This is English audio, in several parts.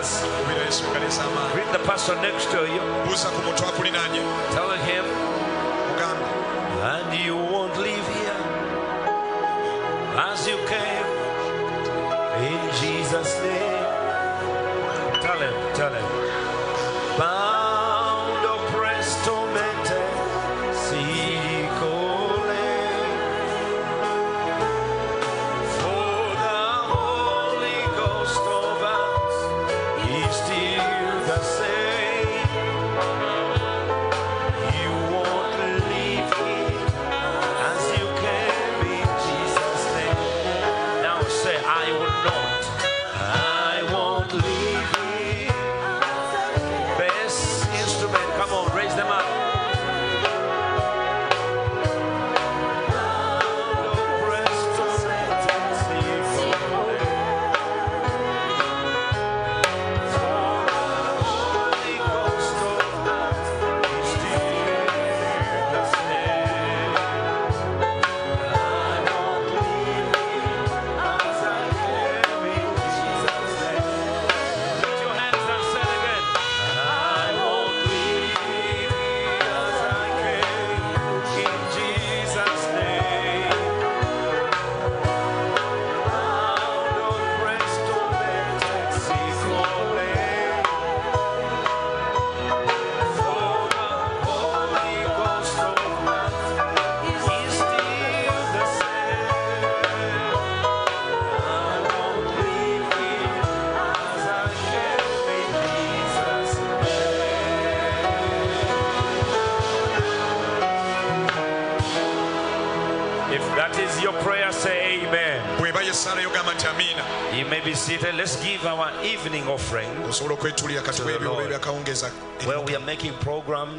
Jesus. kubira yesu ngaleesa amaanyi Greet the person next to you. buuza ku muntu akulinaanye Tell him, and you won't leave here as you came. In Jesus' name. Tell him, tell him.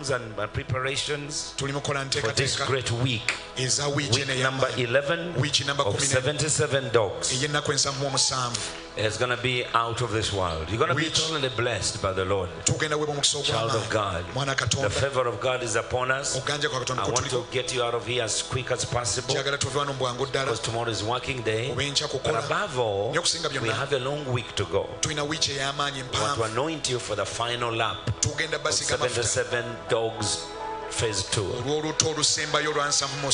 Programs and uh, preparations tuli mukola for this nteekateeka great week. eza wiiki Week eno number ey'amaanyi 11 wiiki namba of 77 dogs ey'ennaku ensanvu mu omusanvu is going to be out of this world. You're going to be totally blessed by the Lord. tugenda weebwa omukisa Child of God. The favor of God is upon us. oganja kwa katonda I want to get you out of here as quick as possible kyagala tuve wano mu bwangu ddala because tomorrow is working day. But above all, we have a long week to go. tulina wiiki ey'amaanyi I want to anoint you for the final lap tugenda of basiga amafuta 77 dogs phase 2. olw'oluto olusembayo olwa nsanvu mu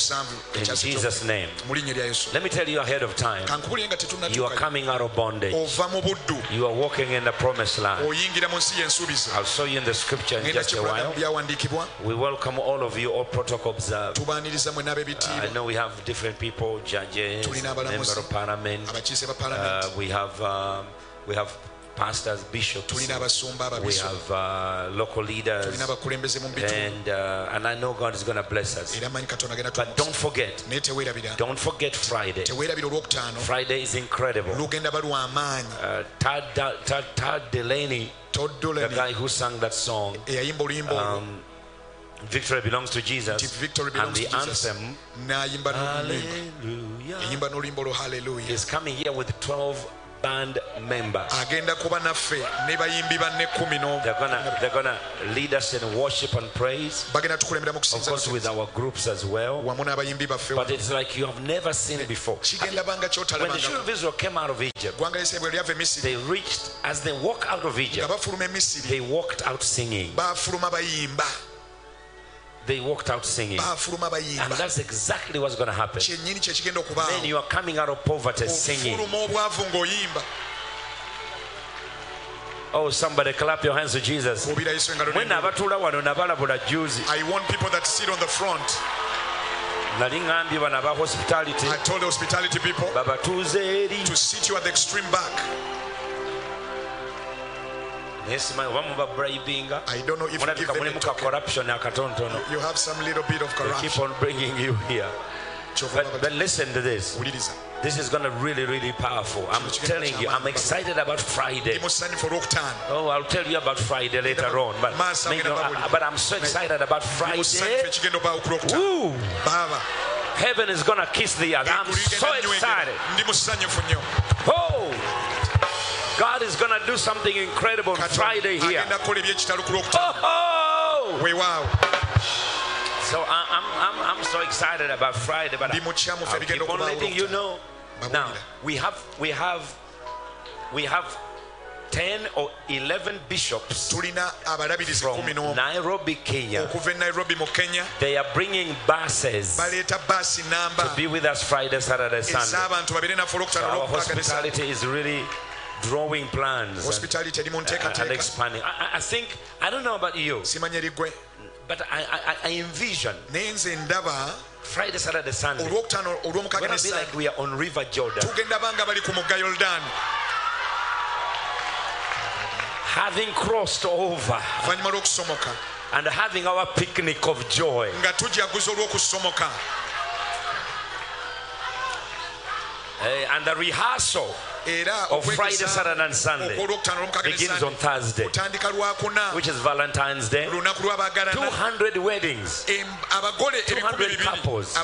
In Jesus' name. lya yesu Let me tell you ahead of time. You are coming out of bondage. ova mu buddu You are walking in the promised land. oyingira mu nsi y'ensuubizi I'll show you in the scripture in just a while. We welcome all of you, all protocol tubaaniriza mwe I know we have different people, judges, Tulina abalamuzi. member of parliament. Uh, we have um, we have pastors, bishops. We have uh, local leaders, tulina abakulembeze mu bitundu and uh, and I know God is going to bless us. era manyi katonda agenda But don't forget, don't forget Friday. Friday is incredible. Uh, Todd, Todd, Todd Dulaney, the guy who sang that song, eyayimba oluyimba olwo. Um, Victory belongs to Jesus, victory and belongs the to Jesus. anthem, Hallelujah, eyimba n'oluyimba olwo haleluya is coming here with 12 band members. agenda kuba naffe ne bayimbi banne kumi They're gonna they're gonna lead us in worship and praise, bagenda tukulembera mu of course, with our groups as well. n'abayimbi baffe But it's like you have never seen before. kigenda banga When the kyotalabanga children of Israel came out of Egypt, gwanga lise bwe lyava misiri they reached as they walked out of Egypt, bafuluma they walked out singing. bayimba They walked out singing. And that's exactly what's going to happen. Then you are coming out of poverty singing. Oh, somebody clap your hands to Jesus. i want people that sit on the front. Nali ŋambye bano aba hospitality. I told the hospitality people babatuuze eri. to sit you at the extreme back naye simanyi oba muba bribinga i don't know if you give mulabika mulimu ka corruption akatonotono you have some little bit of corruption. They keep on bringing you here. But, but listen to this. This is going to really really powerful. I'm telling you i'm excited about friday. Ndi musanyufu olwokutaano Oh, I'll tell you about Friday later on, but Maasa maybe- ngenda but I'm so excited about Friday. ekigenda obaawo ku lwokutaano Woo! Heaven is gonna kiss the earth. I'm so excited. ndi musanyufu nnyo Oh, God is gonna do something incredible on Friday here. agenda kukola ebyekitalo ku Oh, weewaawo so I- I'm, I'm, I'm so excited about Friday, but I, mukyamu ffe I'll keep on letting you know. Now we have we have we have 10 or 11 bishops from Nairobi, Kenya. okuva nairobi kenya. They are bringing buses baleeta baasi namba. to be with us Friday, Saturday, Sunday. ez'abantu babeere naffe So our hospitality is really drawing plans and, hospitality eri mu and nteekateeka expanding. I, I- think, I don't know about you, but I, I, I envision naye nze ndaba Friday, Saturday, Sunday. olwokutaano We're olwomukaaga going ne to be like we are on River Jordan, tugenda banga bali ku mugga yoludaani having crossed over oluvannyuma lw'okusomoka. and having our picnic of joy. nga tujaguza olw'okusomoka Eh, and the rehearsal of Friday, Saturday, and Sunday. okwolwokutaano olwomukaaga ne begins on Thursday, which is Valentine's Day. 200 weddings, Em- abagole 200 couples,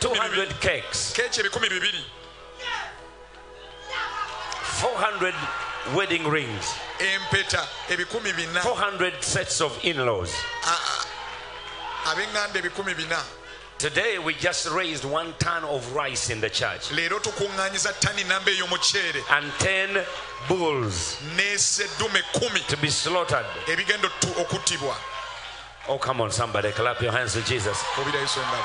200 cakes, keeki ebikumi bibiri. 400 wedding rings, empeta ebikumi bina. 400 sets of in laws. Ah, ah. Ab'eŋŋanda ebikumi bina Today we just raised one ton of rice in the church leero tukuŋŋaanyiza ttani namba ey'omuceere and 10 bulls n'esseddume to be slaughtered. ebigenda otu- okuttibwa Oh, come on, somebody, clap your hands to Jesus. engalo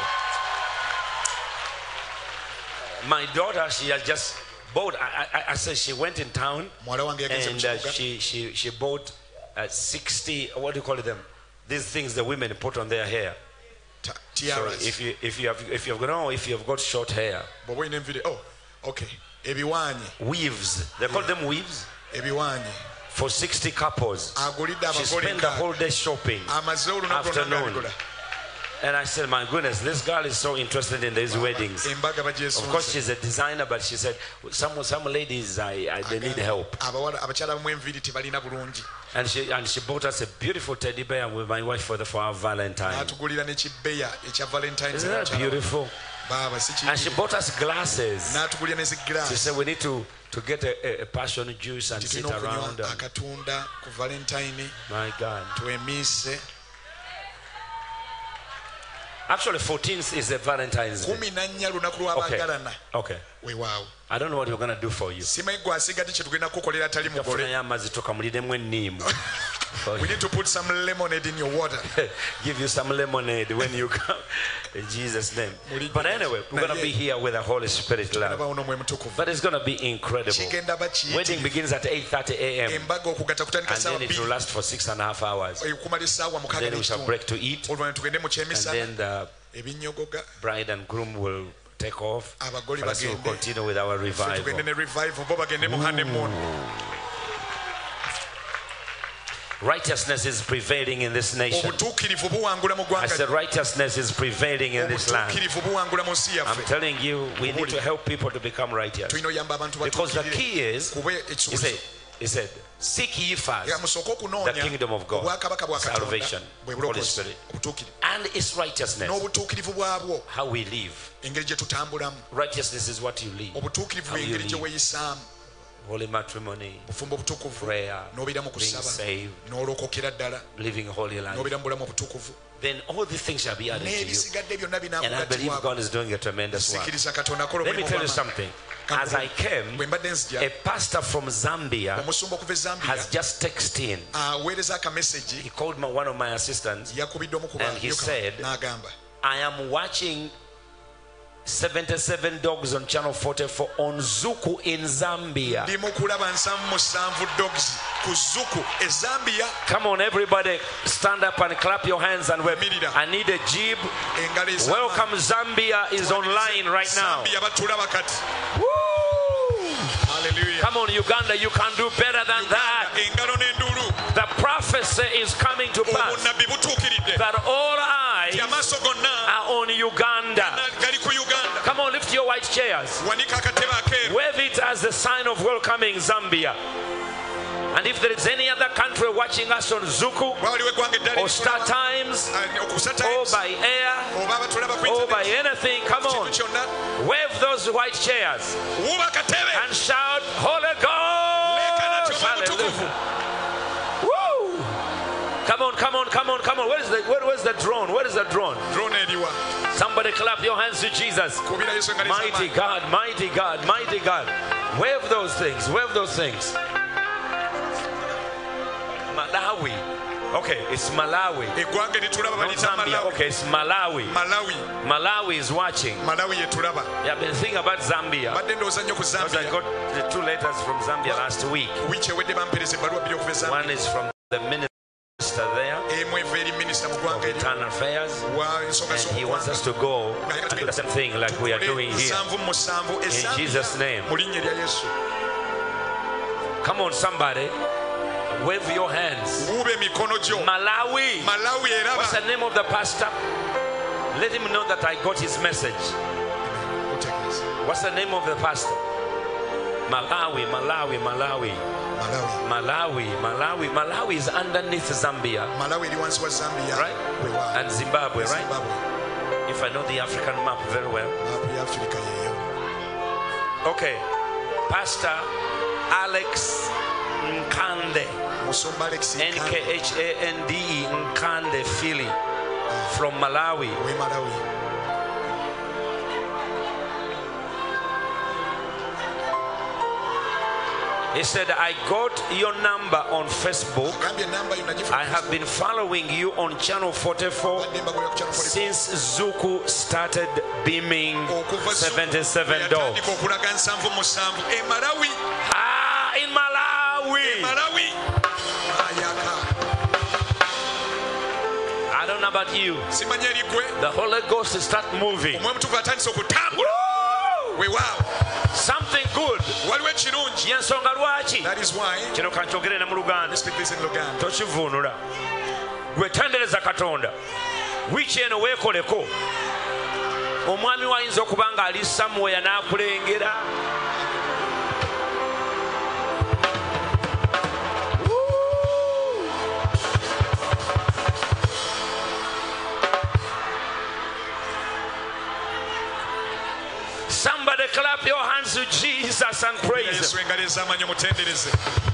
My daughter, she has just bought, I, I, I said she went in town muwala wange yagenze mu and uh, kibuga she, she, she bought uh, 60, what do you call them? These things the women put on their hair. Ta- So if you if you have if you've got no if you've got short hair, But we name video. oh okay Ebiwanyi. weaves. They call them weaves Ebiwanyi. for 60 couples. She spent the whole day shopping. afternoon. And I said, My goodness, this girl is so interested in these weddings. Of course, she's a designer, but she said some some ladies I, I they need help. Abawala abakyala bamu enviri tebalina bulungi And she and she bought us a beautiful teddy bear with my wife for the for our Valentine. n'atugulira n'ekibbeya ekya valentines Isn't that beautiful? baaba And she bought us glasses. n'atugulira She said we need to to get a, a, a passion juice and sit around. okunywa and- akatunda ku valentine my God. twemiise Actually, 14th is a Valentine's Day. kumi na nnya lunaku Okay. Okay. I don't know what we're going to do for you. simanyi gwe kye tugenda kukolera atali mugole For we need to put some lemonade in your water. Give you some lemonade when you come. In Jesus' name. But anyway, we're going to be here with the Holy Spirit love. But it's going to be incredible. Wedding begins at 8:30 a.m. and then it will last for six and a half hours. Then we shall break to eat, and then the bride and groom will take off. But we'll us continue with our revival. tugende Righteousness is prevailing in this nation. I said righteousness is prevailing in this land. obutuukirivu buwangula mu nsi I'm telling you, we need to help people to become righteous. tulina oyamba abantu Because the key is, he said, he said, seek ye first the kingdom of God, obwakabaka bwa katonda salvation, Holy Spirit, and its righteousness, how we live. engeri gye tutambulamu Righteousness is what you live. How you live. Holy matrimony, obutukuvu prayer, n'obeera mu being kusaba saved, n'olokokera ddala living holy life. n'obeera mu bulamu obutukuvu Then all these things shall be added to you. And I believe God is doing a tremendous work. sikiriza katonda akola Let me tell you something. As I came, bwe mbadde nzija a pastor from Zambia omusumba okuva zambia has just texted in. Ah, he called my, one of my assistants. yakubidde omu ku And he said- I am watching 77 dogs on channel 44 on Zuku in Zambia. ndi mu kulaba nsamu musanvu dogs ku zuku zambia Come on, everybody, stand up and clap your hands and. Mirira. I need a ez'amaanyi. Welcome, Zambia is online right now. zambia batulaba kati Woo! Come on, Uganda, you can do better than that. The prophecy is coming to pass that all eyes are on Uganda. Chairs. wanika akatebe akeeru Wave it as the sign of welcoming Zambia. And if there is any other country watching us on Zuku waliwo eggwanga eddala or Star uh, Times or by air oba abatulaba ku or by anything, come on, wave those white chairs and shout, Holy Ghost! Hallelujah. Woo! Come on, come on, come on, come on. Where is the where, where's the drone? Where is the drone? drone eriwa Somebody clap your hands to Jesus. kubira yesu engalo Mighty. God, mighty God, mighty God. Wave those things, wave those things. Malawi. Okay, it's Malawi. Not Zambia. Okay, it's Malawi. malawi Malawi is watching. malawi yetulaba Yeah, I've been thinking about Zambia. badde ndowooza nnyo ku Because I got the two letters from Zambia last week. wiiki ewedde bampereza ebbaluwa bbiri okuva zambia One is from the minister there emu eva eri minisita mu of internal affairs, and he wants us to go and do the same thing like we are doing here. musanvu mu musanvu In Jesus' name. mu linnya erya yesu Come on, somebody. Wave your hands. wuuba emikono gyo Malawi. malawi What's the name of the pastor? Let him know that I got his message. What's the name of the pastor? Malawi, Malawi, Malawi, malawi Malawi, Malawi. Malawi is underneath Zambia, malawi eri wansi wa zambia right? wewa And Zimbabwe, right? zimbabwe If I know the African map very well. afirika yeeyo Okay. Pastor Alex Nkhande, alex N K H A N D E, Nkhande Philly, from Malawi. we malawi He said, I got your number on Facebook. gambye enamba yo nagifuna I have been following you on channel 44 badde mbagoya ku kyalo since Zuku started beaming okuva 77 dollars. yatandika okulaga nsanvu e malawi Ah, in Malawi. I don't know about you. The Holy Ghost start moving. omwe mutukuvu atandise okutambula Woo! something good. Waliwo ekirungi yensonga lwaki? Kino kankyogerera mu luganda. Tokivuunula. Gwe tendereza katonda. Wiiki eno weekoleko. Omwami wayinza okuba ng'ali samuweya n'akulengera. Clap your hands to Jesus and praise him.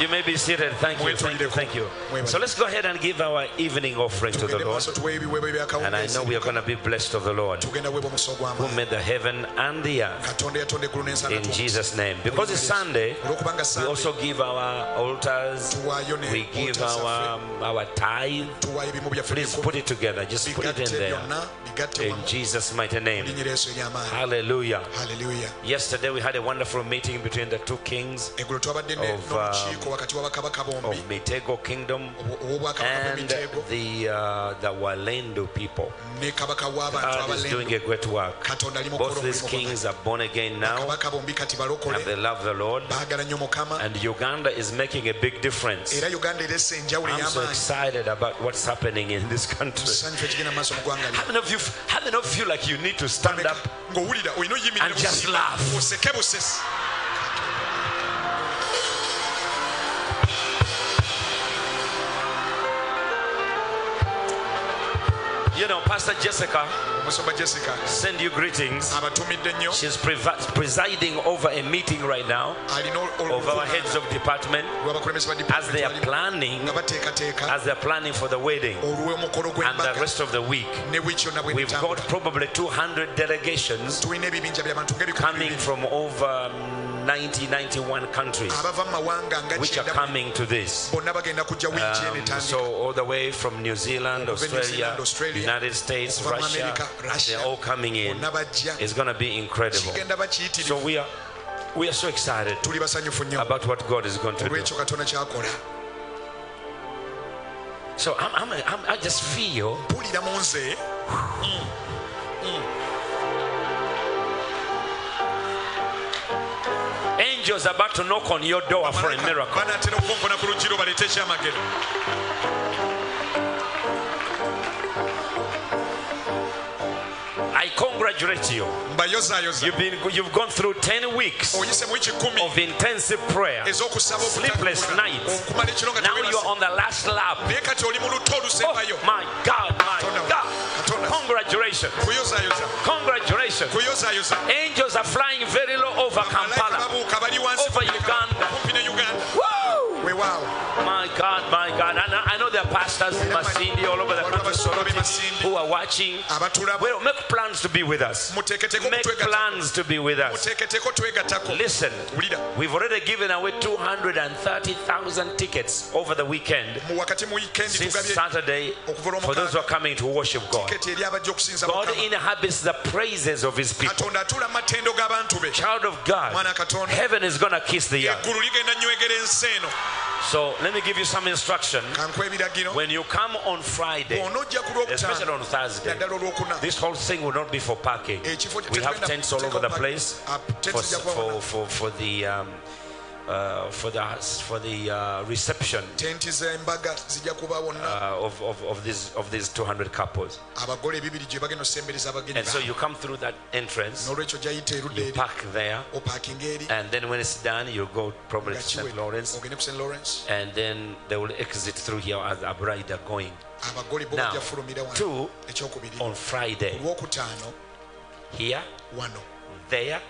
Engalo ez'amanyi omutendereze You may be seated. Thank you. Thank you. Thank you. So let's go ahead and give our evening offering to the Lord. maaso tuweeyo ebiweebwa And I know we are going to be blessed of the Lord tugenda weebwa omuso who made the heaven and the earth katonda yatonda eggulu n'ensana in Jesus' name. Because it's Sunday, we also give our altars, we give our, um, our tithe. Please put it together. Just put it in there. In Jesus' mighty name. Hallelujah. Hallelujah. Yesterday we had a wonderful meeting between the two kings eggulo twabadde ne- Of, um, n'olukiiko wakati w'abakabaka bombi of Mitego Kingdom and the uh, the Walendo people. God is doing a great work. Both these kings are born again now kabaka bombi kati and they love the Lord. baagala nnyo mukama And Uganda is making a big difference. era uganda erese enjawulo I'm so excited about what's happening in this country. musanyufu ekigenda mu maaso mu ggwanga lino How many of you, how many of you like you need to stand up? ng'owulira olina oyimirira And just laugh. You know, Pastor Jessica jessica send you greetings. She's presiding over a meeting right now of our heads of department. As they are planning, as they're planning for the wedding and the rest of the week. ne wiiki yonna bwe We've got probably 200 delegations tulina ebibinja by'abantu coming from over um, 90, 91 countries abava mu mawanga nga which are coming to this. bonna bagenda kujja wiiki eno Um, so all the way from New Zealand, Australia, United States, Russia, America, Russia, they're all coming in. It's going to be incredible. So we are we are so excited tuli basanyufu nnyo about what God is going to do. olw'ekyo katonda kyakola So I'm, I'm, I'm, I just feel angels are about to knock on your door for a miracle. banaatera okukonkona ku lugiro baleete ekyamagero I congratulate you. You've been you've gone through 10 weeks oh, oyise mu wiki kumi of intensive prayer. Sleepless nights. Oh, nga Now you're on the last lap. naye kati oli mu luto olusembayo Oh my God, my God. Congratulations. Congratulations. Angels are flying very low over Kampala. Over Uganda. Woo! My God, my God. I know, I know there are pastors in Masindi all over who are watching. Well, make plans to be with us. Make plans to be with us. Listen, we've already given away 230,000 tickets over the weekend mu wakati mu weekend since Saturday for those who are coming to worship God. tiketi eri abajja okusinza God inhabits the praises of his people. katonda atuula mu matendo g'abantu be Child of God, heaven is going to kiss the earth. eggulu ligenda nywegera ensi eno So let me give you some instruction. When you come on Friday, especially on Thursday, this whole thing will not be for parking. We have tents all over the place ah, for, tents zijja kuba for, for, for the um, uh, for the for the uh, reception. Tenti z'embaga zijja kuba wonna uh, of, of, of these of these 200 couples. abagole ebibiri gye bagenda osembereza abagenyi And so you come through that entrance, n'olwekyo gyayita erudda you park there, and then when it's done, you go probably to St. Lawrence, st lawrence. And then they will exit through here as a bride are going. Now, bajja fulumira wano two, On Friday, here, there,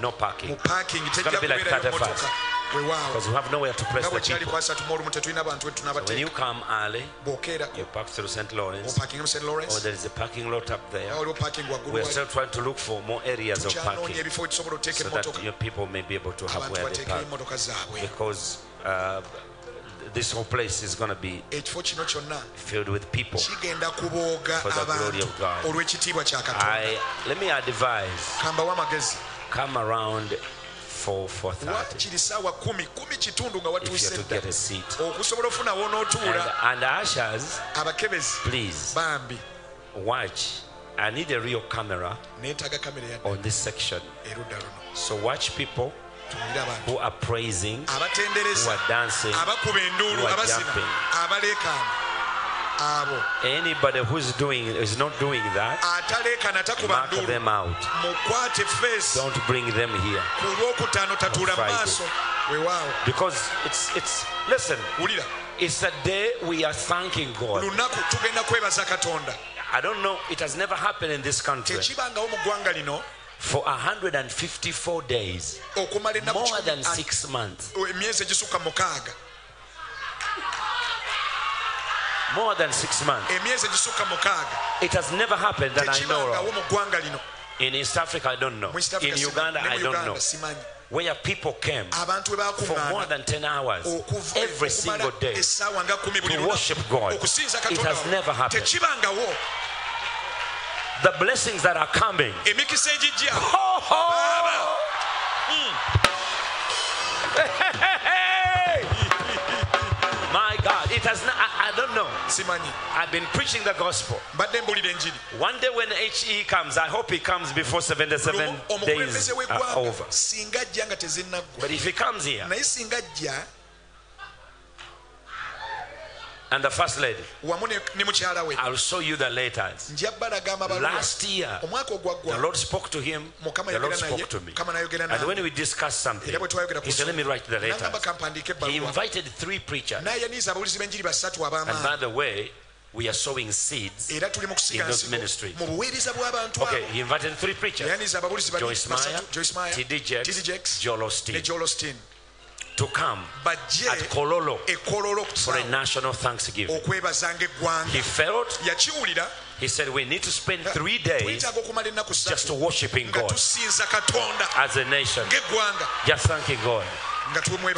no parking. parking It's tejja gonna be like kubeerayo 31st. Because we have nowhere to place the people. ku asatu mu olumu tetulina bantu When you come early, you park through St. Lawrence, or lawrence there is a parking lot up there. parking We're still trying to look for more areas of parking ebifo wetusobola oteeka so that your people may be able to have where they park. Because uh, this whole place is going to be ekifo kino kyonna filled with people. kigenda kubooga For the glory of God. olw'ekitiibwa kya katonda I let me advise kambawo amagezi come around 4 4:30 wakiri saawa kumi kumi kitundu nga if watuuse you're to get a seat. okusobola ofunawo And, n'otuula and ushers, abakebezi please bambi watch. I need a real camera neetaaga kamera on this section. erudda luno So watch people who are praising, who are dancing, who are jumping. Anybody who's doing is not doing that, mark them out. Don't bring them here ku lwokutaano tatuula mu Friday. maaso weewaawo because it's it's. Listen, it's a day we are thanking God. lunaku tugenda kwebaza katonda I don't know. It has never happened in this country tekibangawo mu ggwanga lino for 154 days, more than six months, emyezi egisukka mukaaga more than six months. emyezi egisukka mukaaga It has never happened that I know of. mu ggwanga lino In East Africa, I don't know. In Uganda, I don't know. Where people came for more than 10 hours every single day essaawa nga kumi buli to worship God. It has never happened. The blessings that are coming. emikisa egijja Ho, ho! Baba. Hey! Hmm. My God, it has not, I, I don't know. I've been preaching the gospel. mbadde mbulira enjiri One day when HE comes, I hope he comes before 77 Lumu, days are over. singa ajja nga But if he comes here, naye singa ajja and the first lady, wamu ne ne mukyala we I'll show you the letters. nja balaga amabaluwa Last year, omwaka the ogwaggwa Lord spoke to him, mukama the Lord yogera naye spoke to me. mukama nayogera And when nange we discussed something, era bwe twayogera he said, Let me write the nagamba letters. kampandiike He ebbaluwa invited three preachers. n'ayaniriza ababulizi b'enjiri basatu And by ab'amaanyi the way, we are sowing seeds. era tuli mu kusiga in those nsigo ministries. mu buweereza bw'abantu Okay, abo he invited three preachers yayaniriza ababulizi bali Joyce Meyer, basatu joyce meyer T.D. Jakes, TD Jakes, Joel ne Osteen joel ostin to come at Kololo for a national thanksgiving. He felt, he said, we need to spend three days tuyitaaga okumala ennaku just worshiping God as a nation, just thanking God.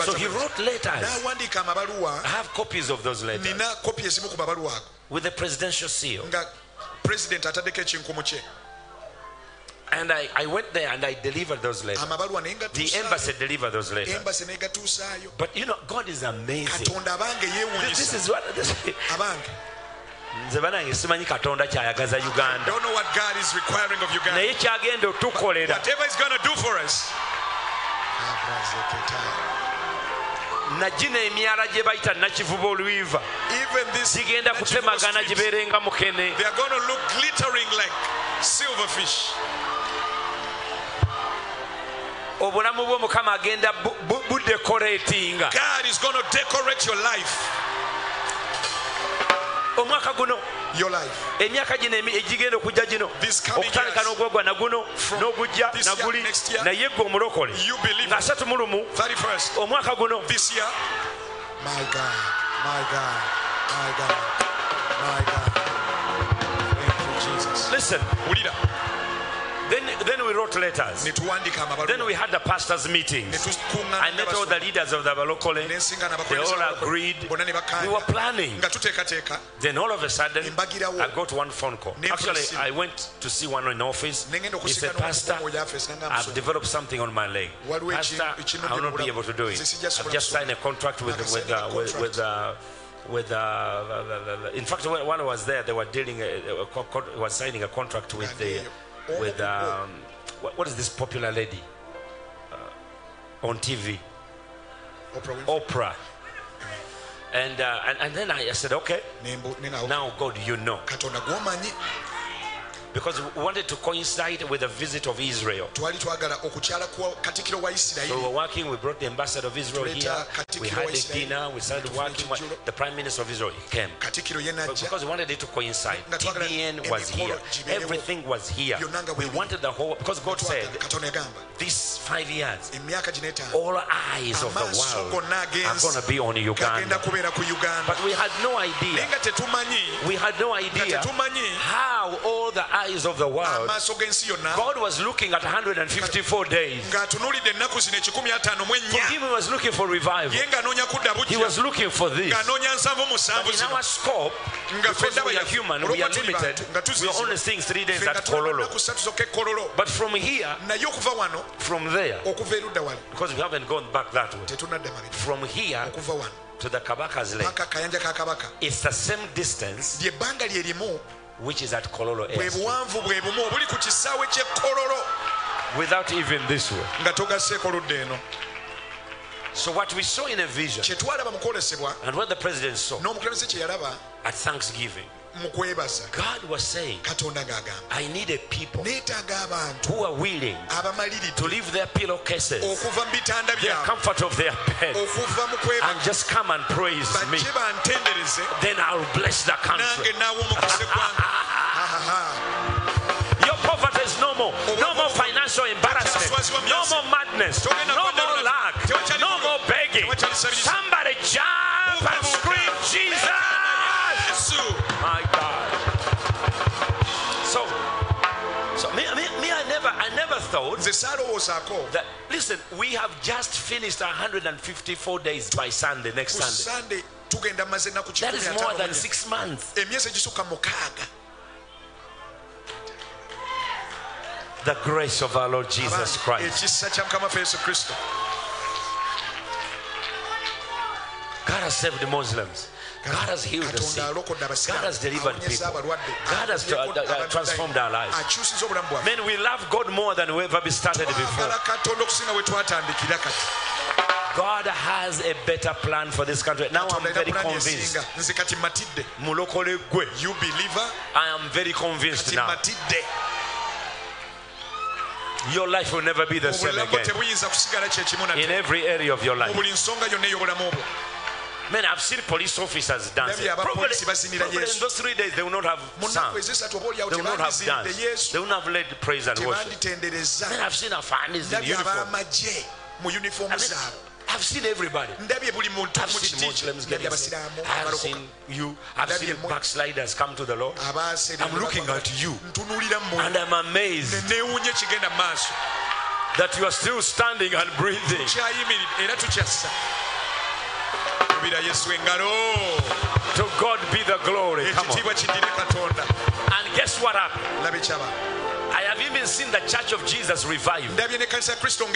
So he wrote letters. I have copies of those letters. Nina kopi ezimu ku mabaluwa ago. With the presidential seal. nga And I, I went there and I delivered those letters. amabaluwa naye The embassy delivered those letters. embasi negatuusaayo But you know, God is amazing. katonda abange This, this yeewuunyisa is what this, abange. Nze banange simanyi katonda kyayagaza uganda. don't know what god is requiring of uganda. Naye kyagenda otukolera. whatever is going to do for us. Nagina emyala gye bayita nakivuba olwiva even this zigenda kutemagana gibeerenga mukene. they are going to look glittering like silverfish obulamu bwo mukama agenda budekoratinga god is going to decorate your life. Omwaka guno emyaka gino egigenda okujja gino okutandika n'ogwogwa naguno n'ogujja naguli naye gwe omulokole nga asatu mu lumu omwaka guno. Listen. Then, then we wrote letters. Then we had the pastors' meetings. I met all the leaders of the nensinkana They all agreed. We were planning. Then all of a sudden. I got one phone call. Actually, I went to see one in office. He said, Pastor, omu yafeesi nanga I've developed something on my leg. Pastor, I will not be able to do it. I've just signed a contract with with uh, with with. Uh, with uh, in fact, when I was there, they were dealing, uh, uh, was signing a contract with the, with um, what, what is this popular lady uh, on TV, Oprah. Oprah, and uh, and, and then I, said, okay, Ne mbu- ne now God, you know, because we wanted to coincide with the visit of Israel. twali twagala okukyala kwa katikiro wa So we were working, we brought the ambassador of Israel here. We had a dinner, we started working. The prime minister of Israel came. But because we wanted it to coincide, TBN was here. Everything was here. We wanted the whole, because God said, Twagala- katonda yagamba these five years, all eyes of the world are going to be on gagenda Uganda. kubeera ku uganda But we had no idea. We had no idea how all the eyes of the world, amaaso g'ensi yonna God was looking at 154 days. ng'atunuulidde ennaku zino ekikumi ataano mu For him, he was looking for revival. ye ng'anoonya kudda He was looking for this. But in our scope, because we are human, we are limited, we are only seeing three days at Kololo. ennaku ssatu zokka kololo. But from here, naye okuva wano from there, okuva erudda wali. because we haven't gone back that way, from here to the Kabaka's Lake, paka kayanja ka kabaka. it's the same distance lyebbanga lye limu which is at Kololo bwe buwanvu bwe bumu obuli ku kisaawe ky'ekkololo without even this way. nga togasseeko ludda eno. So what we saw in a vision, kye and what the president saw kye at Thanksgiving, God was saying, I need a people who are willing to leave their pillowcases, their comfort of their bed, okuva mu kwebaza and just come and praise me. Then I'll bless the country. nange naawomukise gwanga Your poverty is no more. No more financial embarrassment. No more madness. No more lack. No more begging. Somebody jump and scream, Jesus! Thought that. Listen, we have just finished 154 days by Sunday. Next Sunday. sande tugenda maze ennaku That is more than six months. emyezi egisukka mukaaga The grace of our Lord Jesus Christ. ekisa kya mukama waffe yesu kristo God has saved the Muslims. God has healed the sick. God has delivered people. God has tra- uh, uh, transformed our lives. akyusiza obulamu bwaffe Man, we love God more than we ever started before. twagala katonda okusinga we twatandikira kati God has a better plan for this country. Now I'm very convinced. esinga nze kati matidde Mulokole gwe. you believer I am very convinced now. Your life will never be the same again. tebuyinza kusigala kyekimu nate In every area of your life. Man, I've seen police officers dancing. Probably, probably in those three days they will not have sung. They will not have danced. They will not have led praise and worship. Man, I've seen our families in uniform. mu I mean, zaabwe I've seen everybody. I've seen Muslims getting saved. I've seen you. I've seen backsliders come to the Lord. I'm looking at you. And I'm amazed that you are still standing and breathing. To God be the glory. Come on. ekitiibwa kiddire katonda And guess what happened? I have even seen the Church of Jesus revived. ndabye ne kanisa ya kristo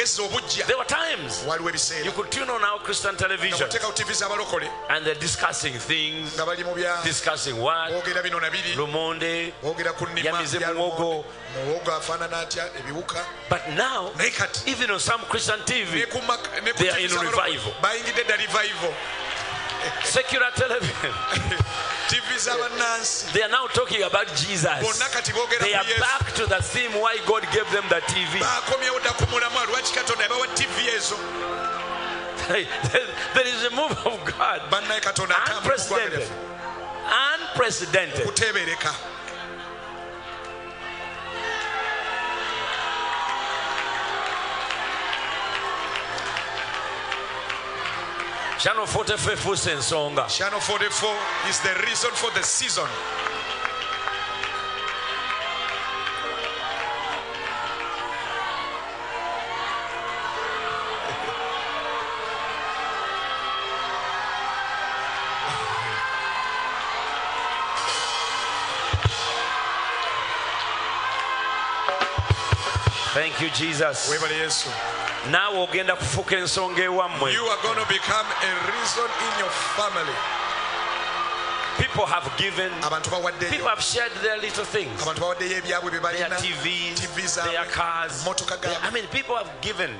There were times you could tune on our Christian television muteekawo tivi z'abalokole and they're discussing things, nga bali mu bya discussing what? boogera bino na biri Lumonde. boogera ku nnima Yamize ya muwogo. muwogo afaanana atya ebiwuka But now, even on some Christian TV, ku mak- ne ku They are in revival. Secular television, they are now talking about Jesus. bonna kati boogera They are back to the theme why God gave them the TV. bakomyewo dda ku mulamwa lwaki katonda yabawa tivi ezo there is a move of God. bannaye katonda atambula mu ggwanga Unprecedented. Unprecedented. Channel 44 44 is the reason for the season. Thank you, Jesus. Naawe ogenda kufuuka ensonga ewammwe people have given. People have shared their little things. Abantu bawaddeyo ebyabwe bye their tvs TV their cars. Their- i mean people have given.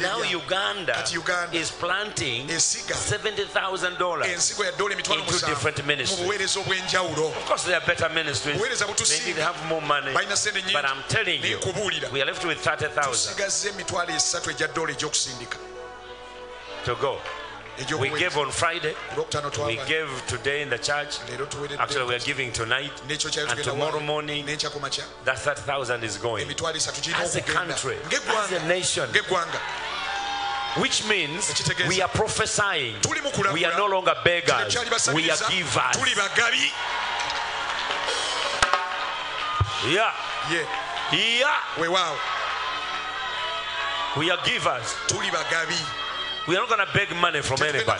Now uganda Uganda is planting esiga $70000 ensigo ya dola emitwalo Into different ministries. of course there are better ministries. Maybe they have more money. But i'm telling you we are left with 30000 tusigazza emitwalo esatu egya dola egy'okusindika. To go we gave on friday. We gave today in the church. Actually we are giving tonight and tomorrow morning n'enkya ku makya that 30000 is going. Emitwalo esatu girina as a country as a nation. Which means we are prophesying. Tuli mu kulagula we are no longer beggars. We are givers. Yeah. Ye yeah. We are givers We are not going to beg money from anybody.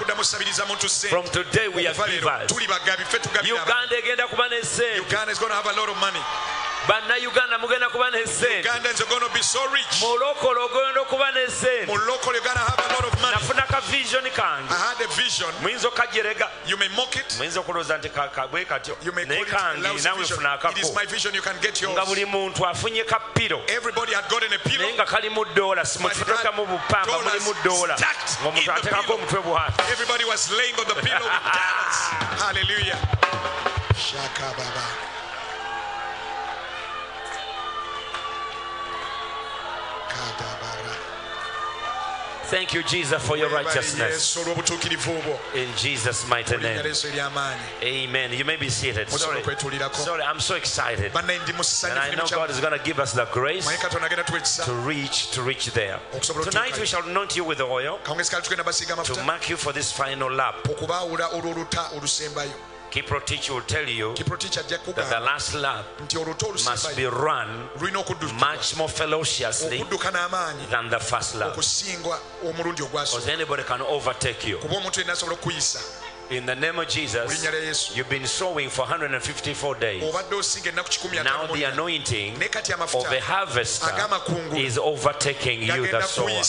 From today, we are givers. Uganda is going to have a lot of money. Bannayuganda mugenda kuba nesente uganda is going to be so rich. Mulokole ogenda okuba nesente mu local you're going to have a lot of money. Nafuna ka vision kange. I had a vision. Muyinza okajerega you may mock it. Muyinza okulowooza nti ka- ka- bwe katyo? You may call naye it a kange lousy vision. funa it is akako my vision. You can get nga yours. buli muntu afunye ka piro everybody had gotten a pillow. Naye nga kalimu dola simufutokamu bupamba dollars mulimu dola ngaomuntu in the ateekako pillow. omutwe bwati everybody was laying on the pillow with dollars. Hallelujah. Shaka baba thank you jesus for your righteousness. Yesu olw'obutuukirivu bwo in jesus mighty name. amen. You may be seated. Sorry. sorry i'm so excited. And i know god is going to give us the grace manye katonda agenda tuwa ekisa. to reach to reach there. Tonight we shall anoint you with the oil kawungezi kale tugenda basiiga to mark you for this final lap. Okubaawula olw'oluta olusembayo kipro teacher will tell you kipro ticha ajja that the last lap must be run much more n'amaanyi than the first lap. Because anybody can overtake you. Kuba omuntu yenna asobola okuyisa in the name of jesus linnya lya yesu. you've been sowing for 154 days. Obadde osinga ennaku kikumi now the anointing of a harvester is overtaking you the sower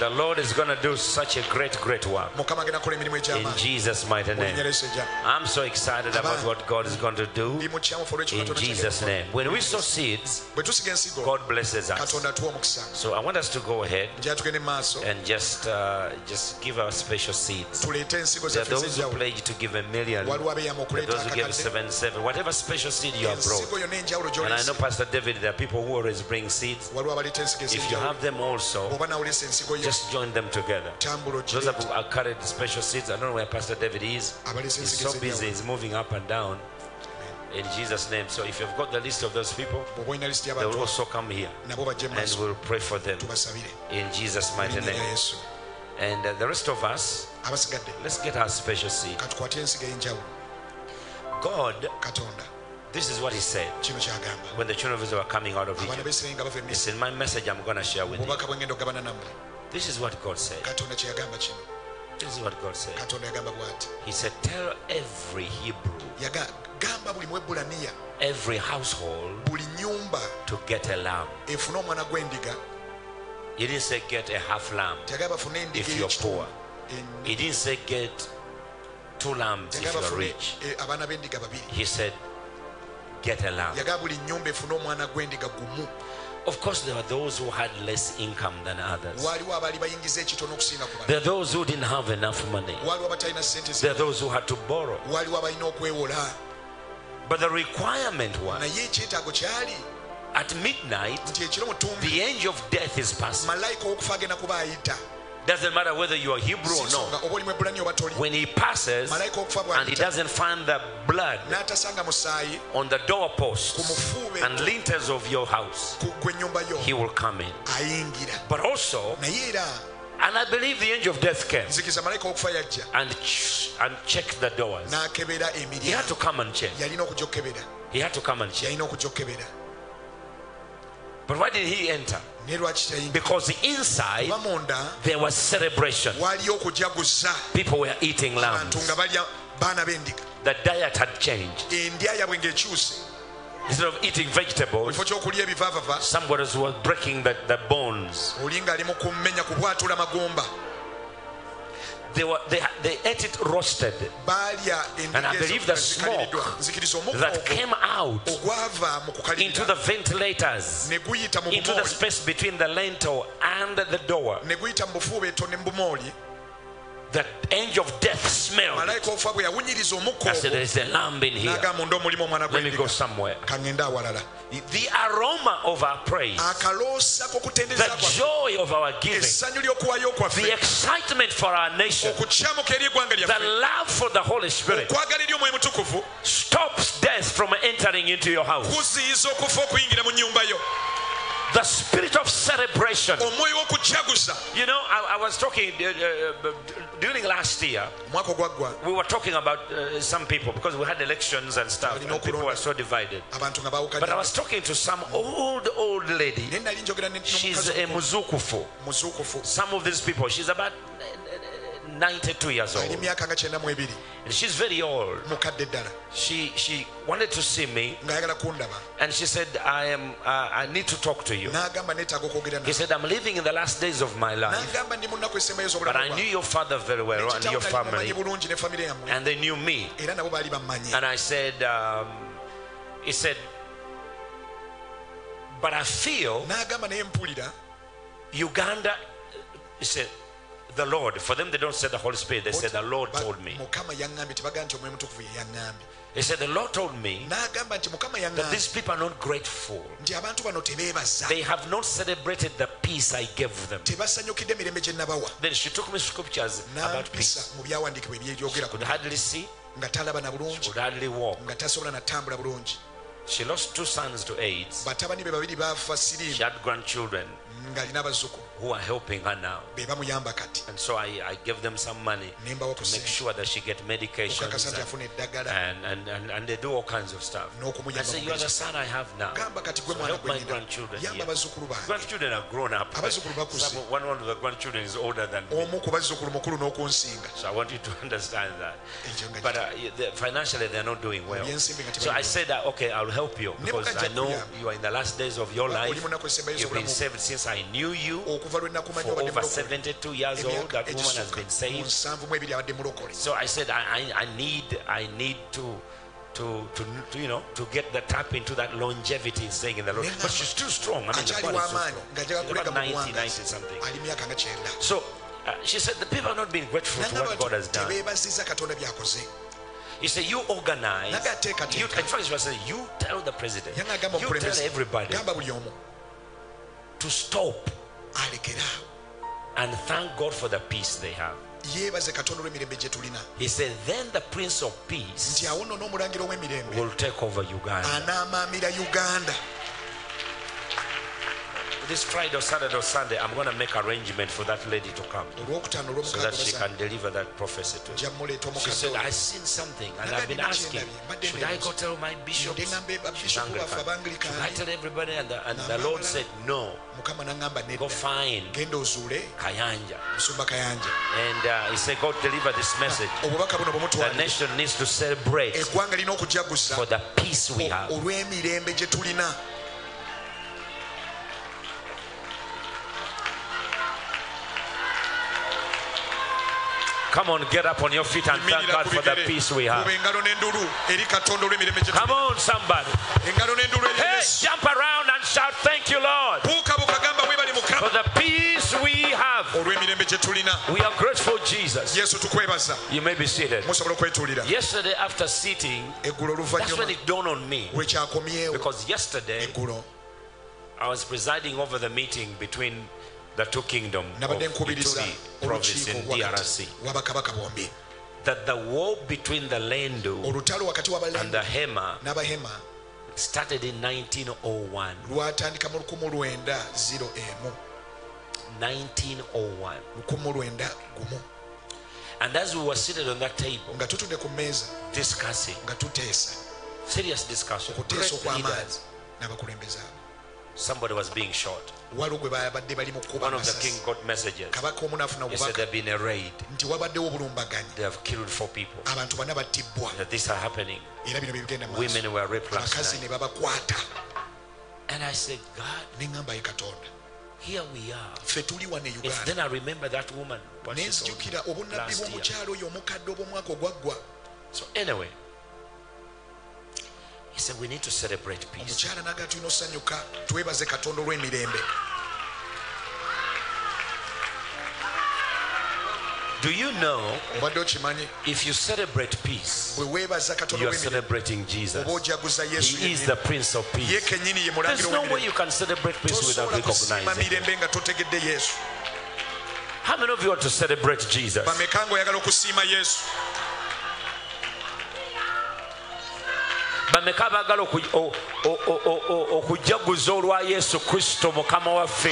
the lord is going to do such a great great work. Mukama agenda kukola emirimu in jesus mighty mu linnya lya name i'm so excited about what god is going to do ndi mu kyamufu olw'ekyo in jesus name. When we sow seeds bwe tusiga ensigo god blesses us. katonda atuwa omukisa so i want us to go ahead njala tugende mu maaso. and just uh, just give our special seeds. There are those who pledge to give a million. There are those who give seven seven. Whatever special seed you have brought. ensigo yonna enjawulo and i know pastor david there are people who always bring seeds. Waliwo abaleeta ensigo if you have them also bw'oba nawuleesa ensigo yo just join them together those who are carried special seats, i don't know where pastor david is. He's so busy he's moving up and down in jesus name. So if you've got the list of those people bw'oba olina lisiti they will also come here nabo bajje mu and we'll pray for them in jesus mighty Mu linnya lya name and uh, the rest of us let's get our special seed. Katukwate ensigo ey'enjawulo. God katonda. this is what he said. When the children of israel were coming out of egypt b'esirayiri nga bava it's in my message i'm going to share with you obubaka bwe ngenda okugabana nammwe this is what god said. Katonda kye yagamba kino this is what god said. Katonda yagamba bw'ati he said tell every hebrew Yaga- gamba buli mwebulaniya every household to get a lamb. efune omwana gw'endiga. He didn't say get a half lamb. Teyagamba bafune endiga if you're poor. He didn't say get two lambs if you're rich. eh, abaana b'endiga babiri. He said get a lamb yagamba buli nyumba efune omwana gw'endiga gumu of course there were those who had less income than others. Waaliwo abaali bayingiza ekitono okusinga ku there are those who didn't have enough money. Waaliwo abatalina sente there are those who had to borrow. Waaliwo abalina okwewola. But the requirement was naye ekyetaago kyali at midnight nti ekiro mutumbi the angel of death is passing malayika ow'okufa agenda kuba ayita doesn't matter whether you are hebrew or not. oba oli mwebulani oba toli when he passes and he doesn't find the blood on the doorposts and lintels of your house ku gw'ennyumba yo. he will come in. But also and i believe the angel of death came nzikiriza malayika ow'okufa yajja. and ch- and checked the doors. He had to come and check. Yalina okujja okukebera he had to come and check. Yalina okujja okukebera but why did he enter because inside there was celebration. people were eating lambs. Nga balya baana b'endiga. The diet had changed. Endya yabwe ng'ekyuse. Instead of eating vegetables, kifo ky'okulya ebivaavava somebody was breaking the, the bones. They were they, they ate it roasted. And I believe the smoke that came out into the ventilators, ne guyita mu into the space between the lintel and the door. The angel of death smelled. it. malayika ofa bwe yawunyiriza omukka I said, There ogwo a lamb in here. n'agamba munda omulimu omwana Let me go somewhere. The aroma of our praise, the joy of our giving, the excitement for our nation, okukyamuka eri eggwanga the love for the Holy Spirit okwagala eri omwoyo mutukuvu stops death from entering into your house. kuziyiza okufa okuyingira mu nnyumba yo The spirit of celebration. You know, I, I was talking uh, uh, during last year. We were talking about uh, some people because we had elections and stuff, and people were so divided. But I was talking to some old, old lady. naye nali njogera ne- She's a muzukufu. Some of these people, she's about 92 years old. myaka nga kyenda mu ebiri And she's very old. She she wanted to see me, and she said, "I am. Uh, I need to talk to you." n'agamba neetaaga okwogera He said, "I'm living in the last days of my life, n'agamba ndi mu nnaku esembayo but I knew your father very well and your family, bulungi ne famire yammwe and they knew me." era nabo baali bammanyi And I said, um, "He said, but I feel n'agamba naye mpulira Uganda." He said, "The Lord." For them, they don't say the Holy Spirit. They say the Lord told me. mukama yaŋŋambye tebagaa nti omwoyo mutukuvu ye yaŋŋambye He said, "The Lord told me n'agamba nti mukama that these people are not grateful. nti abantu bano tebeebaza They have not celebrated the peace I gave them." tebasanyukidde emirembe gye nabawa Then she took me scriptures about peace. n'ampisa mu byawandiikibwa ebyeyogera ku Could hardly see, nga talaba na bulungi could hardly walk. nga tasobola natambula bulungi She lost two sons to AIDS. batabani be babiri baafa She had grandchildren who are helping her now. be bamuyamba kati And so I, I gave them some money ne mbawa ku to make sure that she get nti and, and, and, and, and they do all kinds of stuff. I said, You are the son I have now. gamba kati gwe So help my grandchildren here. Grandchildren are grown up. Some, one, one of the grandchildren is older than me. omu ku bazzukulu mukulu n'okunsinga So I want you to understand that. But uh, financially, they're not doing well. So I said that, okay, I'll help you because I know you are in the last days of your life. mu nnaku esembayo You've been saved since I knew you. Okuva lwe nakumanya For over 72 years old, that woman has been saved. nsanvu mu ebiri abadde mulokole So I said, I, I, I need, I need to, to, to, to, you know, to get the tap into that longevity in staying in the Lord. But she's still strong. I mean, the God is so w'amaanyi strong. About mu 90, 90 something. ali myaka nga kyenda So uh, she said, the people have not been grateful to what God has done. tebeebaziza katonda byakoze He said, you organize. You, in fact, she was saying, you tell the president. You tell everybody gamba buli omu to stop and thank God for the peace they have. yeebaze katonda olw'emirembe gye tulina He said, then the Prince of Peace nti awo nno n'omulangira ow'emirembe will take over Uganda. This Friday or Saturday or Sunday, I'm going to make arrangement for that lady to come so that she can deliver that prophecy to muleeta She said, I've seen something and I've been asking, should I go tell my bishops? Ndenge mbe ba She's bishop Anglican. Should I tell everybody? And the, and the Lord said, no, go find Kayanja. And uh, he said, God deliver this message. The nation needs to celebrate eggwanga lina okujaguza for the peace we have. Come on, get up on your feet and thank God for the peace we have. Kuba engalo n'endulu eri katonda olw'emirembe gye Come on, somebody. engalo n'endulu eri Hey, jump around and shout, Thank you, Lord, buukabuuka gamba bwebali for the peace we have. olw'emirembe gye tulina We are grateful, Jesus. You may be seated. Yesterday, after sitting, that's when it dawned on me. Because yesterday, I was presiding over the meeting between the two kingdoms of nabadde nkubiriza olukiiko DRC. w'abakabaka bombi That the war between the Lendu olutalo wakati and the Hema n'abahema started in 1901. lwatandika mu 1901 1901. 1901 And as we were seated on that table discussing, serious discussion, great leaders, somebody was being shot. Waliwo gwe babadde bali mu One of the king got messages. omu n'afuna He said there have been a raid. nti wabaddewo obulumbaganyi They have killed four people. abantu bana battibwa That these are happening. era bino bye bigenda mu maaso. Women were raped last abakazi ne night. babakwata And I said, God, ye katonda here we are. ffe tuli wano If then I remember that woman, what she he said we need to celebrate peace. omukyala naga tulina osanyuka twebaze katonda olw'emirembe Do you know if you celebrate peace, you are celebrating Jesus? oba ojaguza yesu He is the Prince of Peace. There's no way you can celebrate peace without recognizing. Him. mirembe nga totegedde yesu How many of you want to celebrate Jesus? bameka abaagala okujaguza olwa yesu kristo mukama waffe?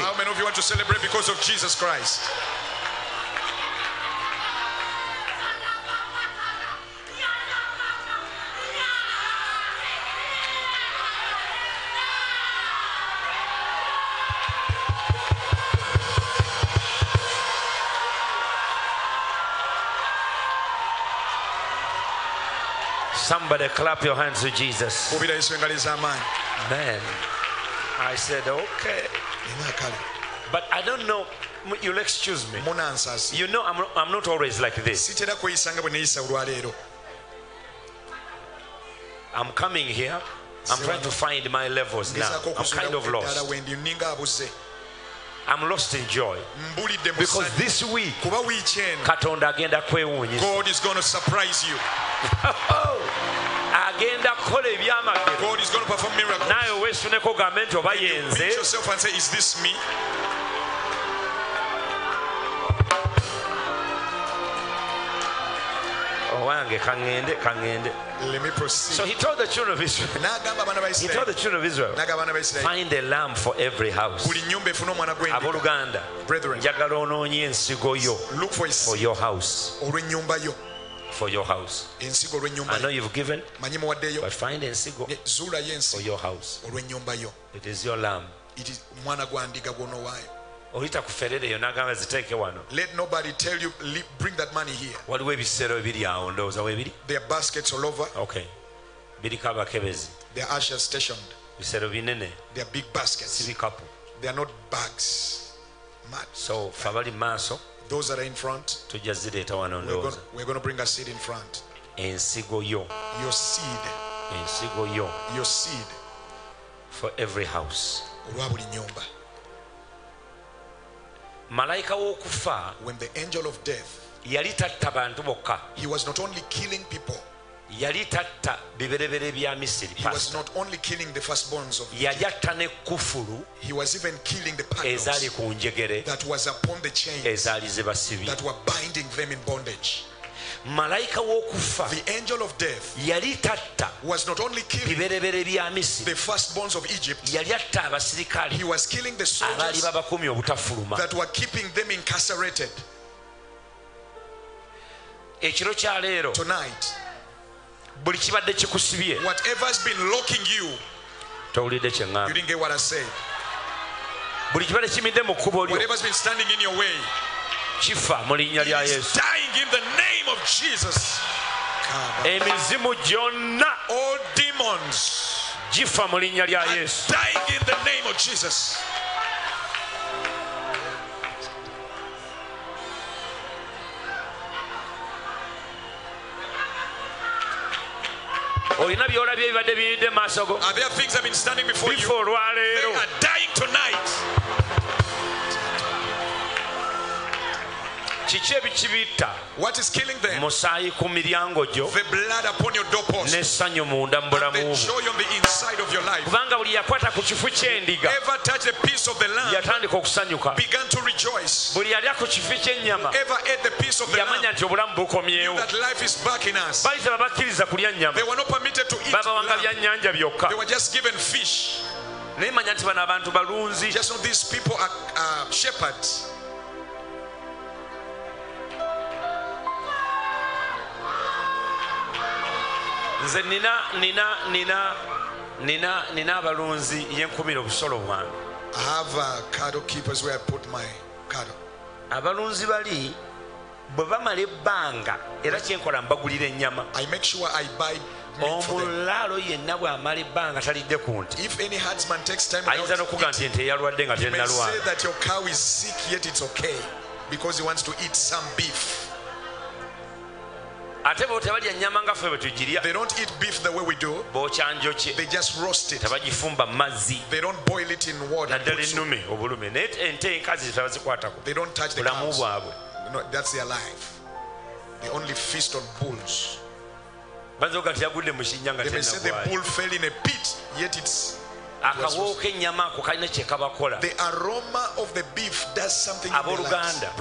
Somebody clap your hands to jesus. Man i said okay. But i don't know you'll excuse me. You know i'm, I'm not always like this. I'm coming here. I'm trying to find my levels now. I'm kind of lost i'm lost in joy. Because this week kuba wiiki eno katonda agenda kwewuunyiza god is going to surprise you. Agenda kukola ebyamagero. God is going to perform miracles. Naawe weesuneko ogambe nti oba yenze owange kaŋŋende kaŋŋende let me so he told the children of israel. N'agamba abaana ba he told the children of israel n'agamba abaana ba isirayiri find a lamb for every house. Buli nyumba efuna omwana gw'endiga abooluganda Brethren. njagala onoonye ensigo yo for for your house. for your house. I know you've given but find ensigo for your house. it is your lamb It is- omwana gwa ndiga gw'onoowaayo oyita ku ferereyo n'agamba ziteeke wano. Let nobody tell you bring that money here. Waliwo ebisero ebiri awo ndowooza weebiri there are baskets all over. Okay. Biriko abakebezi. Are ushers stationed. Bisero binene. They are big baskets. Si bikapu they are not bags. Mats so fe abali maaso those that are in front. tujja zireeta wano we're going, ndowooza. we're going to bring a seed in front. Ensigo yo. Your seed. Ensigo yo. Your seed. For every house. Olwa buli nyumba malayika w'okufa when the angel of death yali tatta bantu bokka. he was not only killing people yali tatta biberebere bya misiri. he was not only killing the firstborns of yali atta n'ekufulu he was even killing the ezaali ku njegere that was upon the chains ezaali ze basibye that were binding them in bondage malayika w'okufa the angel of death yali tatta was not only killing biberebere bya misiri the firstborns of Egypt yali atta abasirikale he was killing the abaali soldiers obutafuluma. that were keeping them incarcerated. Ekiro kya leero tonight buli kibadde kikusibye whatever's been locking you towulidde kye you didn't get what I said. Buli kibadde kimidde mu kkubo lyo whatever's been standing in your way kifa mu linnya lya yesu. dying in the name of Jesus. Emizimu gyonna. All demons gifa mu linnya lya yesu. dying in the name of Jesus. Olina byolabye ebibadde biyidde mu maaso go. Are there kiki ebikibitta what is killing them? Musaayi ku miryango gyo. The blood upon your doorpost. N'essanyu munda mu bulamu the on the inside of your life. Kubanga buli yakwata ku kifu ky'endiga ever touch the piece of the lamb yatandika okusanyuka. began to rejoice. Buli yalya ku kifu ky'ennyama ever ate the piece of the yamanya nti obulamu bukomyewo. that life is back in us. Baali tebabakkiriza kulya nnyama. They were not permitted to eat babawanga byannyanja byokka. They were just given fish. Naye manya nti bano abantu balunzi nze nina nina nina nina nina abalunzi yenkumira obusolo bwange I have uh, cattle keepers where I put my cattle. abalunzi bali bwe bamala ebbanga era kyenkola mbagulira ennyama I make sure I buy meat for them. omulaalo yenna bw'amala ebbanga talidde ku nti If any herdsman takes time ayinza without n'okuga nti eating, ente eyalwadde nga he may say tennalwala that your cow is sick, yet it's okay because he wants to eat some beef. Ate bo tebalya nnyama nga ffe bwe tugirya They don't eat beef the way we do. bokyanjokye They just roast it. tebagifumba mazzi They don't boil it in water. naddala ennume obulume naye ente enkazi tebazikwatako They don't touch the bulamu bwabwe No, that's their life. They only feast on bulls. banza oga tiyagudde mu kinnya nga They may say the bull fell in a pit, yet it's akawo k'ennyama ako kalina kye kabakola the aroma of the beef does something in their lives. Abooluganda.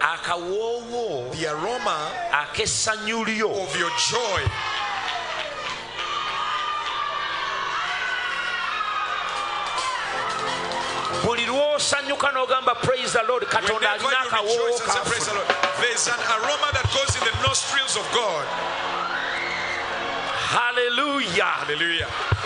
Akawoowo the aroma ak'essanyu lyo of your joy. Buli lw'osanyuka n'ogamba praise the lord katonda Whenever alina you akawoowo rejoice and praise the kafuna Lord, there's an aroma that goes in the nostrils of God. haleluya Hallelujah.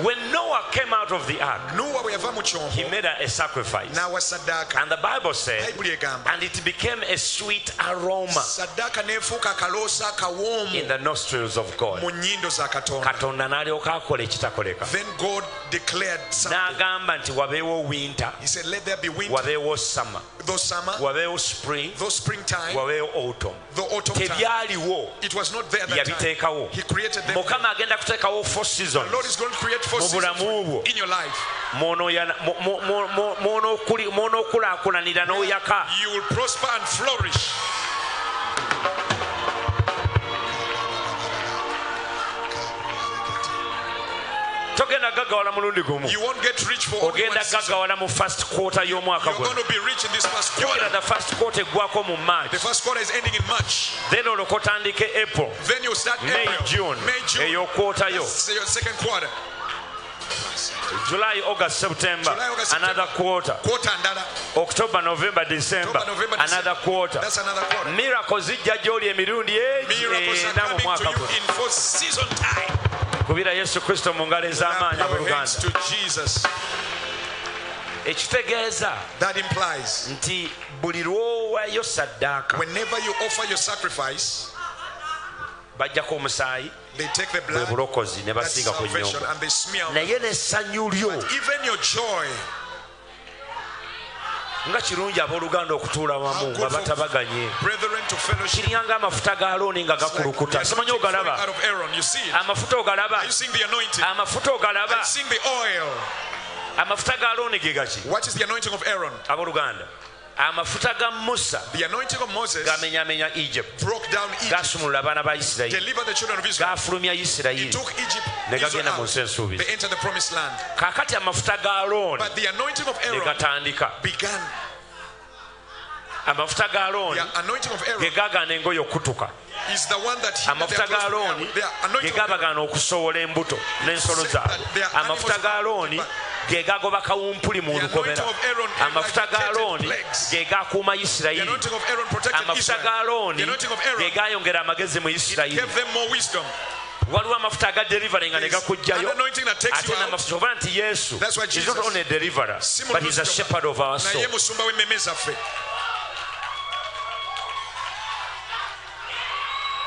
When noah came out of the ark Nuwa bwe yava mu he kyombo made a, a sacrifice. n'awa saddaaka and the bible said bayibuli egamba and it became a sweet aroma saddaaka n'efuuka akaloosa in akawoomu the nostrils of god. mu nnyindo za katonda. Katonda n'alyoka akola ekitakoleka. Then god declared something. N'agamba nti wabeewo winter he said let there be winter. wabeewo summer though summer wabeewo spring? though springtime wabeewo autumn? though autumn time tebyaliwo it was not there that yabiteekawo he created them. Mukama agenda kuteekawo four seasons. The lord is going to create four seasons in your life. Mw'onookulaakulanira n'oyaka you will prosper and flourish togenda gaggawala mulundi gumu. You won't get rich for only one ogenda gaggawala mu first quarter y'omwaka you're guno going to be rich in this first quarter. the first quarter eggwako mu march. The first quarter is ending in march. Then olwoka otandike april. Then you start may june. May june. Eyokwotayo july august september another quarter. October november december another quarter. Miracle zijja gyoli emirundi ena eh, mu mwaka kubira yesu kristo mu ngalo ez'amaanyi abooluganda ekitegeeza nti buli lwowayo saddaaka bajjako omusaayi. bwe bulokozi ne basiiga ku nyongo naye n'essanyu lyo nga kirungi abooluganda okutuula wamu nga batabaganye kiryanga amafuta ga alooni nga gakulukuta. simanyi ogalaba? amafuta ogalaba? Amafuta ogalaba? Amafuta ga alooni gegaki abooluganda amafuta ga musa gamenyamenya egypt. gasumulula abaana ba isirayiri. Gafulumya isirayiri. Ne gagenda mu nsi ensuubizi. Kaakati amafuta ga alooni ne gatandika. amafuta ga alooni ge gagaana engoye okutuka. amafuta ga alooni ge gabagaana okusowola embuto n'ensolo zaabwe. amafuta ga alooni ge gagoba kawumpuli mu lukomera amafuta ga alooni ge gakuuma the isirayiri anointing of Aaron protected amafuta ga alooni the anointing of ge Aaron gayongera amagezi mu isirayiri gave them more wisdom. Waliwo amafuta aga delivery nga ne gakugjayo an anointing that takes ate n'amafuta oba nti yesu That's why is not only a deliverer but he's a shepherd of our soul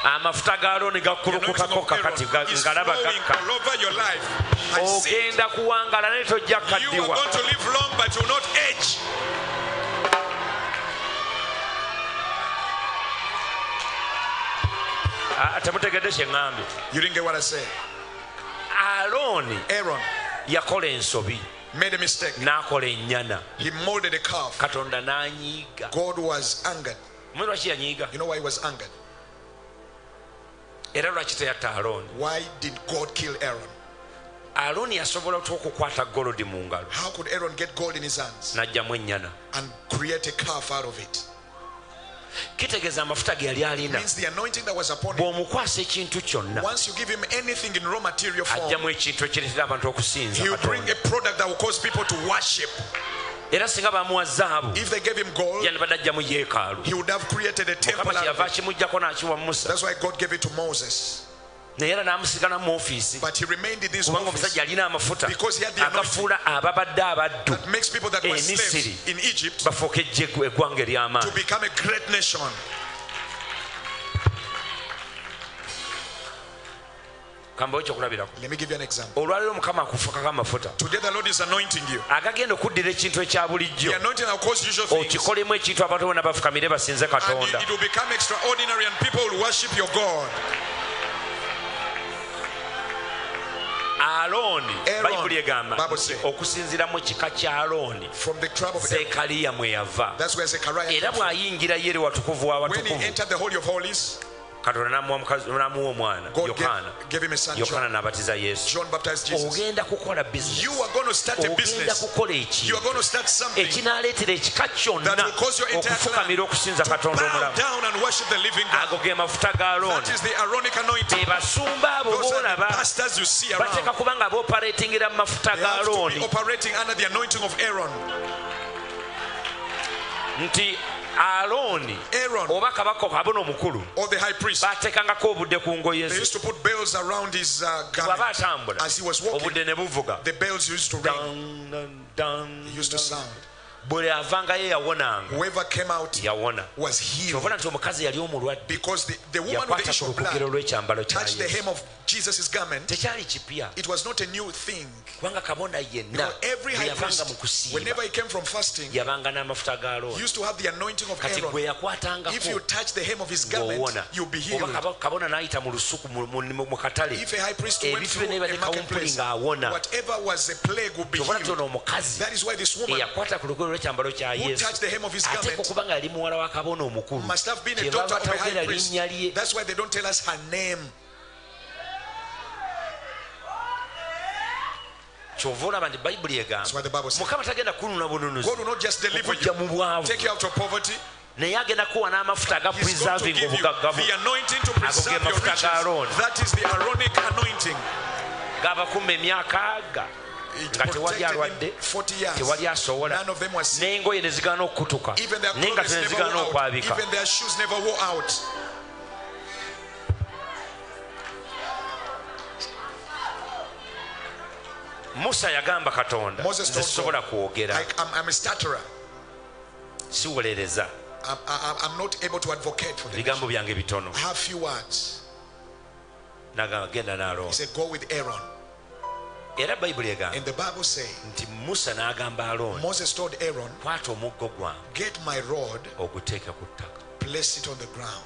amafuta ga alooni The anointing gakkulukutako of Aaron kakati ngalaba gakka. your life. I see it. ogenda kuwangala naye tojja you are kaddiwa going to live long but you will not age. Ah, temutegedde kye ŋŋambye. You didn't get what I said. Alooni Aaron. yakola ensobi. Made a mistake. N'akola ennyana. He molded a calf. Katonda n'anyiiga. God was angered. Mumanyi lwaki yanyiiga? You know why he was angered era lwaki teyatta alooni why did God kill Aaron? Alooni yasobola otya okukwata golodi mu ngalo. How could Aaron get gold in his hands? N'ajjamu ennyana. And create a calf out of it. Kitegeeza amafuta ge yali alina. Means the anointing that was upon him. Bw'omukwasa ekintu kyonna. Once you give him anything in raw material form ajjamu ekintu ekireetera abantu okusinza he will bring katonda a product that will cause people to worship era singa bamuwa zaabu if they gave him gold yandibadde ajjamu yeekaalu. he would have created a temple mukama kyeyava it. kimugjako n'akiwa musa. That's why God gave it to Moses. Naye era n'amusigala mu ofiisi. But he remained in this kubanga omusajja alina amafuta Because he had the anointing. agafuula ababadde abaddu that makes people that kambawo kyokulabirako olwaleero mukama akufukako amafuta. Agagenda okuddira ekintu ekya bulijjo. Okikolemu ekintu abantu bona bafukamire basinze katonda. alooni bayibuli egamba okusinziira mu kika kya alooni zekaliya mwe yava. Era bw'ayingira yeri watukuvu wa watukuvu. katonda namuwa omwana yokaana n'abatiza yesu. Ogenda kukola bizinogenda kukola ekintu. Ekinaaleetera ekika kyonna okufukamira okusinza katonda omulamu. ago ge mafuta ga loni ebasumba abo boolaba bateeka kubanga booparatingira mu mafuta ga loni nti alooni Aaron oba kabaka kabona omukulu or the high priest. baatekangako obudde ku ngoye They used to put bells around his uh, bw'aba garment. atambula. As he was walking, obudde ne buvuga yawonanga. Whoever came out yawona. was healed. Kyovula nti omukazi yali omulwadde. Because the, the woman with the issue of blood lukugero lw'ekyambalo kya touched the hem of Jesus' garment. kipya. It was not a new thing. kubanga kabona yenna Because every high yavanga mu priest, whenever he came from fasting, yabanga n'amafuta ga alooni used to have the anointing of gwe Aaron. If you touch the hem of his garment, you'll be healed. kaba- kabona n'ayita mu lusuku mu- mu- mu mu katale. If a high priest went through a marketplace, ng'awona. whatever was a plague would be kyovula nti healed. ono omukazi That is why this woman eyakwata ku lugero olw'ekyambalo kya yesu. ate okuba nga yali muwala wa kabona omukulu. Kyebava batawogera linnya lye. Kyova olaba nti bayibuli egambamukama tagenda kununa bununuziokujja mu bwavu. naye agenda kuwa n'amafuta aga preserving obugaggavu. ago ge mafuta ga aroni gabakuma emyaka aga. nga tewali alwadde tewali asowola n'engoye ne zigaana okukutuka naye nga te ne zigaana okwabika. Musa yagamba katonda nze sisobola kwogera. Siwolereza bigambo byange bitono. Nagamba genda n'alonda era bayibuli egamba And the Bible says, nti musa n'agamba alooni Moses told Aaron, kwata omuggo gwange Get my rod, ku ttaka place it on the ground.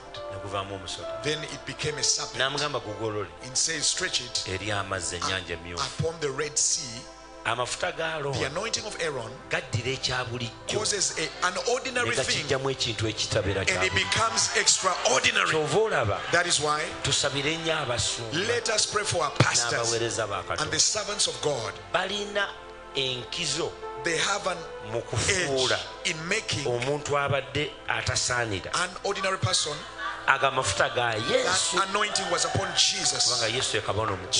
omusota Then it became a serpent. n'amugamba gugolole It says, Stretch it eri amazzi ennyanja emyufu upon the Red Sea. Amafuta ga The anointing of Aaron gaddira ekya bulijjo causes an ordinary thing ekintu and it becomes extraordinary. kyova olaba That is why tusabire nnyo abasumba let us pray for our pastors and the servants of God. balina enkizo They have an mu edge kufuula in making omuntu abadde atasaanira an ordinary person. ago amafuta ga That yesu anointing was upon kubanga Jesus. yesu ye kabona omukulu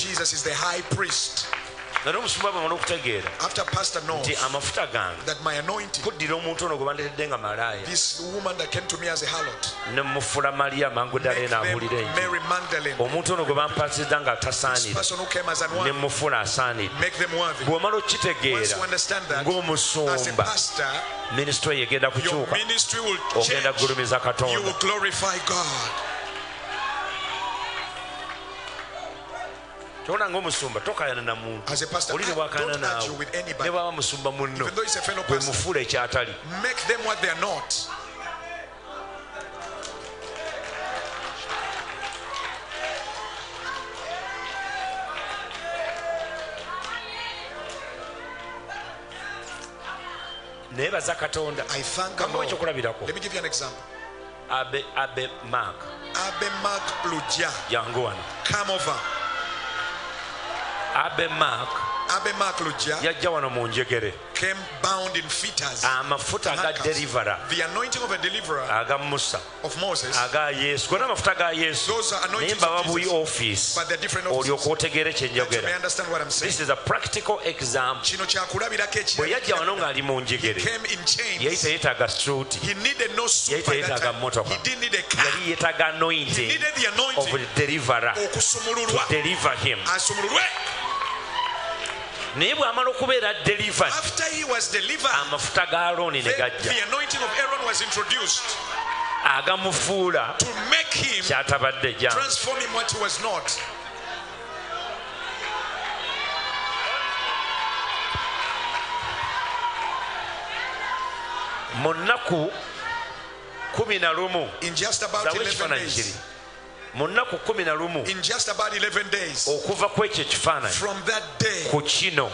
Jesus is the high priest. nga n'omusumba bamala okutegeera After Pastor knows nti amafuta gange that my anointing, kuddira omuntu ono gwe banderedde nga malaaya. This woman that came to me as a harlot, ne mufula mariya make mangudaleena them abuulira enjiri Mary Magdalene, omuntu ono gwe bampasizza nga this tasaanira person who came as an one, make them worthy. bw'omala Once okitegeera you understand that, as a ng'omusumba pastor, minisitule egenda your kukyuka. ministry will ogenda change. kugulumiza You katonda will glorify God. kyona ngaomusumba tokayana na muntu As a pastor, oli ne bwakayana naawe with ne bwaba musumba munno Even though he's a bwe mufuula ekyatali Make them what they are not. neebaza katonda I the kambawo Lord. ekyokulabirako Let me give you an example. abe abe mark Abimelech Luja, yangu wano come over. abe mark. Abemark lujja yajja wano mu njegere amafuta aga delivera aga musa. Aga yesu. Gona amafuta ga yesu? Naye mbaba buli office. Olyoka otegere kyenjogera this is a practical example. Bwe yajja wano ng'ali mu njegere yali teyetaaga struuti yali teyetaaga motoka. Yali yeetaaga anointing of delivera to deliver him. naye bw'amala okubeera delivered amafuta ga alooni ne gajja. agamufuula kyatabadde ja mu nnaku kumi na lumu zawekifaananyi kiri. mu nnaku kumi na lumu okuva ku ekyo ekifaananyi ku kino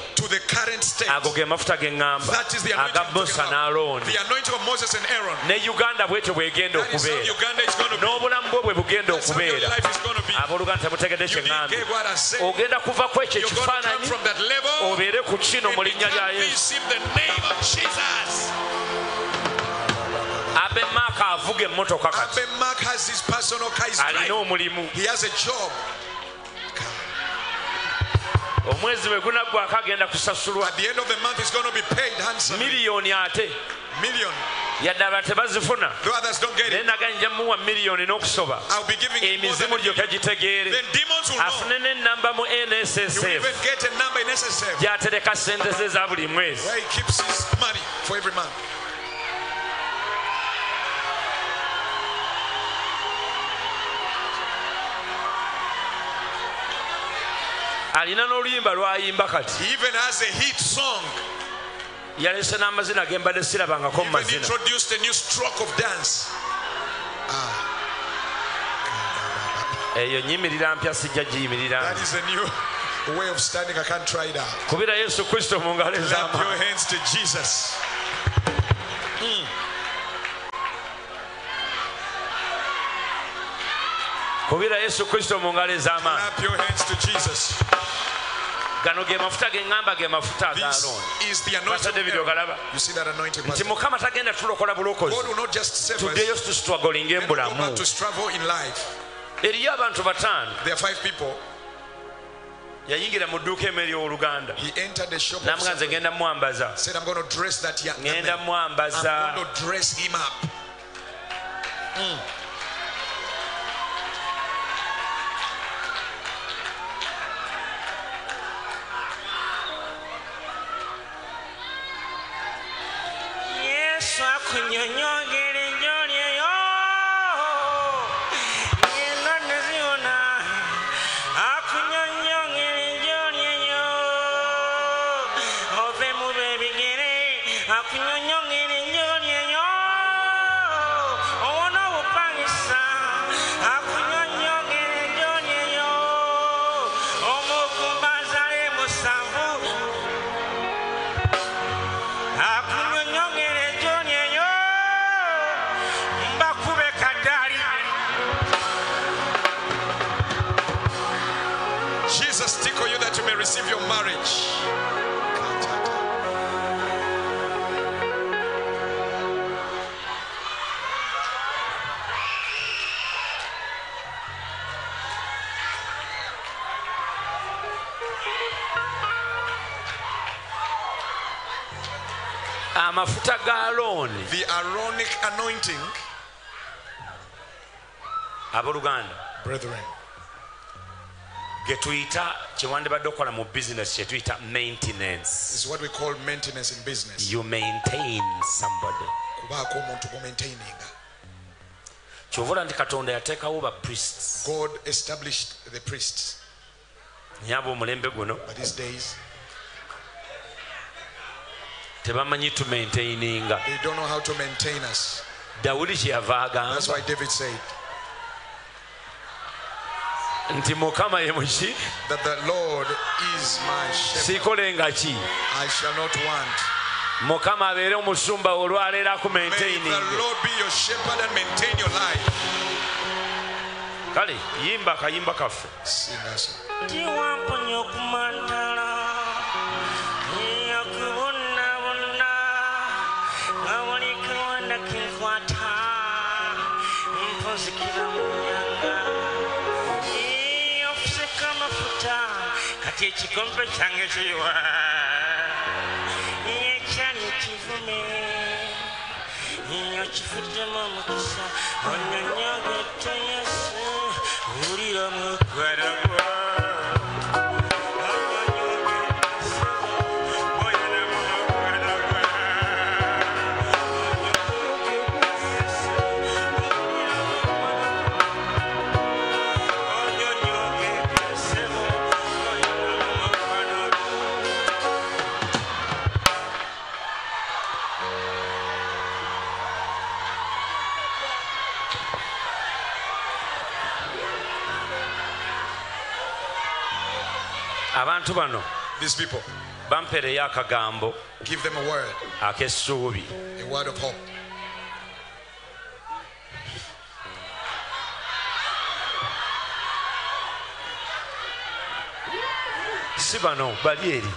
ago ge mafuta ge ŋŋamba aga musa n'alooni ne uganda bwetyo bwegenda okubeera. N'obulamu bwe bwe bugenda okubeera. abooluganda temutegedde kye ŋŋambye. ogenda kuva ku ekyo ekifaananyi obeere ku kino mu linnya lya yesu. abemaaka avuga emmotoka kati. Alina omulimu. Omwezi bwe gunaggwako agenda kusasulwa. Miliyoni ate. Yadde abala tebazifuna. Naye naganja muwa miliyoni n'okusoba. Emizimu gyokka gitegeere afune n'ennamba mu nssf gyatereka sente ze za buli mwezi. Alina n'oluyimba lwayimba kati. He even has a hit song yalese n'amazina ge mbadde sirabangako mu even mazina. introduced a new stroke of dance. Eyo nyimirira mpya sijja giyimirira that is a new way of standing. I can't try it out. Kubira yesu kristo mu ngalo clap your ez'amaanyi hands to Jesus kubira yesu kristo mu ngalo ez'amaanyi clap your hands to Jesus. Gano ge mafuta ge ŋŋamba ge mafuta aga this is the anointing David of Aaron. ogalaba. You see that anointing nti mukama tagenda tulokola bulokozi. God will not just save us. tuddeyo tustruggolinga and go back embulamu to struggle in life. Eriyo abantu bataano. There are five people. Yayingira mu dduuka emu ery'oluganda he entered the shop of namuga nze ngenda mwambaza. Said I'm I'm amafuta ga alooni the Aaronic anointing. Abooluganda brethren. Getuyita kyewandibadde okukola mu bizinesi kyetuyita maintenance. What we call maintenance in business. You maintain somebody. Kubaako omuntu gumaintaininga. Kyovula nti katonda yateekawo ba priests. God established the priests. Naye ab'omulembe guno. But these days tebamanyi tumaintaininga dawudi kyeyava agamba. Nti mukama ye muki? siikolenga ki? Mukama abeere omusumba olwaleera ku maintaining. Kale yimba akayimba kaffe. Tiwamponya okumanya 지금도 장애시와 약한 기분에 여치 흐르면 묻겠어. 언녀 여기 떠났어. 우리 너무 괴로워. Bano These people, bampeereyo akagambo give them a word, ak'essuubi a word of hope. si bano bali eri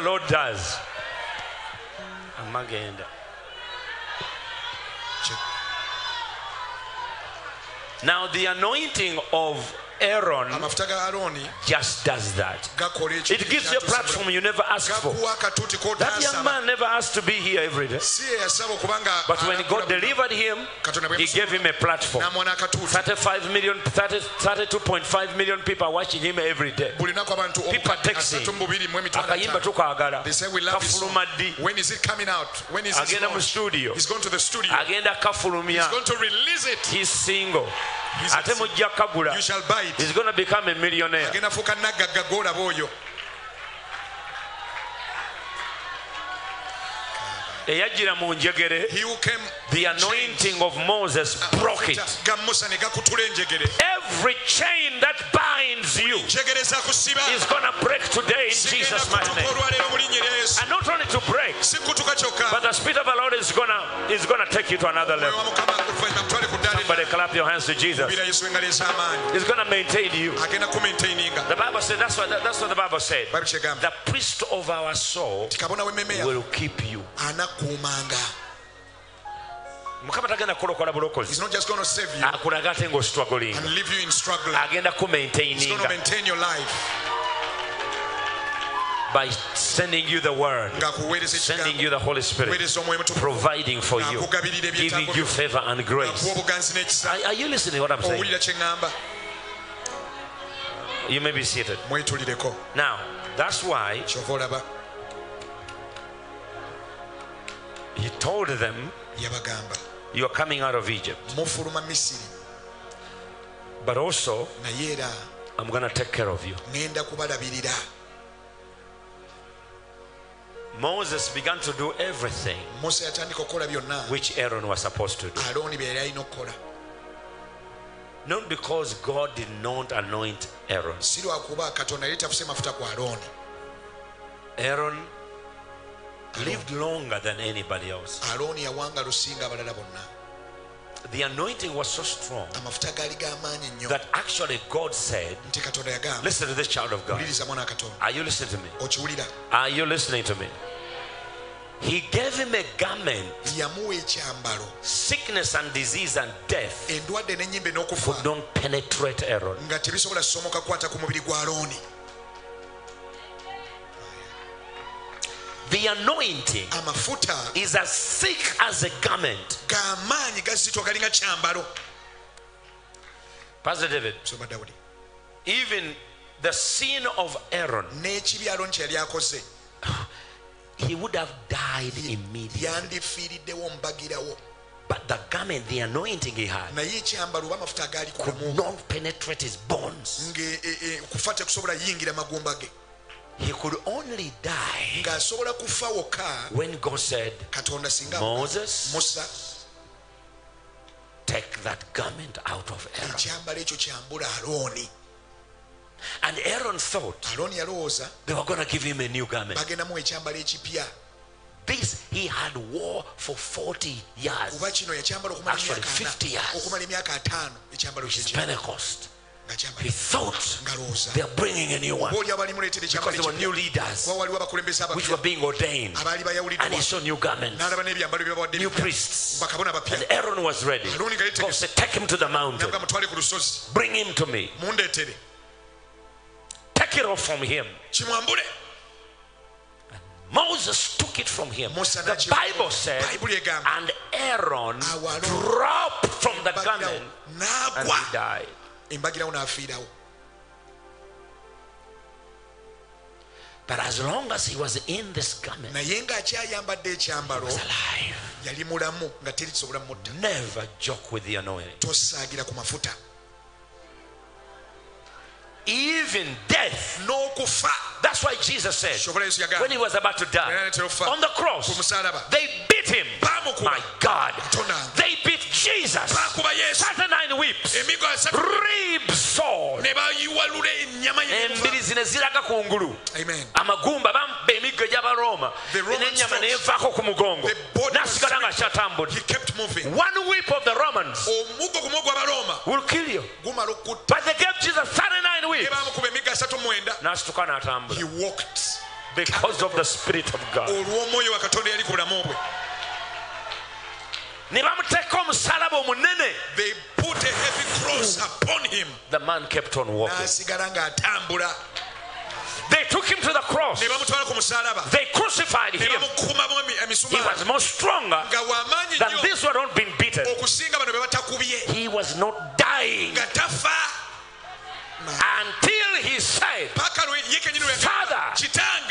the lord does amagenda now the anointing of aaron amafuta ga aroni just does that it gives you a ekyatuusibwa. platform you never asked for. That young man never asked to be here every day. Si ye yasaba okubanga but when god delivered him he gave him a platform. Namwana 35 million 30, 32.5 million people are watching him every day. Buli naku abantu People texting. asatu mu bubiri mu emitwalo akayimba ataano. They say we love this song. kafuluma ddi When is it coming out? When is it agenda mu studio He's going to the studio. agenda kafulumya He's going to release it. he's single. He's ate mujja kagula. You shall buy it. he's going to become a millionaire eyajjira mu njegere the anointing of moses broke it. Amafuta ne gakutula enjegere. Every chain that binds you is going to break today in jesus mighty name. olwaleero mu linnya lya and not only to break si kutuka kyokka. but the spirit of the lord is going to is going to take you to another level wa mukama oluvannyuma kutwale ku ddaala but clap your hands to jesus. Bira yesu engalo ez'amaanyi he's going to maintain you. Agenda kumaintaininga the bible said that's what that's what the bible said. Bali kyegamba the priest of our soul ti kabona w'emmemeya will keep you. Anakuumanga. Mukama tagenda kulokola he's bulokozi. Not just going to save you. Akulaga ate ng'ostruggling and leave you in struggle agenda he's going to kumaintaininga maintain your life by sending you the word sending you the holy spirit kuweereza omwoyo mutukuvu providing for you giving you favor and grace. Are, are you listening to what i'm saying? Ŋŋamba you may be seated. Now that's why he told them you are coming out of egypt. But also i'm going to take care of you moses began to do everything musa yatandika okukola byonna. which aaron was supposed to do. Alooni bye yali alina okukola. Not because god did not anoint aaron. Si lwakuba katonda yali tafuse mafuta ku alooni aaron lived longer than anybody else. Alooni yawanga lusinga abalala bonna the anointing was so strong amafuta gaali g'amaanyi nnyo that actually God said, nti katonda yagamba Listen to this child of God. wuliriza mwana wa katonda Are you listening to me? Are you listening to me? He gave him a garment, sickness and disease and death endwadde n'ennyimbe n'okufa could not penetrate Aaron. The anointing is as thick as a garment. g'amaanyi gazito galinga kyambalo Pastor David, even the sin of Aaron, n'ekibi alooni kye yali akoze he would have died immediately. But the garment, the anointing he had, naye ekyambalo oba amafuta agaali ku could not penetrate his bones. He could only die ng'asobola kufa wokka when God said, katonda singa Moses, musa take that garment out of Aaron. ekyambalo ekyo kyambula alooni And Aaron thought alooni yalowooza they were going to give him a new garment. bagendamu ekyambalo ekipya This he had wore for 40 years. kuba kino yakyambala okumala Actually, 50 years. okumala emyaka ataano ekyambalo It's Pentecost. He thought they're bringing a new one because there were new leaders kuba waliwo abakulembeze which were being ordained. And he saw new garments, n'alaba n'ebyambalo bye bawadde new priests. And Aaron was ready. God said, Take him to the mountain. nabwa mutwale ku lusozi Bring him to me. Take it off from him. Moses took it from him. The Bible said, and Aaron dropped from the garment and he died. Embagirawo n'afiirawo But as long as he was in this garment, naye ng'akyayambadde ekyambalo yali mulamu nga terikisobola mutta Never joke with the anointing. tosaagira ku mafuta Even death. n'okufa That's why Jesus said, when he was about to die Era anaatera okufa. on the cross, they beat him. My God. They beat Jesus. 39 whips. Ribs sword. ne bayiwalula ennyama embiri zine ziraga kungulu amen. Amagumba bampa emiggo gy'abaroma n'ennyama neevaako ku mugongo. The body was nasigala nga he kept moving. One whip of the romans omuggo gumu gw'abaroma will kill you. but they gave jesus 39 whips. baamukuba emigo asatu n'asituka n'atambula. Walked. Because of the spirit of god ne bamuteeka omusalaba omunene they put a heavy cross upon him. The man kept on walking. N'asigala ng'atambula they took him to the cross. Ne bamutwala ku musalaba. They crucified him. He was more stronger than these who had not been beaten. Okusinga bano be batakubye. He was not dying until he said paka lwe ye kenyini lwe Father,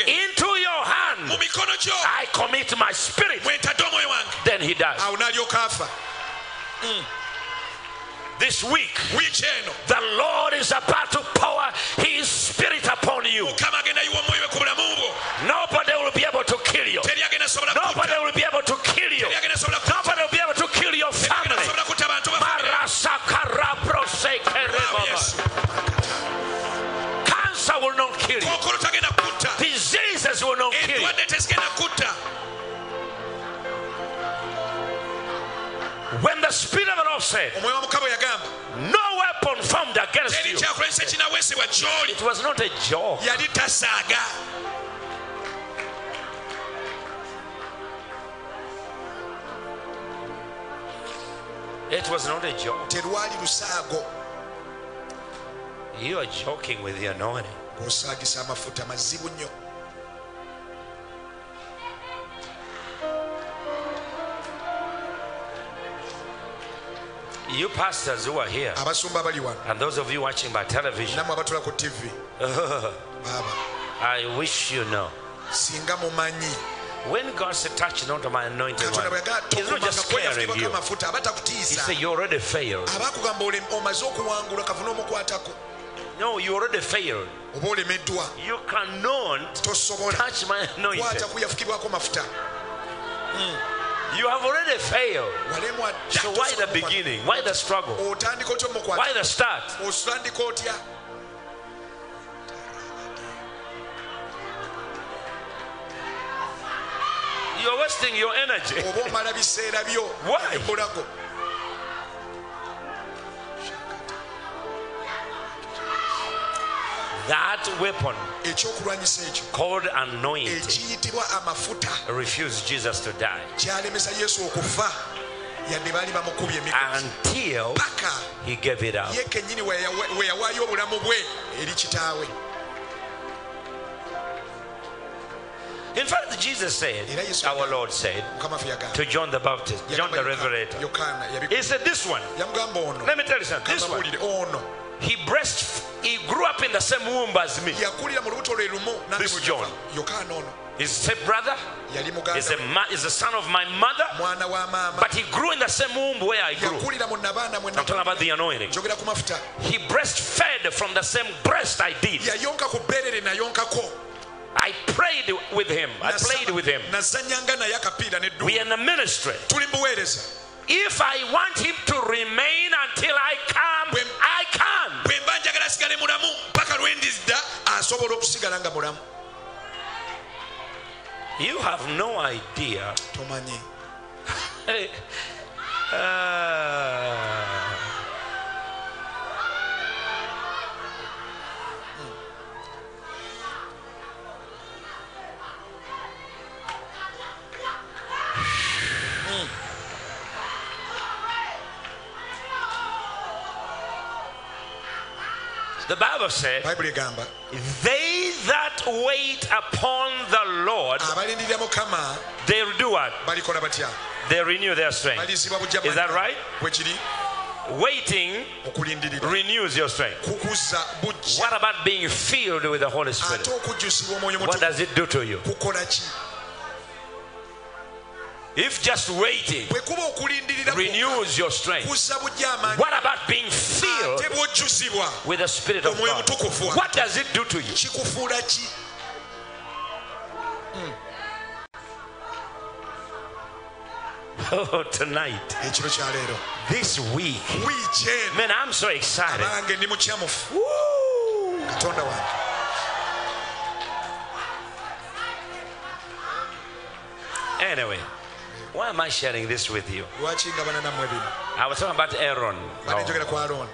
into your hand I commit my spirit. mwentadde omwoyo wange Then he died. n'alyoka mm. This week, the Lord is about to pour his spirit upon you. mukama agenda yiwa omwoyo we ku bulamu bwo Nobody will be able to kill you. teri agenda sobola Nobody will be able to kill you. teri agenda sobola kutta Nobody will be able to kill your family. kutta will kill you. endwadde tezigenda kutta When the Spirit of the Lord said, omwoyo wa mukama yagamba No weapon formed against you, kyakulesa kinaweesebwa gy'oli it was not a joke. It was not a joke. You are joking with the anointing. You pastors who are here, abasumba bali wano and those of you watching by television, nammwe abatula ku tv I wish you know. singa mumanyi. When God said, Touch not my anointed one, He's not just scaring you. He said, You already failed. abaakugamba ole- omaze okuwangula kavuna omukwatako. No, you already failed. You cannot touch my anointed. mafuta hmm. You have already failed. So why the beginning? Why the struggle? otandika otya omukwata Why the start? You're wasting your energy. oba omala biseera byo Why? That weapon called anointing refused Jesus to die. Kyalemesa yesu okufa yadde baali bamukubye emikosi until he gave it up. ye kennyini we yawa- we yawaayo obulamu bwe eri kitaawe. In fact, Jesus said, our Lord said mukama fe yagamba to John the Baptist, John the Revelator, He said, This one, let me tell you something, this one, he breast, he grew up in the same womb as me. yakulira mu lubuto lumu nange This John. nava. yokaana ono His stepbrother is a, ma- is the son of my mother, mwana wa maama but he grew in the same womb where I grew. yakulira mu nabaana I'm talking about the anointing. njogera ku mafuta He breastfed from the same breast I did. yayonka ku bbeerere nayonkako I prayed with him. I played with him. nazanyanga naye akapiira neddu We are in the ministry. tuli mu buweereza If I want him to remain until I come, asigale mulamu paka lwendizidda asobola okusigala nga mulamu You have no idea. tomanyi. Uh, the Bible says, They that wait upon the Lord, they do what? They renew their strength. Is that right? Waiting renews your strength. What about being filled with the Holy Spirit? ate okujjusibwa omwoyo What does it do to you? If just waiting bwe kuba okulindirira renews your strength, kuza bujja amaanyi. what about being filled with the Spirit of God? What does it do to you? ki? Hmm. Oh, tonight, this week, man, I'm so excited. abange ndi mukyamufu Woo! Anyway, why am I sharing this with you? lwaki ngabana nammwe I was talking about Aaron. Oh, alooni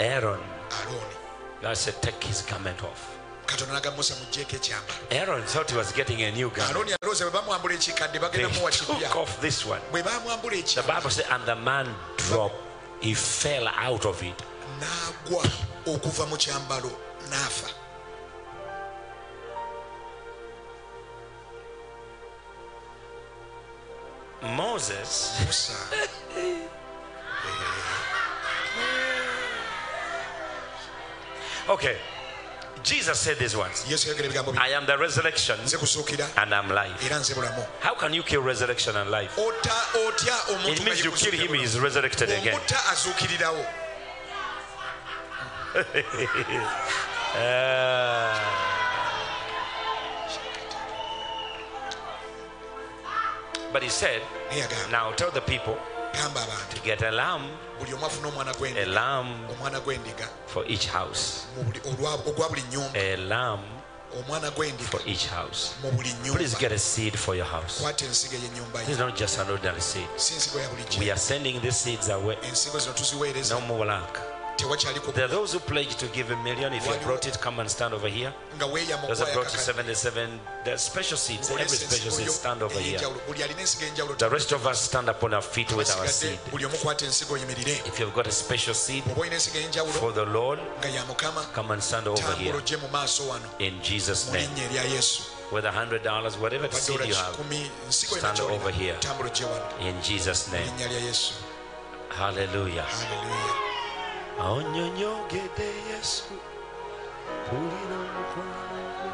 Aaron. alooni God said, take his garment off. katonda naga musa mugjeeko ekyambalo Aaron thought he was getting a new garment. alooni alowooza bwe bamwambula ekikadde They bagenda muwa took kipya off this one. bwe bamwambula The ekyambalo Bible said, and the man dropped. He fell out of it. n'agwa okuva mu kyambalo n'afa Moses, musa. Okay, Jesus said this once. I am the resurrection and I'm life. How can you kill resurrection and life? It means you kill him, he is resurrected again. omutta but he said, now tell the people to get a lamb, buli omu afuna omwana a lamb for each house. mu buli- olwa- ogwa buli nyumba A lamb for each house. Please get a seed for your house. kwata ensigo ey'ennyumba This is not just an ordinary seed. si nsigo ya bulijjo We are sending these seeds away. ensigo zino tuziweereza No more lack. There are those who pledge to give a million. If you brought it, come and stand over here. Those who brought you okwayakakati 77, there's special seeds. Every special seed, stand over here. ey'enjawulo buli alina ensigo ey'enjawulo The rest of us stand upon our feet with our seed. buli omu kwata ensigo oyimirire If you've got a special seed oba olina ensigo ey'enjawulo for the Lord, nga ya mukama come and stand over here ojje mu maaso wano in Jesus' name. linnya erya yesu With a hundred dollars, whatever seed you have, stand over here. eyina tambula ojje wano in Jesus' name. yesu Hallelujah. Haleluya Onyonyogede Yesu. Pulira omukwano gwo.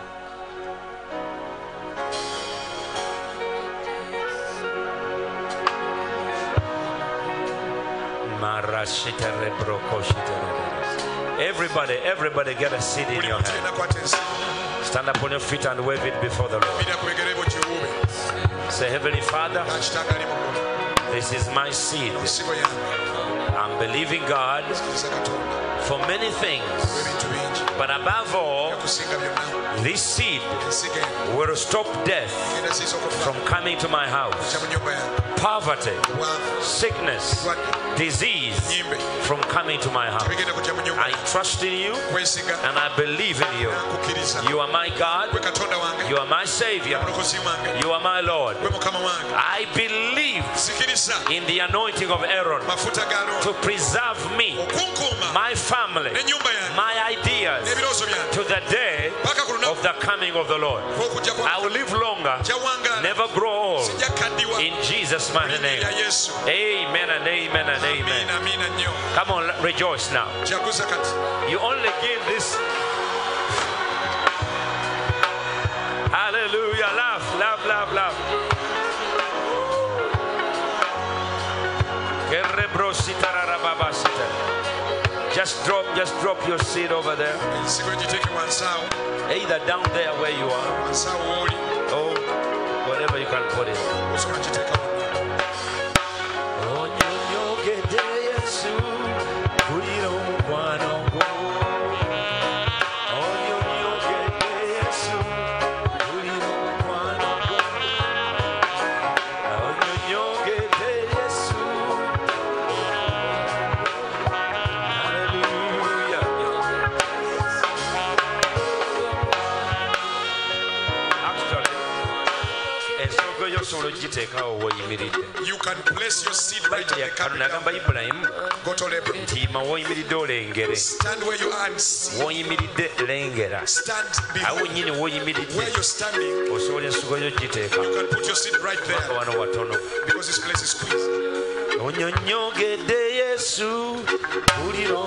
Marashitere brokoshitere. Everybody, everybody get a seed in your hand. alina kwata ensigo Stand up on your feet and wave it before the Lord. bira ku bigere bwo kiwuube Say, Heavenly Father, nakitanga ali muggulu this is my seed. I'm believing God for many things, but above all, this seed will stop death from coming to my house. Poverty, sickness, disease from coming to my house. I trust in you and I believe in you. You are my God. You are my Savior. You are my Lord. I believe in the anointing of Aaron to preserve me, my family, my ideas to the day of the coming of the Lord. I will live longer, never grow old. In Jesus' mighty name. Amen and amen and amen. amiina amiina nnyo Come on, rejoice now. You only give this. Hallelujah. Laugh, laugh, laugh, laugh. Just drop, just drop your seat over there. ensigo giteeke wansi awo Either down there where you are wansi awo the kano nagamba ibulayimu Lebanon. ntiima w'oyimiridde olengere. Stand where you are w'oyimiridde lengera. Stand awo nyini where w'oyimiridde you're standing. Osobola ensigo yo giteeka. You can put your seed right there. Wano watono. Because this place is squeezed. Onyonyogedde yesu mpulira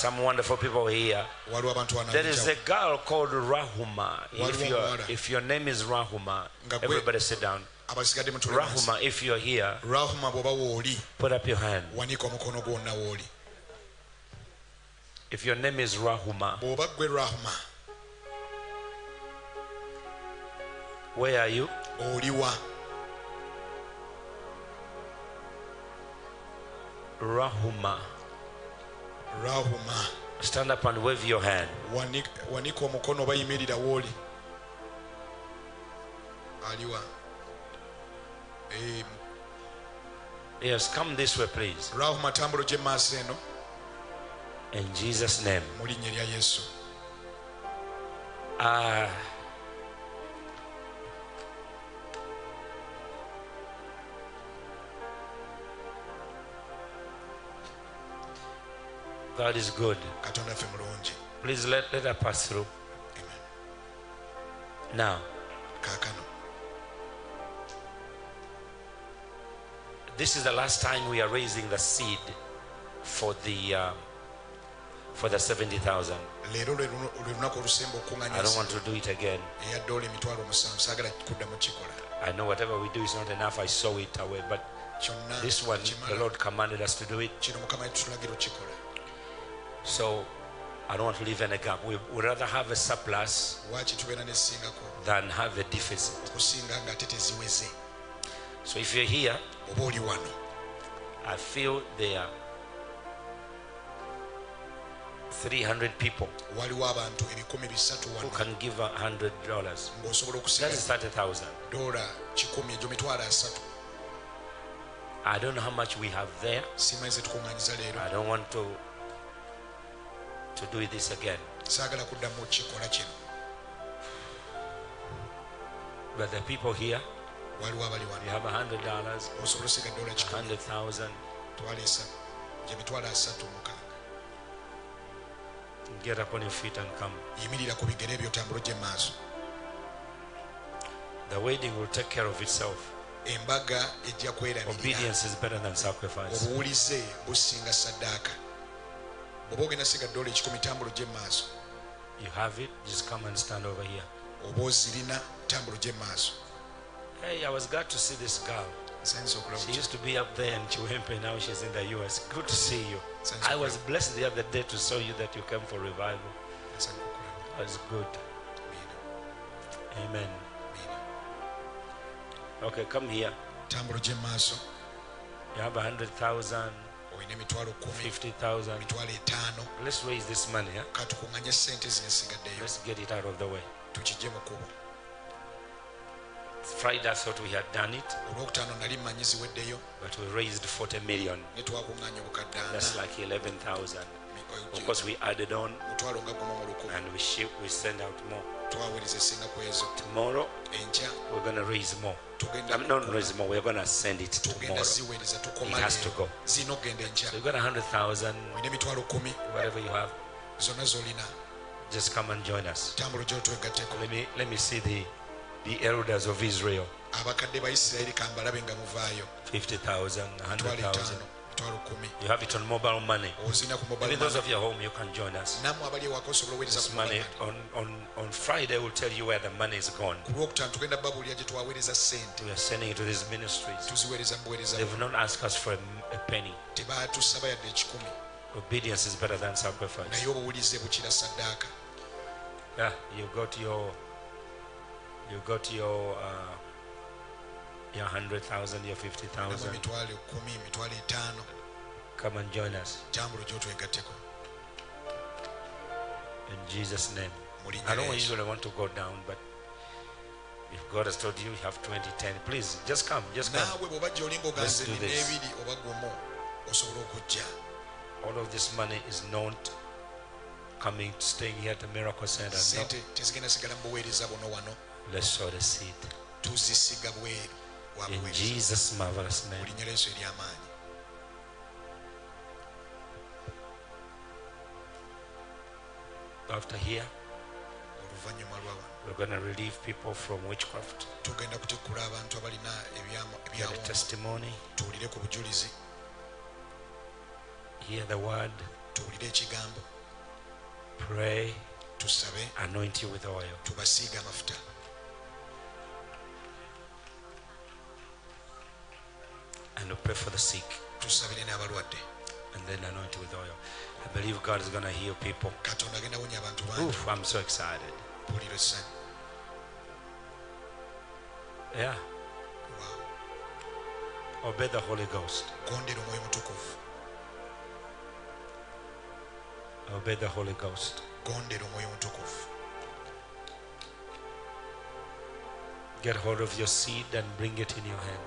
some wonderful people here. There is a girl called Rahuma. If your if your name is Rahuma, everybody sit down. abasigadde mutule wansi. Rahuma, if you're here, rahuma bw'oba wooli put up your hand. If your name is Rahuma, bw'oba gwe rahuma where are you? oliwa Rahuma. Rahuma. Stand up and wave your hand. Wanika omukono oba yimirira wooli aliwa. Yes, come this way, please. rahuma tambulo gye maaso eno In Jesus' name. mu linnya lya yesu. Uh, God is good. katonda ffe mulungi Please let, let her pass through. Amen. Now, kaakano this is the last time we are raising the seed for the um, for the 70,000. leero lwe luno- lwe lunaku olusemba I don't want to do it again. eya ddoola emitwalo omusanvu saagala kuddamu kikola I know whatever we do is not enough. I saw it away, but kyonna this one, the kimala. Lord commanded us to do it. kino mukama yatulagira okikola So I don't want to leave any gap. We would rather have a surplus waaki tubeera nesingako than have a deficit. okusinga nga ate teziweze So if you're here, oba oli wano I feel there are 300 people waliwo abantu ebikumi bisatu who can give a hundred dollars. ng'osobola That okusiga is 30,000. dola kikumi egyo mitwalo asatu I don't know how much we have there. simanyize tukuŋŋanyiza leero I don't want to to do this again. saagala kuddamu kikola kino But the people here, you have a hundred dollars, osobola osiga dola a hundred thousand. twala esatu gye mitwalo asatu mukaaga Get up on your feet and come. yimirira ku bigere ebyo tambulo gye maaso The wedding will take care of itself. embaga ejja kwerabirira Obedience is better than sacrifice. Obuwulize businga saddaaka oba ogenda siga dola ekikumi tambulo gye maaso You have it, just come and stand over here. oba ozirina tambulo gye maaso Hey, I was glad to see this girl. She used to be up there in Chiwempe, now she's in the US. Good to see you. I was blessed the other day to show you that you came for revival. That's good. Amen. Okay, come here. tambulo gye maaso You have a hundred thousand, olina emitwalo kumi fifty thousand. emitwalo etaano Let's raise this money. Huh? katukuŋŋanye sente zinesigaddeyo Let's get it out of the way. tukijje mu kkubo Friday I thought we had done it, olwokutaano nali mmanyi ziweddeyo but we raised 40 million. ne twakuŋŋanya obukadde That's like 11,000. Of course, we added on mutwalo nga gumu mu lukumi and we ship, we send out more. Twaweereza esinga ku ezo Tomorrow, we're going to raise more. I'm not raise more, we're going to send it tomorrow. It has to go. So you've got 100,000, olina emitwalo kumi whatever you have, just come and join us. Let me, let me see the, the elders of Israel. abakadde ba isirayiri kambalabe nga muvaayo 50,000, 100,000. Etaano mitwalo kumi You have it on mobile money. mobile Even those of you at home, you can join us. nammwe abali ewaka osobola oweereza This money on, on, on Friday will tell you where the money is gone. ku lwokutaano tugenda babuulira gye twaweereza sente We are sending it to these ministries. tuziweereza mu buweereza They've not asked us for a, a penny. tebatusaba yadde ekikumi Obedience is better than sacrifice. naye obuwulize bukira saddaaka Yeah, you got your, you got your, uh, your hundred thousand, your fifty namu thousand. emitwalo kumi emitwalo etaano Come and join us in Jesus' name. I don't usually want to go down, but if God has told you you have 20, 10, please just come, just come. naawe bw'oba gy'olinga Let's do this. ebiri oba gumu osobola okujja All of this money is not coming, staying here at the Miracle Center. No. sente tezigenda sigala mu buweereza buno wano Let's sow the seed. Tuzisiga bweru wa In Jesus' marvelous name. linnya lya yesu ery'amaanyi After here, oluvannyuma lwa wano we're going to relieve people from witchcraft. tugenda kutikkula abantu abalina ebyama- Hear the ebyawongo testimony, tuwulire ku bujulizi. Hear the word, pray, anoint you with oil. And pray for the sick. And then anoint with oil. I believe God is going to heal people. katonda agenda wonya abantu bangi Oof, I'm so excited. Yeah. Wow. Obey the Holy Ghost. gondera omwoyo mutukuvu Obey the Holy Ghost. Get hold of your seed and bring it in your hand.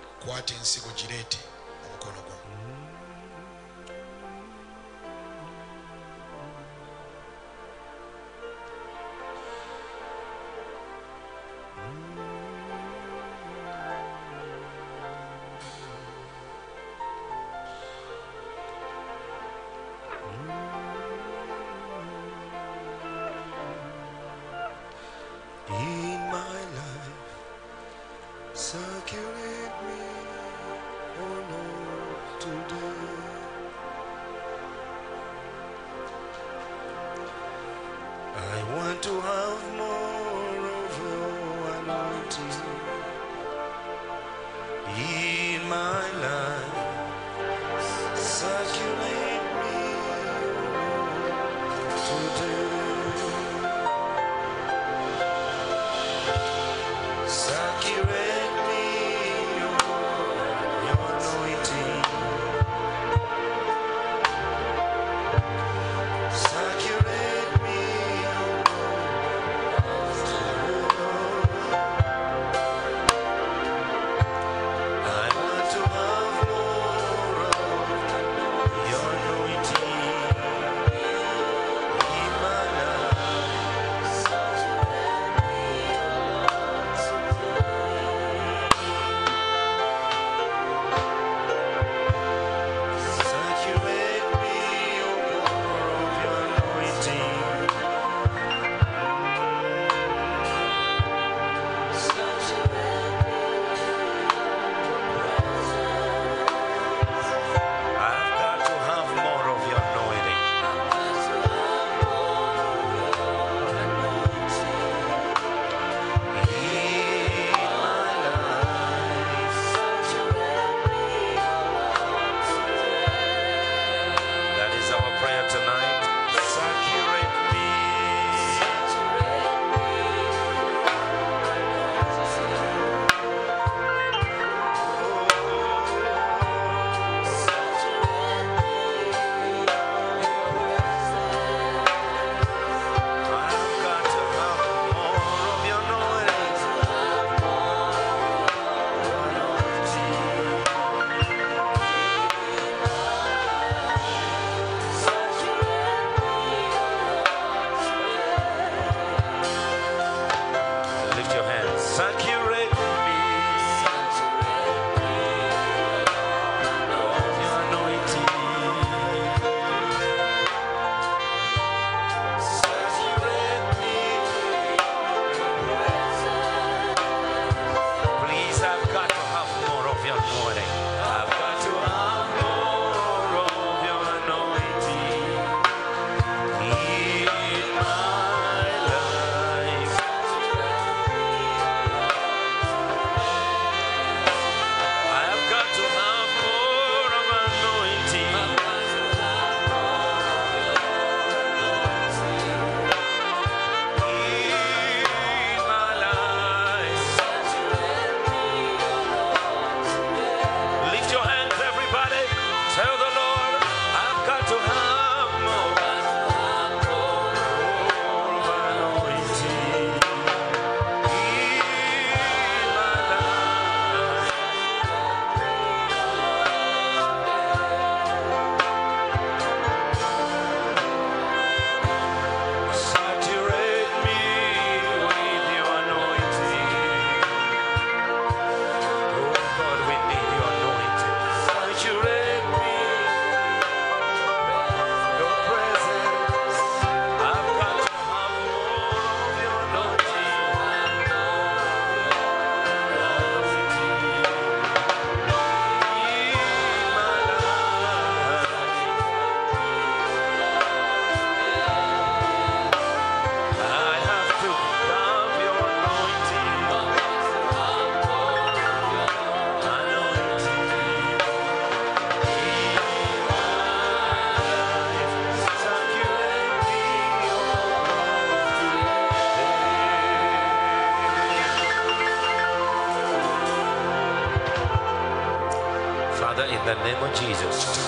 name of Jesus.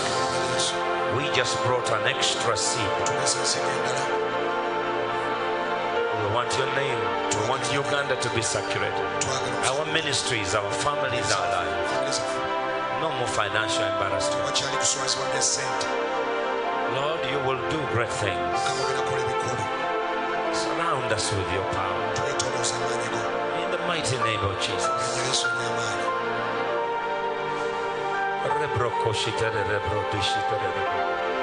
Rebro koshita rebro dishita rebro.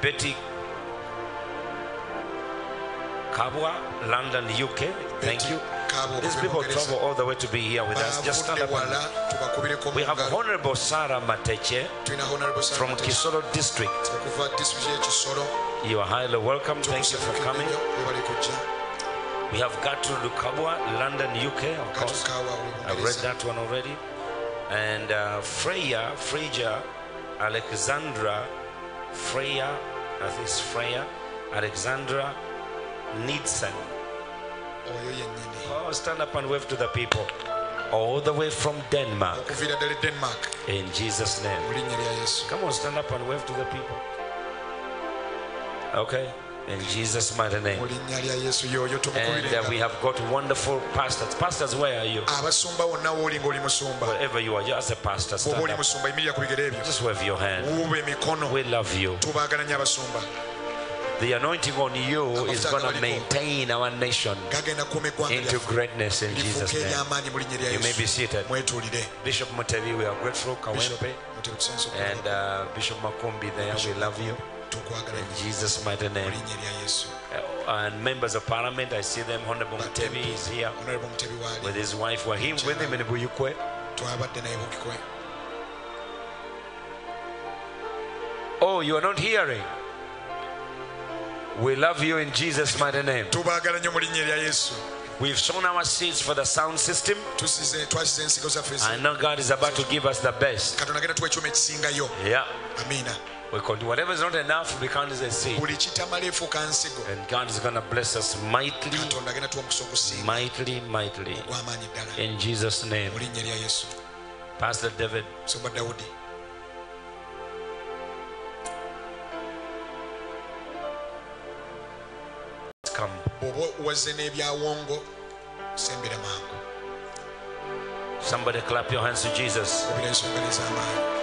Betty Kabwa, London, UK. Thank Betty. you. These people travel all the way to be here with us. Just stand up. And... We have Honorable Sarah Mateche from Kisoro District. You are highly welcome. Thank you for coming. We have Gatu Lukabwa, London, UK, of course. I've read that one already. And uh, Freya, Freya, Alexandra Freya, I think it's Freya, Alexandra Nidsen. Oh, stand up and wave to the people. All the way from Denmark. denmark In Jesus' name. Come on, stand up and wave to the people. Okay? In Jesus' mighty name. linnya lya yesu yoyo And uh, we have got wonderful pastors. Pastors, where are you? abasumba wonna wooli ng'oli musumba Wherever you are, you as a pastor, stand up. musumba yimirira ku bigere ebyo Just wave your hand. We love you. tubaagala nnyo abasumba The anointing on you is going to maintain our nation gagenda kukuuma eggwanga into greatness in Jesus' name. ery'amaanyi mu linnya lya You may be seated. Bishop Mutebi, we are grateful. Kawempe. And uh, Bishop Makumbi there, we love you. In Jesus' mighty name. linnya lya yesu Uh, and members of parliament, I see them. Honorable Mutebi is here honorable mutebi waali with his wife. We're him with him in Buikwe. Oh, you are not hearing. We love you in Jesus' mighty name. tubaagala nnyo mu linnya lya yesu We've sown our seeds for the sound system. tusize twasize ensigo zaffe I know God is about to give us the best. katonda agenda tuwa ekyuma ekisingayo Yeah. amiina We continue. Whatever is not enough becomes a seed. buli kitamala nsigo And God is going to bless us mightily, katonda agenda tuwa omusa ogusinga mightily, mightily. ddala In Jesus' name. mu linnya lya yesu Pastor David, dawudi come. bw'oba wazze n'ebyawongo sembera mangu Somebody clap your hands to Jesus. obira ensonga ez'amaanyi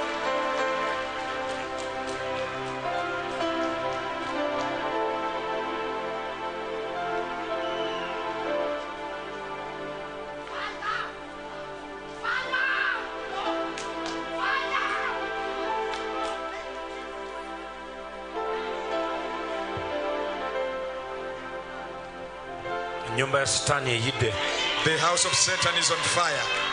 the house of satan is on fire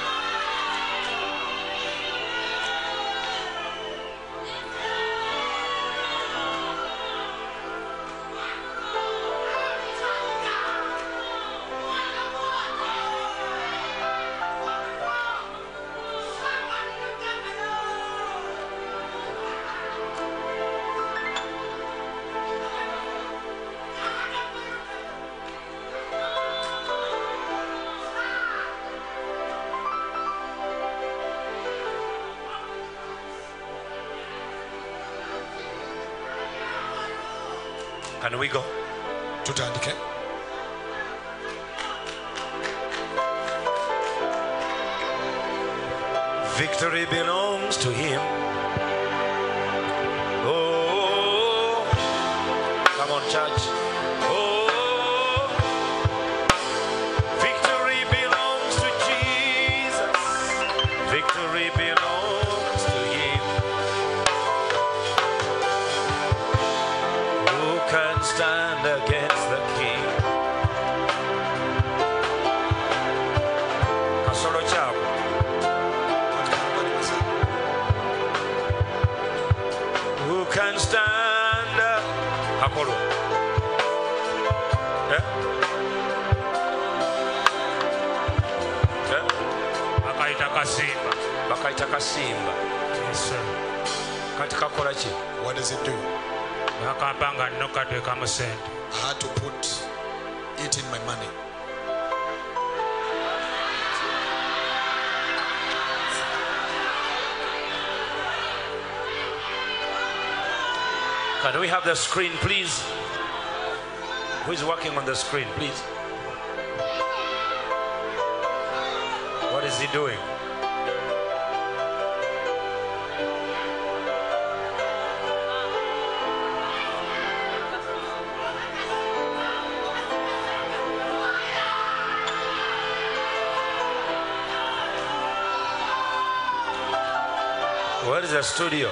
studio?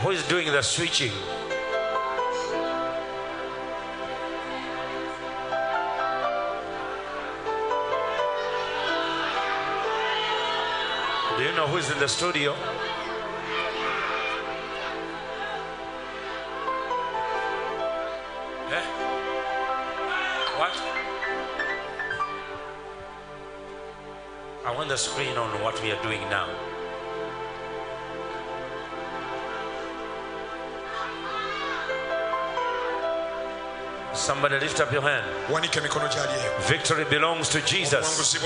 Who is doing the switching? Do you know who is in the studio? I the screen on what we are doing now. Somebody lift up your hand. wanike emikono gyali eyo Victory belongs to Jesus.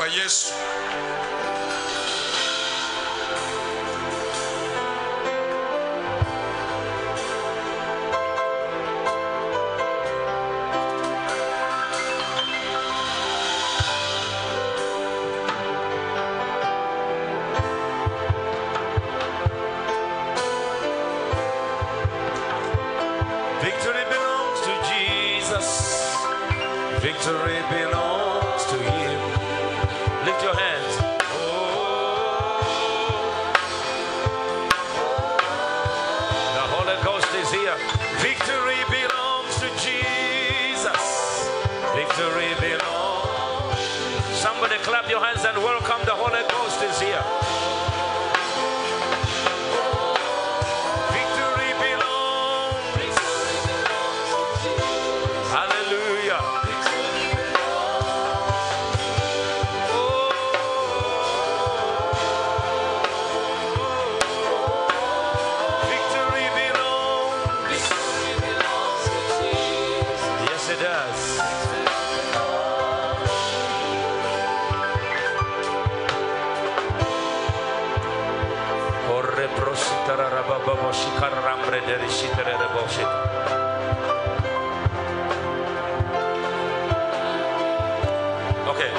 Okay,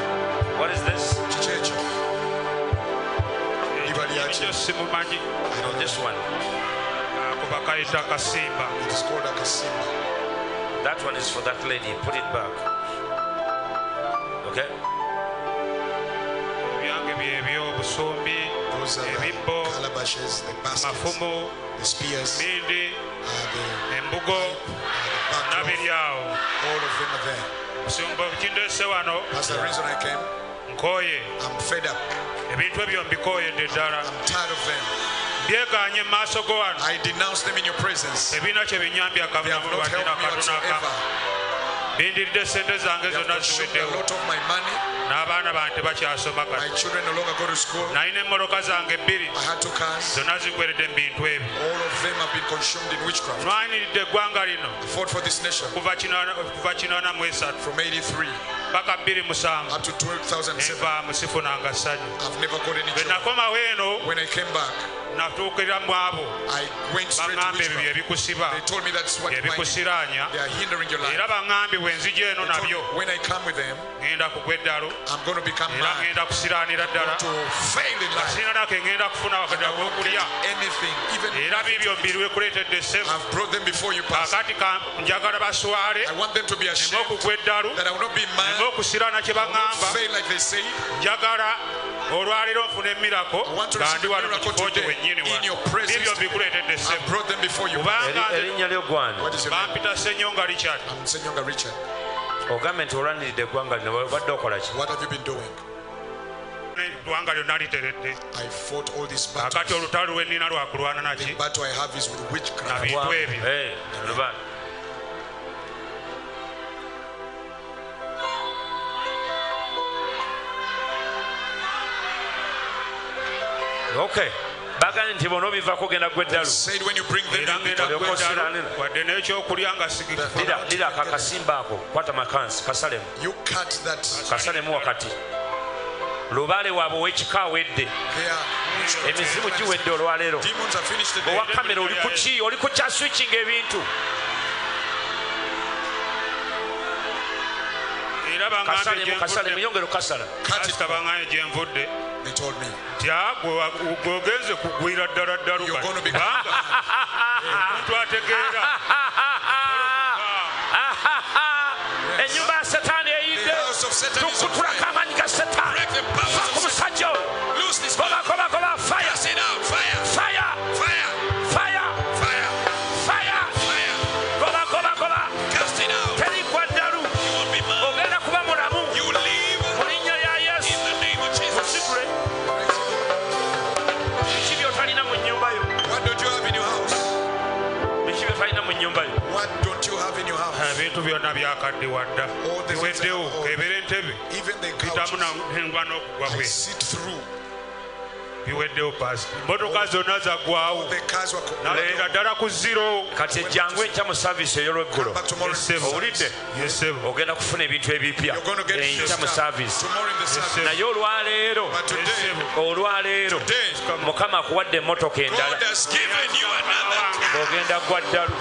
what is this? kiki ekyo liba lyaki ekyo simumanyi You know this one. It is called akasimba That one is for that lady. Put it back. Okay? ebyange byebyo obusumbi those are the ebibbo calabashes the baskets amafumu the spears mindi embugo the backdrop, nabiri awo all of them are there. Musumba kindeese wano that's I came. Nkooye I'm fed up. Ebintu ebyo mbikooyedde ddala I'm tired of them. Mu maaso go wano. I denounce them in your presence. Ebiina kye binyambye they have akabunamu not wadde helped me nakatono akamu whatsoever. Bindiridde sente zange zonna ziweddewo lot of my money n'abaana bange tebakyasoma my kati children no longer go to school. Nalina emmotoka zange bbiri. I had two cars. Zonna zigweredde mu bintu ebyo. All of them have been consumed in witchcraft. Nwanyiridde eggwanga lino. I fought for this nation. Kuva kinaana- mu esatu. From 83 paka bbiri musanvu up to 2007 envaamu sifunanga ssanyu I've never got any bwe nakomawo eno when I natuukira mu abo. I went straight to baŋŋambye ebyo witchcraft byebikusiba they told me that's what my, byebikusiraanya they are hindering your life. Era baŋŋambye bwe nzija eno nabyo me when I come with them ŋŋenda kugwa eddalo. I'm going to become era ŋŋenda kusiraanira ddala. To fail in life. Sirina nako ŋŋenda kufuna wakati I won't get ag'okulya anything even era biibyo mbiri wekuleetedde essebu I've brought them before you kakati njagala baswale. I want them to be neme ashamed okugwa eddalu that I will not be neme okusiraana kye baŋŋamba. fail like they say. Njagala olwaleero nfuna emirako gandi wano mu kifo kyo wennyini wanibyo mbikuleetedde sebubangabambita senyonga richard. Ogambe nti olwaniridde eggwanga lino obadde okola ki? Eggwanga lyonna literedde akati olutalo lwennina lwakulwana naki? Na ebyo. okay. Bagambye nti bona obivako ogenda gweddalwadde n'ekyokulya nga dira kakasimba ako kwata makansi kasalemu. Kasalemu wakati. Lubaale waabwe ow'ekika awedde. Emizimu giwedde olwaleero. Owa kamera oli kuki oli kukyaswikinga ebintu. Era baŋŋambye kasalemu kasalemu gyenvudde yongero kasita baŋŋambye gyenvudde they told me. Nti "Ah, gwe- gwe ogenze kugwira ddala ddalu You're kati." gonna be- kubanga omuntu ategeera. Ennyumba ya setaani eyidde. The okuziba n'okugwa kwe. Biweddewo paasi. Emmotoka zonna zaggwawo naleeta ddala ku ziro kati ejjangu enkya mu saaviisi ey'olweggulo. Owulidde? Ogenda kufuna ebintu ebipya enkya mu saaviisi naye olwaleero olwaleero mukama akuwadde emmotoka endala. Ogenda gwa ddalu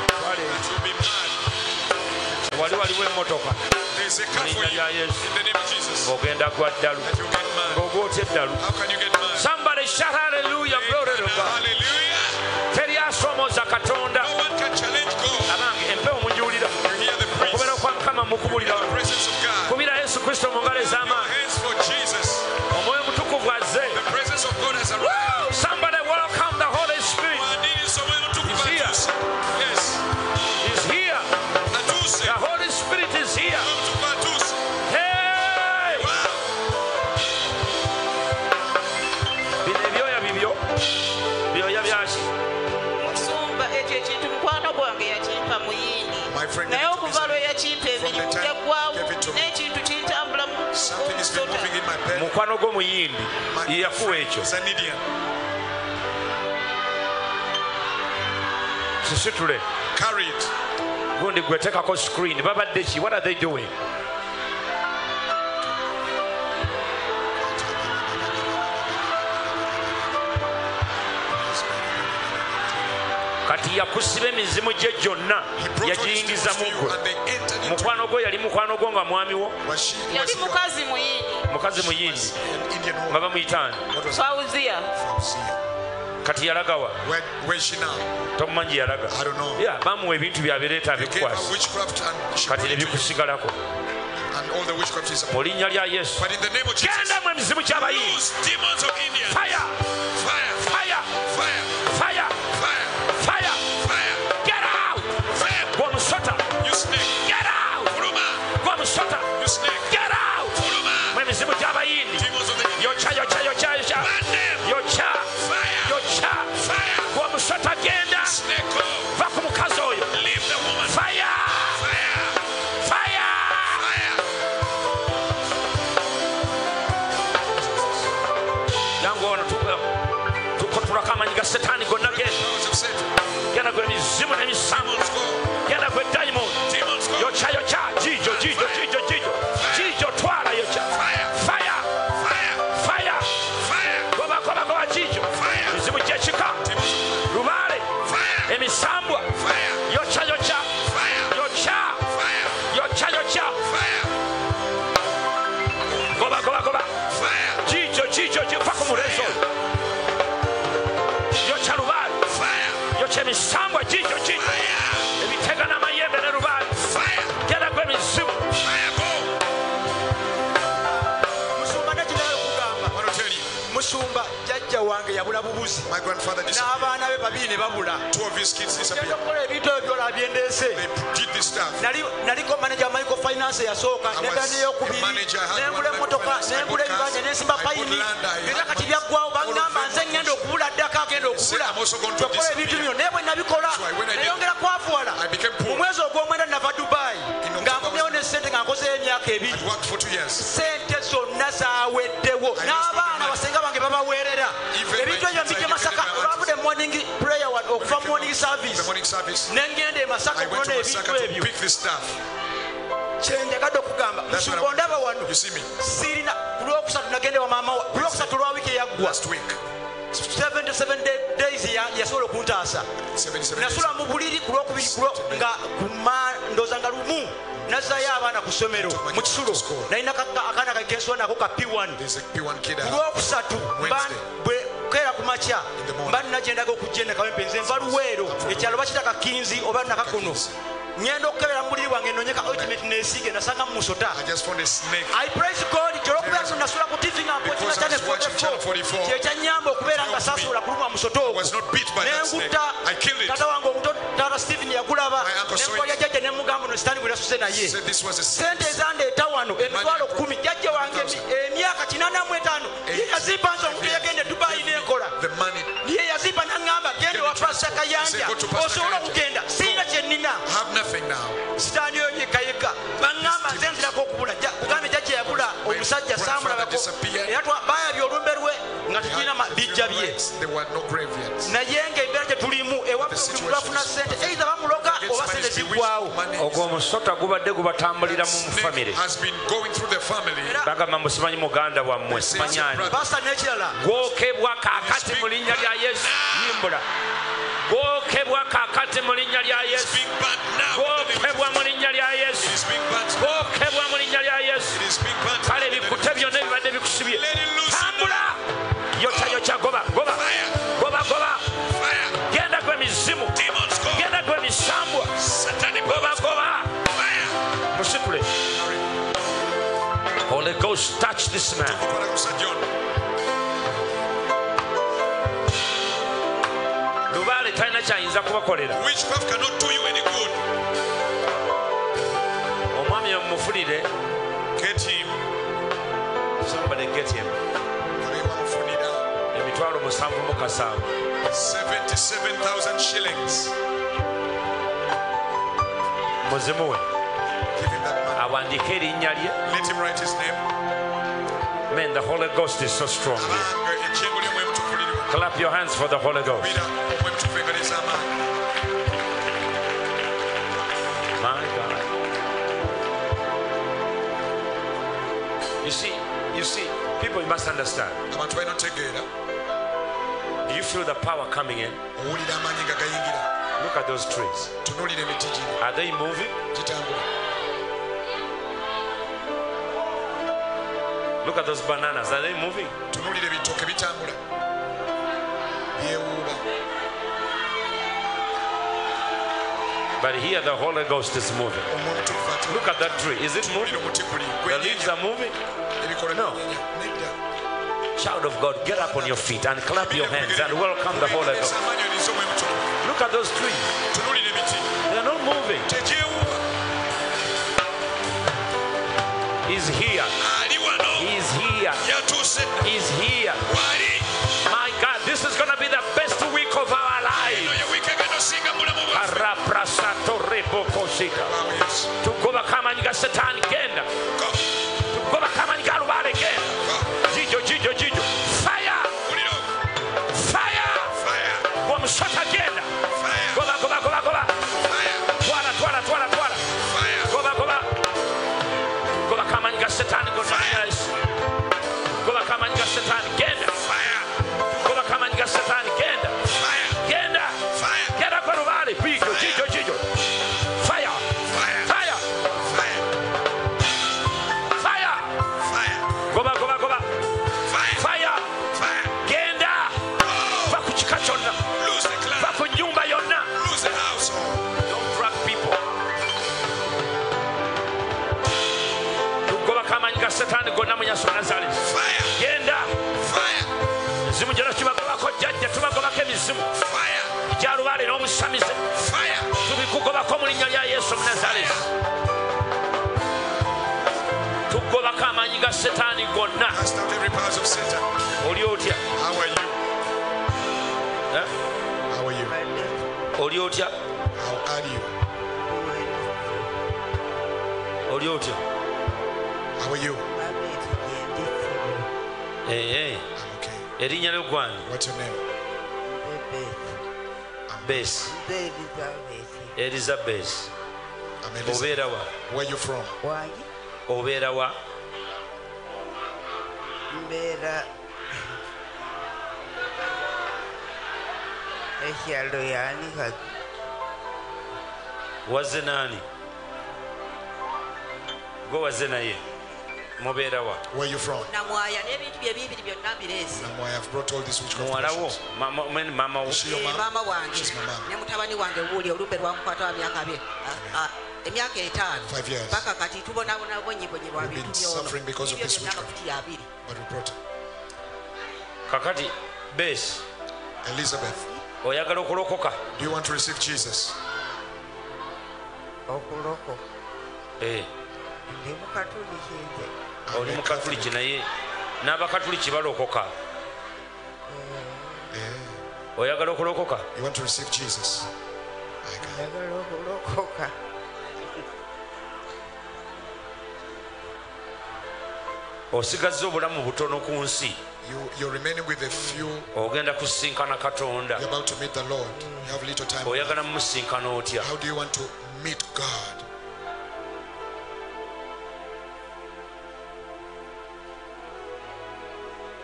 wali waliwo emmotoka There's a car for linnya you. lya yesu in the name of Jesus. ng'ogenda gwa ddalu. That you get mad. ng'ogwotya eddalu How can you get mad? somebody shout hallelujah glory to God. Teri asoomooza katonda. No one can challenge God. abange empewo mugiwulira You hear the praise, okubera kwa mukama mukubulira. The presence of God. kubira yesu kristo mu ngalo in my bed. mukwano gw'omuyindi My yeyakuwa ekyo It's an Indian. kisitule gundi gwetekako screen. Babadde ki what are they doing yakusiba emizimu gye gyonna yagiyingiza mugwe. mukwano gwe yali mukwano gwo nga mwamiwo yali mukazi muyindi mukazi muyindi nga bamuyitaani fauziya. kati yalagawa. Tomumanyi yalaga. Bamuwa ebintu byabireeta abikukwasa kati nebikusigalako mu linnya lya yesu. Gendamu emizimu gy'abayindi finance yasooka I was neganda a eyokubiri manager, I had nengula emotoka nengula ebibanja nensimba payini era kati byaggwawo All of baŋŋamba them nze ngenda okubula ddako agenda okubula I'm also going to tokola ebintu bino naye bwe nabikola That's I nayongera kwafuwala became poor. mu mwezi ogw'omwenda nava dubayi nga was- nga nkozeyo emyaka ebiri. I'd for two years. sente zonna zaweddewo I n'abaana basenga bange babaweerera ebintu ebyo masaka. olwabude morning prayer okuva morning service. Nengenda masaka I went to okulonda Masaka ebintu ebyo. pick this stuff. kyenjagadde okugamba nsumba ondaba wano. sirina kulwokusatu nagende wa maama wa kulwokusatu lwa wiiki eyaggwa 77 days yasobola okuntaasa. Nasula mu buliri kulwokubiri nga ndooza nga lumu. Nazzayo abaana ku ssomero mu kisulo. nalina akaana kakenswa nako ka p1 kulwokusatu kukeera ku makya mba nina gyendaga okujja nakawe mpenze nva luweero. Ekyalo bakita kakinzi oba nakakono. Ngenda okukebera mu buliri bwange nonyeka ultimate neesiige nasanga mu musota. I just found a snake. I praise God kyolwokubeera nti nasula ku TV nga I channel was watching Channel 44. 44 kyekyanyamba okubeera nga saasobola kulumwa musoto. Ogwo was not beat by that nengutta I killed it. tata wange omuto tata stephen yagulaba My uncle saw nenkolya jjajja nemugamba no sitani bwenasuse naye this was a sente ezandeeta wano emitwalo kumi. Jjajja wange emyaka kinana mu etaano ye yazimpa nti omuntu yagende dubayi nenkola pasa kayanja. osobola okugenda sirina kyenina sitaani oyo yekayeka. Baŋŋamba nze nzirako okubula. Kugambe jaki yabula. Omusajja samulabako era bayabya olumbe lwe nga tukirina bijja bye. naye ngaembeera gyetulimu ewafuna sente eitha bamuloga oba sente ziggwawo ogwo omusota gubadde gubatambulira mu famire bagamba musimanyi muganda wammwe simanyani gwokebwa kakati mu linnya lya yesu. Yimbula. Gwokebwa kakati mu linnya lya yesu. Being now. in the gwokebwa mu linnya lya yesu. It is now. gwokebwa mu linnya lya yesu. It is being burnt kale now. in the name ebikute of byonna ebibadde bikusibye. Let it loose tambula! Yokya yokya goba goba. Goba goba. Genda gwe mizimu. Genda gwe misambwa. Goba goba. Musitule. Holy ghost touch this man kyayinza kubakolera Witchcraft cannot do you any good. omwami omufulire Get him. somebody get him emitwalo musanvu mu kasanvu 77,000 shillings. muzimuwe Give him that money. awandiike erinnya lye Let him write his name. man the holy ghost is so strong here. Clap your hands for the holy ghost. My god. You see you see people you must understand. Do you feel the power coming in? Look at those trees. Are they moving? Look at those bananas. Are they moving tunuulira ebitooke bitambula byewuuba but here the holy ghost is moving. Look at that tree. Is it moving? Tunuulira omuti guli the leaves are moving? No. child of god get up on your feet and clap your hands and welcome the holy ghost. Amaanyi olize omwemutuku look at those trees. They are not moving. He's here ga genda erinnya lyo gwange. Bes elizabeth. Obeera wa? Obeera wa? Mbeera. Ekyalo yanika wazze naani? Gwe wazze naye? mubeerawa. Namwaya n'ebintu byebibiri byonna mbireesemuwalawo maama eh, maama wange. Ne mutabani wange wuuli olumbe lwamukwata wa myaka bye ah, ah, emyaka etaano. Paka kati tubonabona bonyibonyibwa bintu byolonakakutiri abiri. Kakati besi elizabeth. Oyagala okulokoka? Do you want to receive jesus? Okulokoka eh. ndi mukatuli kinze oli mukatuliki naye n'abakatuliki balokoka oyagala okulokoka oyagala okulokoka osigazza obulamu butono ku nsi. Ogenda kusinkana katonda. Oyagala mumusinkana otya?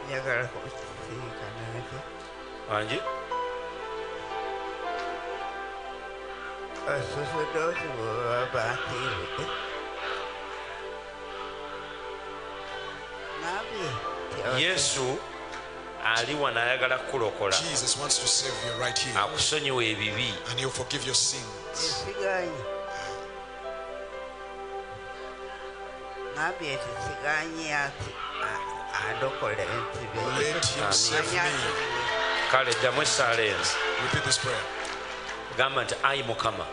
Njagala kusinkana ate wangi osusudoosi bwebaba bantiibudde nabye yesu ali wano ayagala kukulokola Jesus wants to save you right here. akusonyiwa ebibi. And he'll forgive your sins. esiganye ah. nabye nti ati a- andokole ensibe Let him save me. kale ddamu essaala enzi Repeat this prayer. gamba nti ayi mukama.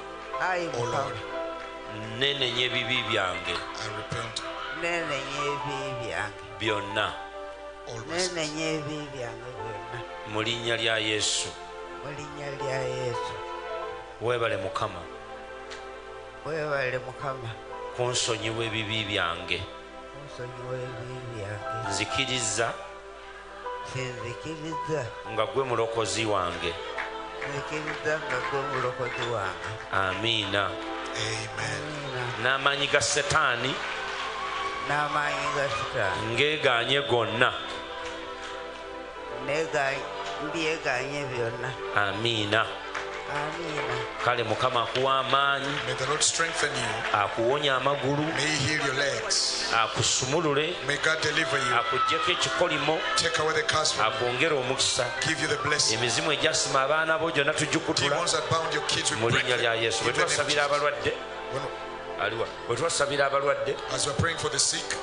Oh nenenya ebibi byange. I repent. Nenenya ebibi byange. All byonna nenenya ebibi byange byonna. Mu linnya lya yesu. Mu linnya lya yesu. Weebale mukama. Webale mukama. Kunsonyiwa ebibi byange nzikiriza nga gwe mulokozi wange. Amiina. N'amaanyi ga setaani. Ngeeganye gonna. Mbyeganye byonna. Amiina. kale mukama akuwa amaanyi akuwonya amagulu akusumulule akugjeko ekikolimo akwongere omukisa. Emizimu egyasima abaana bo gyonna tugikutula mu linnya lya yesu bwe twasabira abalwadde aliwa bwe twasabira abalwadde.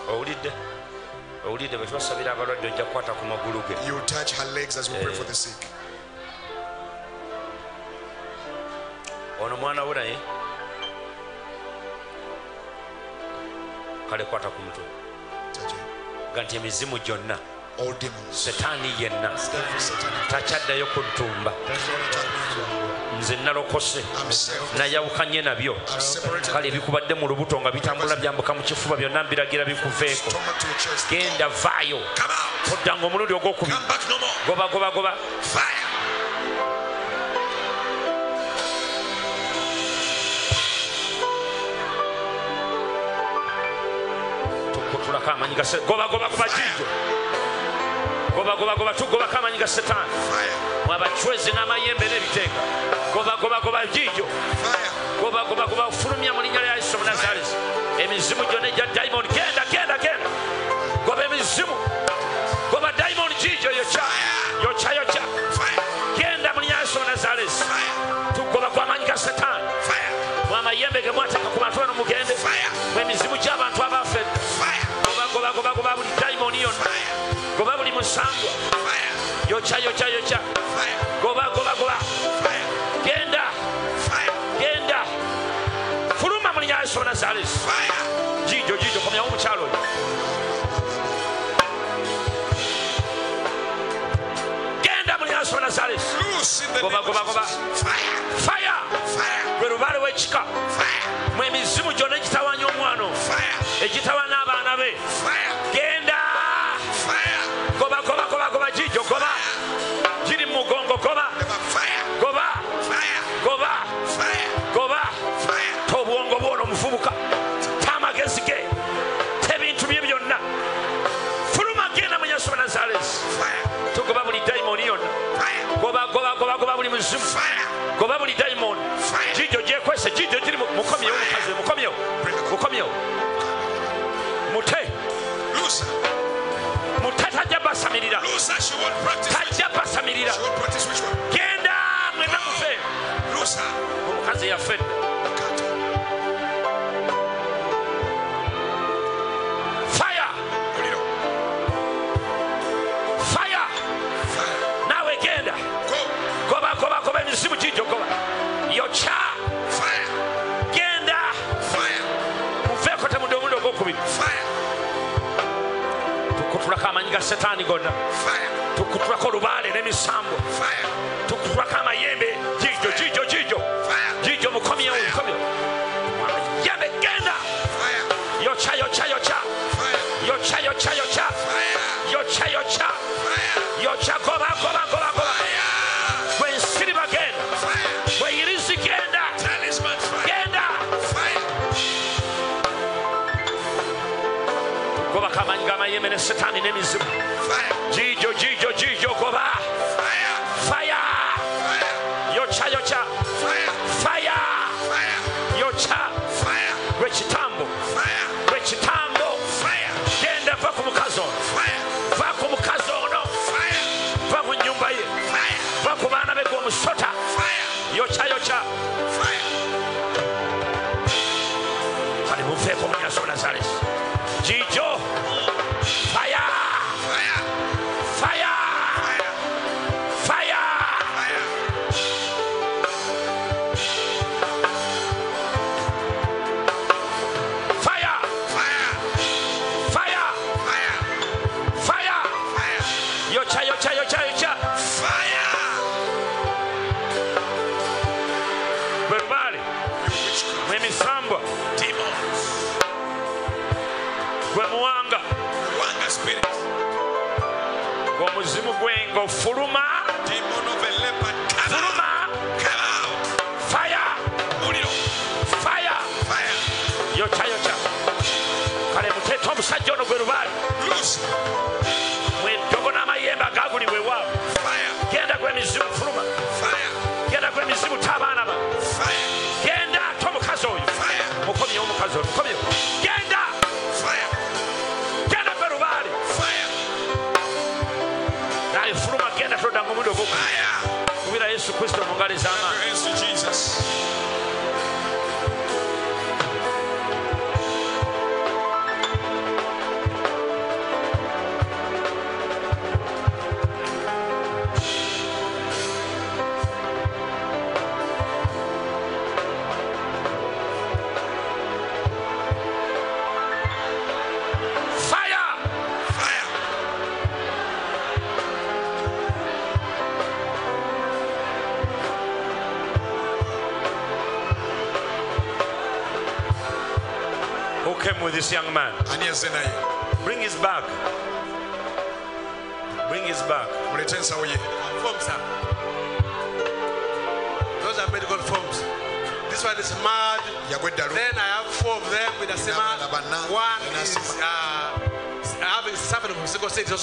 Owulidde. Owulidde bwe twasabira abalwadde ojja kukwata ku magulu ge. Ono mwana we naye kale kwata ku mutwe ga nti emizimu gyonna. Setaani yenna. Takyaddayo ku ntumba. Nze nalokose. Nayawukanye nabyo. Kale ebikubadde mu lubuto nga bitambula byambuka mu kifuba byonna mbiragira bikuveeko. Genda vaayo. Come out. oddanga omulundi ogwokubiri. Goba goba goba Fire. tukutulako amanyi ga se- goba goba goba jijo. Goba goba goba tugobako amanyi ga setaani Fire. mwabacwezi n'amayembe n'ebiteeka goba goba goba jijo. Fire. goba goba goba fulumya mu linnya lya yesu omunazalesi emizimu gyonna egya dayimoni genda genda genda. Goba emizimu. Goba dayimoni jijo yokya yokya yokya Fire. genda mu linnya lya yesu omunazalesi Fire. tugoba ku amanyi ga setaani Fire. mwamayembe ge mwateeka ku bantu bano mugende musambwa Fire. yokya yokya yokya Fire. goba goba goba Fire. genda Fire. genda fuluma mu linnya yesu omunazalesi Fire. jijo jijo komyawo omukyalo oyo genda mu linnya yesu omunazalesi Loose in the goba name goba of goba Jesus. Fire. faya Fire. lwe lubaale w'ekika Fire. mwe emizimu gyonna egitawanya omwana Fire. egitawana abaana be Fire. Ga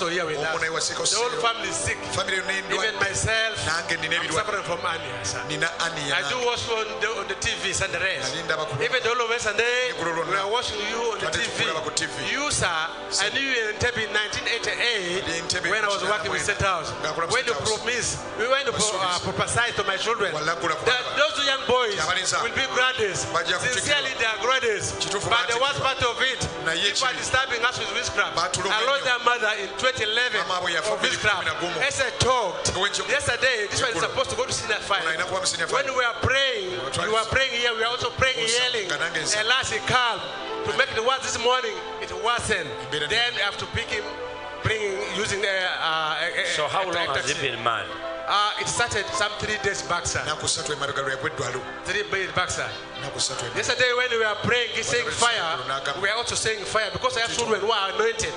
also here with us. The whole family is sick. Even myself, I'm suffering from sir. Ania. I do watch on the, on the TV Sunday rest. Even the whole of Sunday, we are watching you on the. TV. You, sir, I knew you in Entebbe in 1988 when I was working with State House. When you State House. promise, we went to pro, uh, prophesy to my children that those two young boys will be graduates. Sincerely, they are graduates. But the worst part of it, people are disturbing us with witchcraft. I lost their mother in 2011 Mama we yafa of witchcraft. kumi na gumu. As I talked yesterday, this one is supposed to go to senior five. Ono alina kuba mu senior When we are praying, you are praying here, we are also praying yelling. Ganange nsa. And last he calm. To make the words this morning, it worsened. Better Then I have to pick him, bring him using a. Uh, a, a so how a long has he been mad Uh, it started some three days back, sir. Ennaku ssatu emabega lwe yagwa eddwalo. Three days back, sir. Ennaku ssatu emabega. Yesterday when we were praying, he's saying fire. We are also saying fire because I have children who are anointed.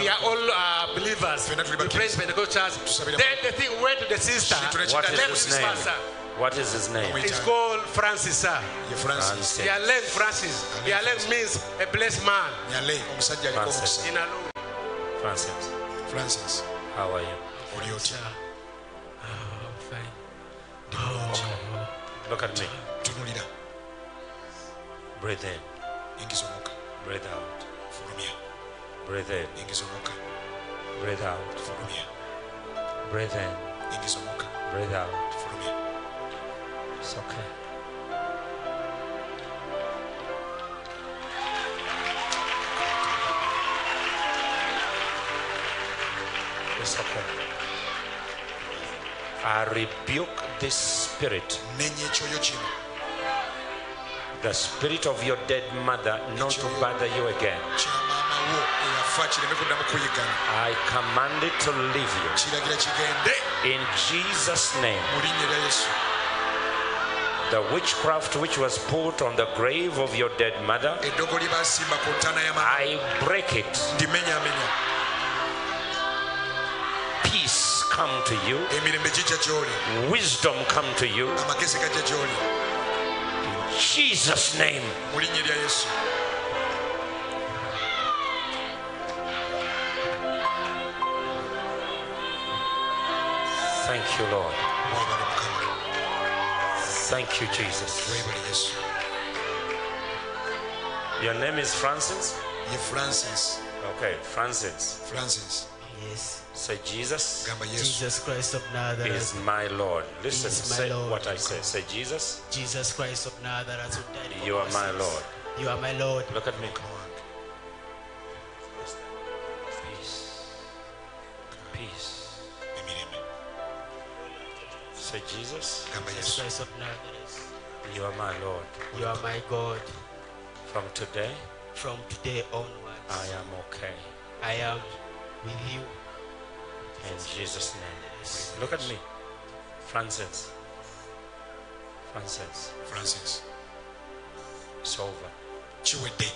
We are all uh, believers. We pray in Pentecostal church. Then the thing went to the sister. what Left is his name man, sir. What is his name It's called Francis, sir. Ye Francis. Francis. Yaleng Francis. Yaleng means a blessed man Nyale omusajja aliko Francis. omukisa. in Alung. Francis Francis. how are you Oli ah, otya? Oh. look at me Tunulira. breathe in Yingiza omukka. breathe out Fulumya. breathe in Yingiza omukka. breathe out Fulumya. breathe in Yingiza omukka. breathe out Fulumya. It's okay. It's okay. I rebuke this spirit. Nenya ekyoyo kino. the spirit of your dead mother not to bother you again. Kya maama wo eyafa kireme kuddamu kuyiggana. I command it to leave you. In Jesus name the witchcraft which was put on the grave of your dead mother, I break it. Peace come to you, wisdom come to you. In Jesus' name. Thank you, Lord mwebale mukama Thank you, Jesus. webale Your name is Francis? ye francis Okay, Francis. francis Yes. Say, Jesus gamba Jesus Christ of Nazareth. is my Lord. Listen, is my say Lord. what I say. Say, Jesus, Jesus Christ of Nazareth. who died for you are my sins. Lord. You are my Lord. Look at me. wange Peace. Peace. Say, Jesus, Jesus Christ of Nazareth. you are my Lord. You are my God. From today, From today onwards, I am okay. I am with you. In Jesus' name. Look at me. Francis. Francis. francis It's over. kiwedde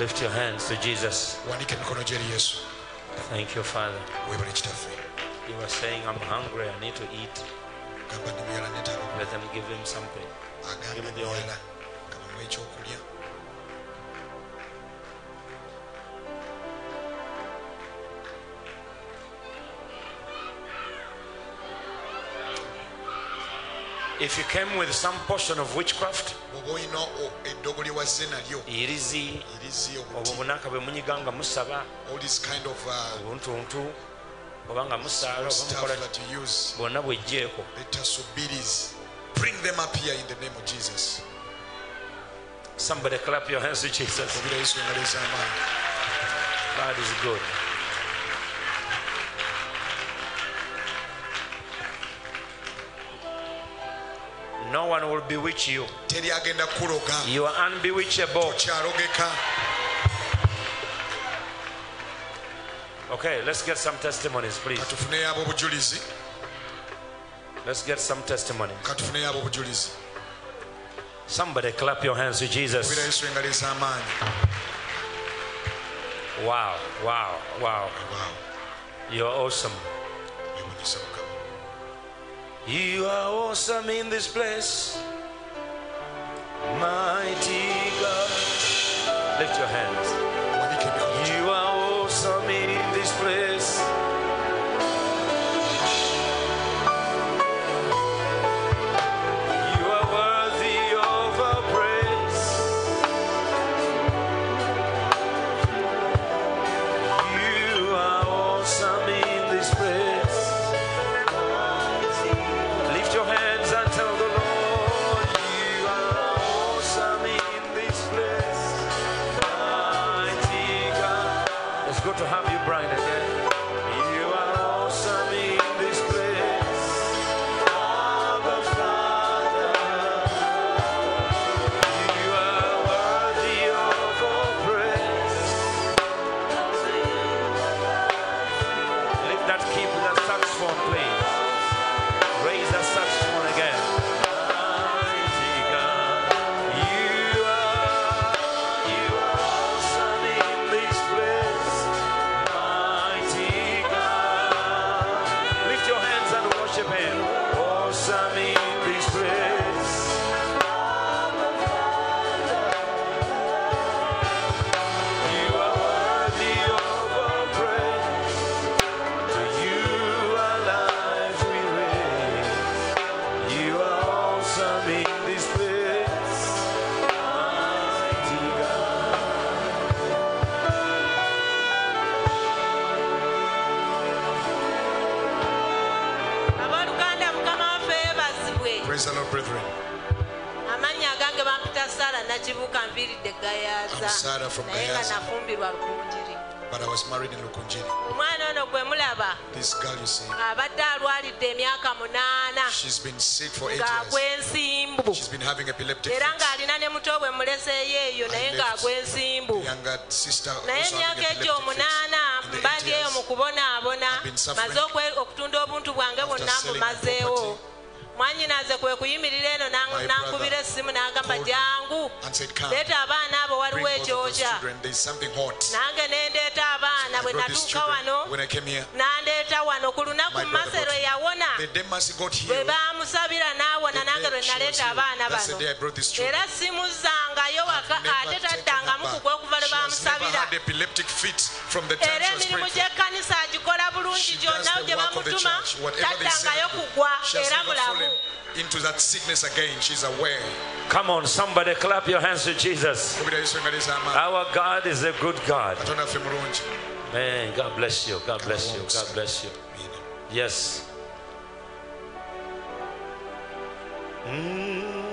Lift your hands to Jesus. wanike emikono gye eri yesu Thank you, Father. You were saying, I'm hungry, I need to eat. gamba ndi muyala netalo Let them give him something. Give me the oil. If you came with some portion of witchcraft, bw'oba olina o- eddogo lye wazze irizi, obwo bunaka bwe munyiga nga musaba, all this kind of uh, obuntuntu, oba nga musaala, oba stuff that you use bwonna bwejjeeko. betasubiris bring them up here in the name of jesus Somebody clap your hands to Jesus. obira yesu engalo ez'amaanyi God is good. One will bewitch you. teri agenda kukuloga You are unbewitchable. Okay, let's get some testimonies, please. Let's get some testimonies. Somebody clap your hands to Jesus. yesu engalo ez'amaanyi Wow, wow, wow. Wow. You're awesome. You are awesome in this place. Mighty God. Lift your hands. ng'agw'ensimbu era ng'alina ne muto bwe muleseeyo eyo naye ng'agw'ensimbu naye emyaka egyo omunaana mbadde eyo mu kubonaabona. Maze okutunda obuntu bwange bwonna mbumazeewo mwannyinaze kwe kuyimirira eno n'ankubira essimu n'agamba jangu leeta abaana abo waliwo ekyokya. nange nendeeta abaana bwe natuuka wano nandeeta wano ku lunaku masero eyawona. Bwe baamusabira n'awona nange lwe naleeta abaana bano. era simuzzangayo waka ate taddangamu kugwe okuva lwe baamusabira. era emirimu gy'ekkanisa agikola bulungi She does gyonna the gye work of the bamutuma church. Whatever they say, taddangayo kugwa era mulamu into that sickness again. She's aware. Come on, somebody clap your hands to Jesus. Kubira Yesu engalo ez'amaanyi. Our God is a good God. katonda ffe mulungi Man, God bless you. God bless you. God bless you. Yes. mukama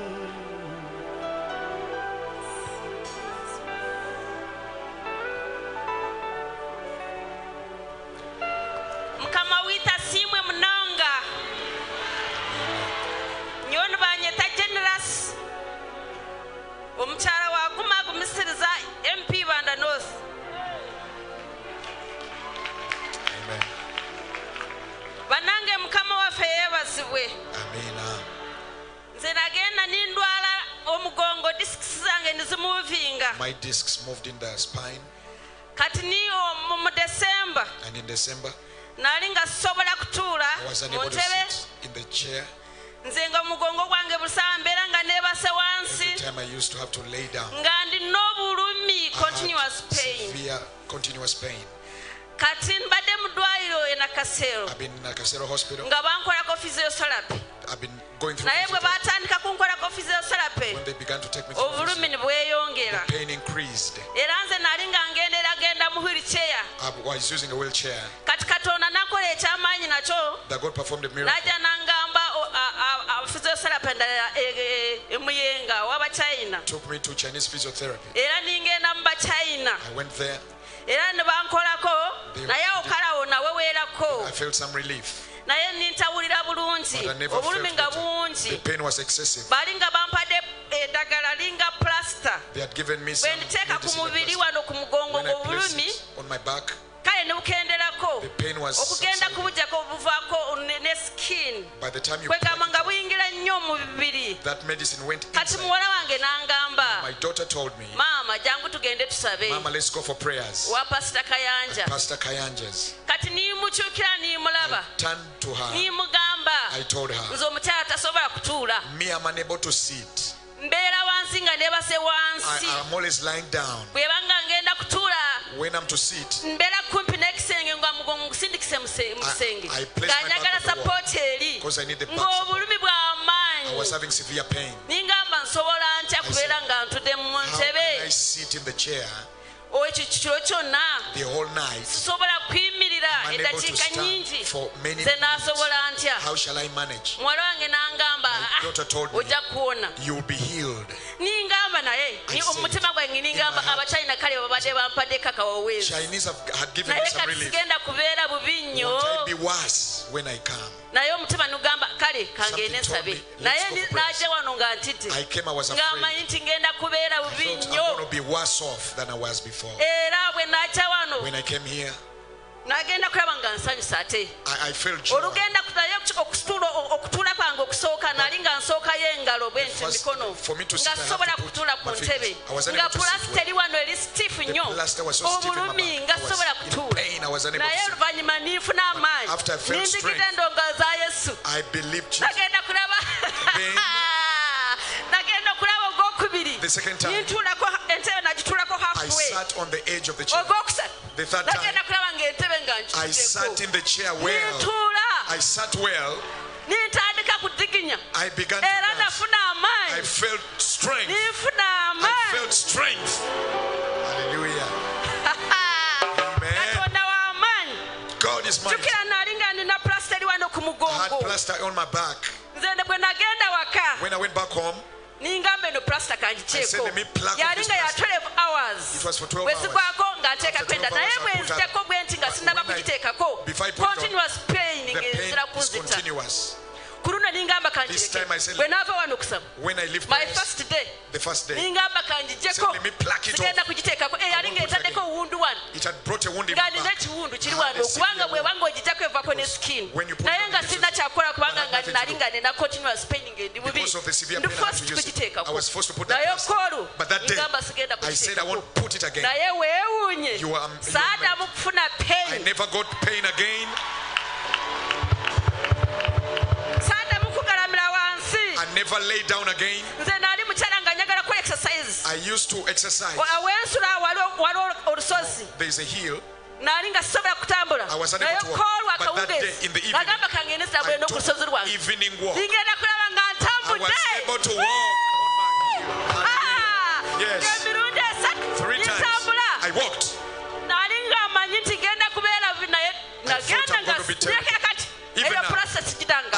banange mukama waffe yeebazibwe. Nze nagenda nindwala omugongo disks zange nizimuvinga My discs moved in the spine, kati niyo mu- desemba and in December, nali nga sisobola kutuula mu ntebe. in the chair. nze nga omugongo gwange bulisaba mbeera nga neebase wansi. Nga ndina obulumi continuous pain. Kati mbadde mu ddwaliro e nakaseero I've been in Nakasero Hospital. nga bankolako physiotherapy I've been going through naye bwe batandika kunkolako physiotherapy when they began to take me through obulumi ne bweyongera the pain increased. era nze nali nga ngenderagenda mu wheelchair I was using a wheelchair. kati katonda nakola ekyamaanyi nakyo That God performed a miracle. najja nangamba physiotherapy endala emuyenga w'abachina Took me to Chinese physiotherapy. era ningenda mu bachina I went there. era ne bankolako naye awo kalawo nawe weerako. Naye nintawulira bulungi. Obulumi nga bungi. Bali nga bampadde eddagala linga plasita bwe nditeeka ku mubiri wano ku mugongo ngaobulumi kale ne bukenderako okugenda kubugyako buvaako ne skin. Kwegamba nga buyingira nnyo mu bibiri. kati muwala wange n'angamba maama jangu tugende tusabe. Wa pasita kayanja. Kati nimukyukira nimulaba nimugamba nze omukyala tasobola kutuula. Me, I'm unable to sit. mbeera wansi nga nebase I, wansi I'm always lying down. bwebanga ngenda kutuula When I'm to sit, mbeera kumpi n'ekisenge nga mugongo gusindikise mu se- I place my ng'anyagala back on the wall. sapooti eri Because I need the back ng'obulumi I bw'amaanyi was having severe pain. ningamba nsobola ntya kubeera nga ntudde mu How can I ntebe ekyo kiro kyonna sisobola kuyimirira eddakiika nyingi nze naasobola ntya? Muwala wange n'angamba ah, ojja kuwona. ningamba naye omutima gwange ningamba abachina kale babadde bampadde kakawoweezinaye kati sigenda kubeera bubi nnyo naye omutima nugamba kale kangene nsabe naye naje wano nga ntidde. Ngamanyi nti ngenda kubeera bubi nnyo before. When I came here, nagenda kulaba nga nsanyusa ate. Olugenda okutuula kwange okusooka nali nga nsookayo engalo bwe nti mikono nga sobola kutuula ku ntebe nga pulasiteri wano eri sitifu nnyo. obulumi nga sobola kutuula. naye oluvannyuma niifuna amaanyi nindigidde endongo za yesu. Nagenda kulaba. Nagenda okulaba The second time. nintuulako entebe nagituulako I sat on the edge of the chair. The third time. nagenda kulaba ngaentebe nga I sat in the chair well. I sat well. I began to dance. I felt strength. I felt strength. Hallelujah. Amen. God is mighty. jjukira naali nga nina pulasiteri wano ku I had plaster on my back. nze ne bwe nagenda waka When I went back home, ningamba eno pulasita I kangikyeko said, "Let me plug this ya 12 hours. It was for 12 hours. zigwako nga nteeka After kwenda. 12 naye I bwe put her- nzijako bwe nti nga sinaba kugiteekako before I put it continuous pain is kunzita continuous. ku luno ningamba This time I said- naava wano kusaba When I leave my first day the first day, ningamba kanjijeko "Let me pluck it sigenda off." kugiteekako eyali eh, it ng'etaddeko again. owundu wano it had brought a wound in nga my nina ekiwundu kiri wano a wound. bwebanga ogijjako evako ne skin. when you put naye it on, nga it sirina kyakukola kubanga but I had nga nali nga nina continuous pain ng'endi bubi Because of the severe ndi pain I had first to use. kugiteekako I was supposed to put that naye koolu But that day, ngamba sigenda I said I kugiteekako won't put it again. naye weewuunye You are- you are saadamu kufuna I never got pain again. Never lay down again. nze naali mukyala nga njagala kukola exercise I used to exercise. awensula wali- wali olusozi There's a hill. naali nga sisobola kutambula I was unable naye to walk. koolwa But that day, akawungeezi in the evening, I ku lusozi lwange evening walk. kulaba nga I was ntambudde able to walk on my hill. Hallelujah. Yes. emirundi esatu Three times I walked. naali ngamanyi nti genda kubeera naye nagenda nga going to be sirekera kati eyo process gidanga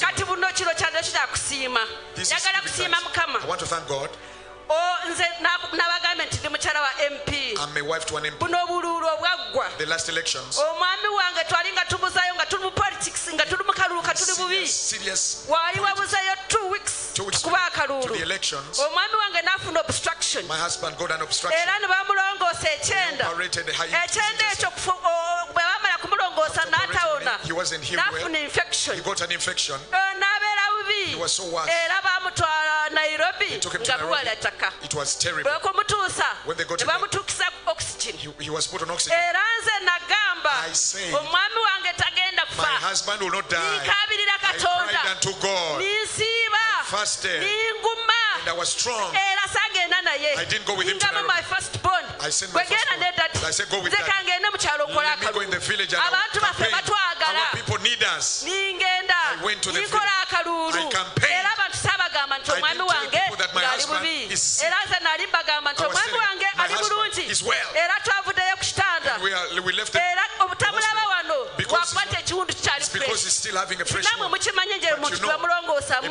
kati buno kiro kyadde kyakusiima njagala kusiima mukama. Nze n'abagambye nti ndi mukyala wa mp buno obululu obwaggwa omwami wange twali nga tubuzayo nga tuli mu politics nga tuli mu kalulu ka tuli bubi. Waali wabuzayo two weeks kuba akalulu. omwami wange n'afuna obstruction. Era ne bamulongoosa ekyenda. Ekyenda ekyo He wasn't healed well. infection He got an infection. Eh, He was so worse. Eh, era bamutwala uh, nairobi took him to Nairobi. It was terrible. When they got him there- bamutuukisa oxygen He, he was put on oxygen. Eh, nagamba I said, omwami wange tagenda My husband will not die. I cried unto God. fasted. Eh, and I was strong. I didn't go with him to Nairobi. my first born. I sent my first born. I said, go with that. Let me go in the village and campaign. Our people need us. I went to the village. I campaigned. I didn't tell people that my husband is sick. I was telling my husband is well. And we, are, we left the Because wakuba it's nti ekiwundu kikyali It's because he's still having a fresh namwe nje But omuntu you know,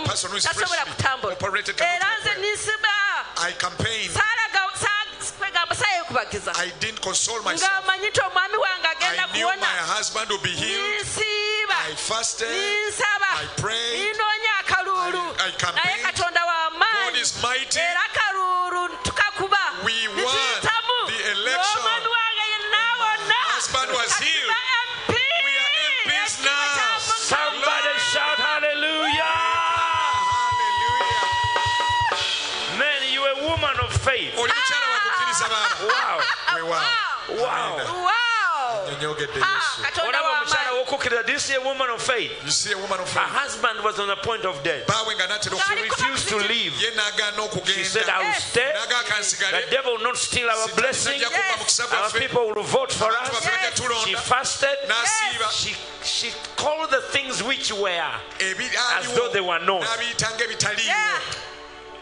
a person who is tasobola kutambula era nze ninsiba I campaigned. kwegamba saayekubagiza I didn't console myself. ng'amanyi nti omwami wange agenda I knew my kuwona husband would be healed. ninsiiba I fasted. ninsaba I prayed. ninoonya akalulu I- I campaigned. naye katonda wa God maanyi is mighty. era kalulu this is a woman of faith. You see a woman of Her faith. husband was on the point of death. Baawe nga n'atera She refused to leave. She said, I will stay. The devil will not steal our blessing. tajja Our people will vote for us. baffe. She fasted. N'asiiba. She, she called the things which were. As though they were known. Yeah.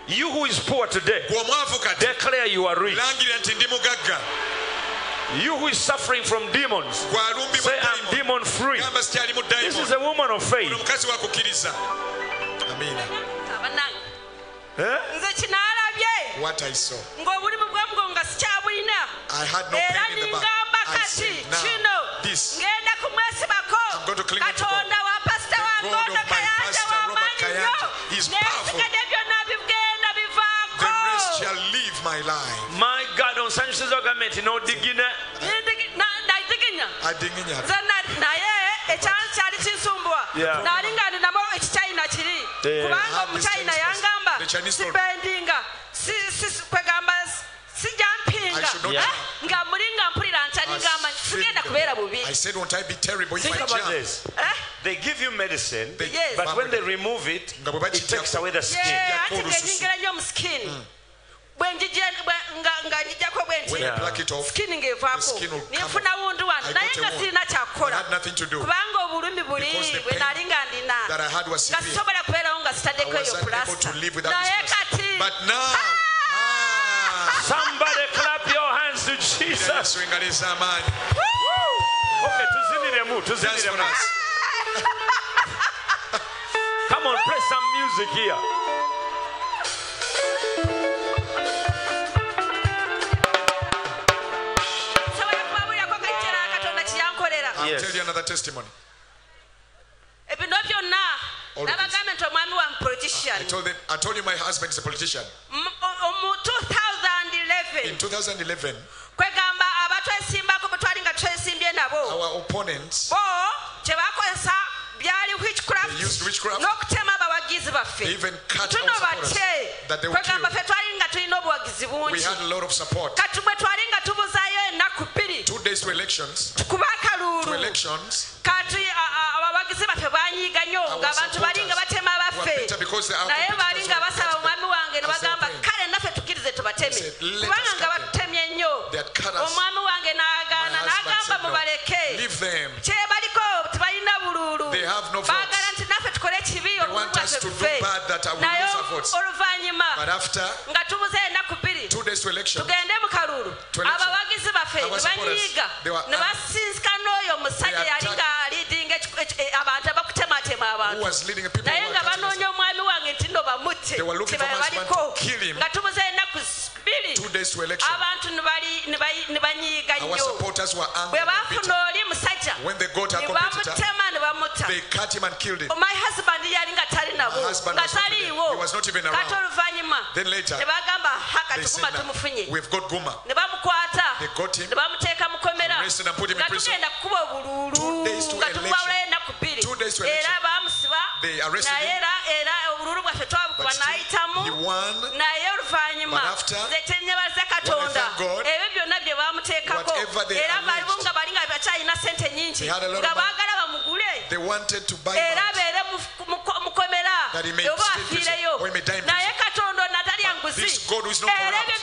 You who is poor today, gwe omwavu kati declare you are rich. langirira nti ndi mugagga You who is suffering from demons, say I'm demon free. gamba sikyali mu This is a woman of faith. mukazi wa kukkiriza amiina abanange Eh? what i saw ng'obulimu bwemugo nga sikyabulina I had no era pain in the back. I kati said, now, this, I'm going to cling to God. katonda wa pasita The God of my pastor, Robert Kayanja, is powerful. My life My God, on San Jose government, no digging. Nindigi- na- nadiginya adinginya nze na- naye ekyalo kyali kinsumbuwa Yeah. naali nga ndinamu ekichina kiri Yeah. kubanga Have this omuchina Chinese yangamba the Chinese store. sibendinga si- si- kwegamba sijja mpinga I should not Yeah. Eh? nga muli nga mpulira ntani ngamba sigenda kubeera bubi I said, won't I be terrible if Think I about jump? this. Eh? They give you medicine, They- Yes. but when they remove it, Nga bwe it bakijjako. takes away the Yeah, skin. anti olususu. ng'enyingira nnyo mu skin bwe njije- bwe- nga- nga njijjako bwe when I pluck it off The ng'evaako skin will come nenfuna wundu wano I naye nga sirina kyakukola had nothing to do. Kubanga obulumi buli bwe pain nali nga ndina. that I had was nga sisobola kubeerawo nga sitaddeko eyo wasn't pulasita to live without naye kati but now ah, Somebody clap your hands to Jesus. Yesu engalo ez'amaanyi Okay, tuziniremu, tuziniremu. Come on, play some music here. Another testimony. Ebino byonna All of nabagambe nti omwami wa I politician. Told them I told you my husband is a politician. M- o- mu in 2011 2011 kwegamba abatwesimbako bwe twali nga twesimbye nabo. our opponents bo kye bakozesa byali They used witchcraft. n'okutema abawagizi baffe. They even cut tuno our supporters batye that they would kwegamba kill. ffe twali nga tulina obuwagizi we bungi. had a lot of support. Kati bwe twali nga tubuzaayo ennaku bbiri two days to elections, to elections, kati abawagizi baffe bwanyiiga nnyo ngaabantu bali nga batema abaffe naye bali nga basaba omwami wange ne bagamba kale naffe tukkirize tubateme. Kubanga nga batutemye nnyo. Omwami wange n'agaana n'agamba mubaleke. kye baliko tebalina bululu. Baagala nti naffe tukole ekibi obululu bwaffe ffe naye oluvannyuma nga tubuze ennaku tugende mu kalulu. Abawagizi baffe ne banyiiga. ne basinzika n'oyo omusajja yali ng'alidinga eh, abantu abakutematema abantu. Naye nga banoonya omwami wange nti nno bamutte tebabaliko nga tubuze ennaku bbiri. Abantu ne banyiiga nnyo. bwe baafuna oli musajja ne bamutema bamuta. They cut him and killed him. My husband yali nga tali nabo. Nga taliiwo. He was not even around. Then later, ne bagamba haka they said tuguma we've got Guma They got him, ne bamuteeka mu komera arrested and put him in prison. tugenda kukuba obululu. Two days to election. tumuwawulayo ennaku bbiri. Two days to election. They arrested him. era era obululu bwaffe twabukuba But still, n'ayitamu. he won. But after, nze kyenyebaza when I katonda thank God, ebyo byonna bye they era balimu nga bali nga bakyalina sente nyingi They had a lot nga of money. baagala bamugule. They wanted to buy him era abeere mu- mu- mu komera that he may oba stay in prison. afiireyo God who is not eh, corrupt.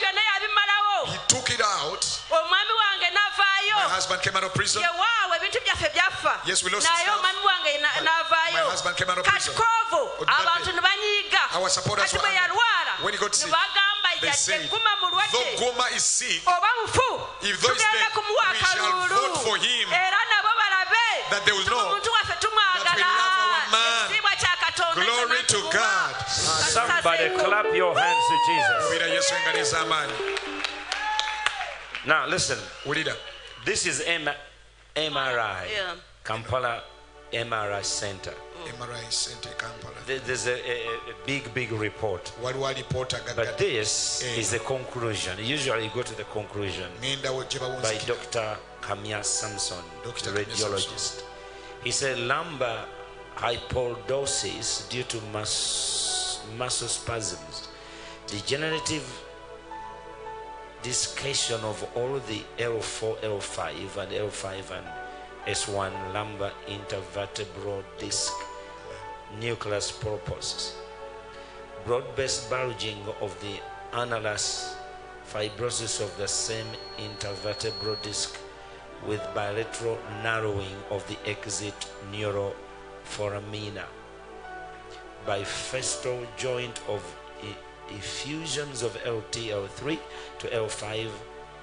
He took it out. My husband came out of prison. ye waawe ebintu byaffe byafa Yes, we lost naye stuff. omwami wange na- My- my husband came out of prison. katikovu On that abantu day. ne banyiiga Our supporters were angry. When he got sick, They said, though Goma is sick, If though he's dead, we shall vote for him. era nabo balabe That they will Tumu- Somebody clap your hands to Jesus. Wulira Yesu engalo ez'amaanyi. Now listen, this is M- MRI, Yeah. Kampala MRI Center. MRI Center Kampala. There's a, a, a big, big report. Waliwo alipoota But this Eh. is the conclusion. Usually you go to the conclusion Ng'endawo by. Dr. Kamya Samson, Dr. the radiologist. He said lumbar hypolordosis due to mus- muscle spasms, degenerative desiccation of all the L4, L5, and L5 and S1 lumbar intervertebral disc nucleus pulposus broad-based bulging of the annulus, fibrosus of the same intervertebral disc with bilateral narrowing of the exit neuroforamina, bifascial joint of e- effusions of LT, L3 to L5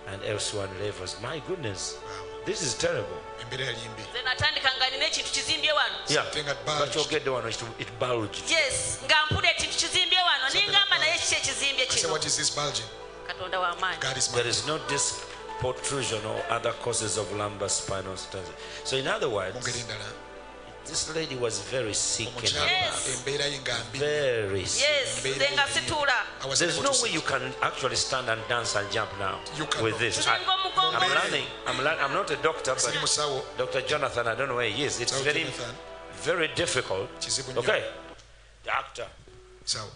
and L1 levels. My goodness, this is terrible. Embeera yali mbi. nze natandika nga nina ekintu kizimbye wano Yeah, Something had bulged. bakyogedde wano it, it bulged. yes nga mpula ekintu kizimbye wano ningamba naye kiki ekizimbye I said, what is this bulging? katonda God is There mighty. no disc protrusion or other causes of lumbar spinal stenosis. So, in other words, endala, this lady was very sick in her Yes. life. embeera ye nga. Very sick. yes nze nga situula I was There's no way you can actually stand and dance and jump now You with this. I, I'm learning. I'm, learn, I'm not a doctor, but musawo. Dr. Jonathan, I don't know where he is. It's very, very difficult. Kizibu nnyo. Okay, doctor, Sawo,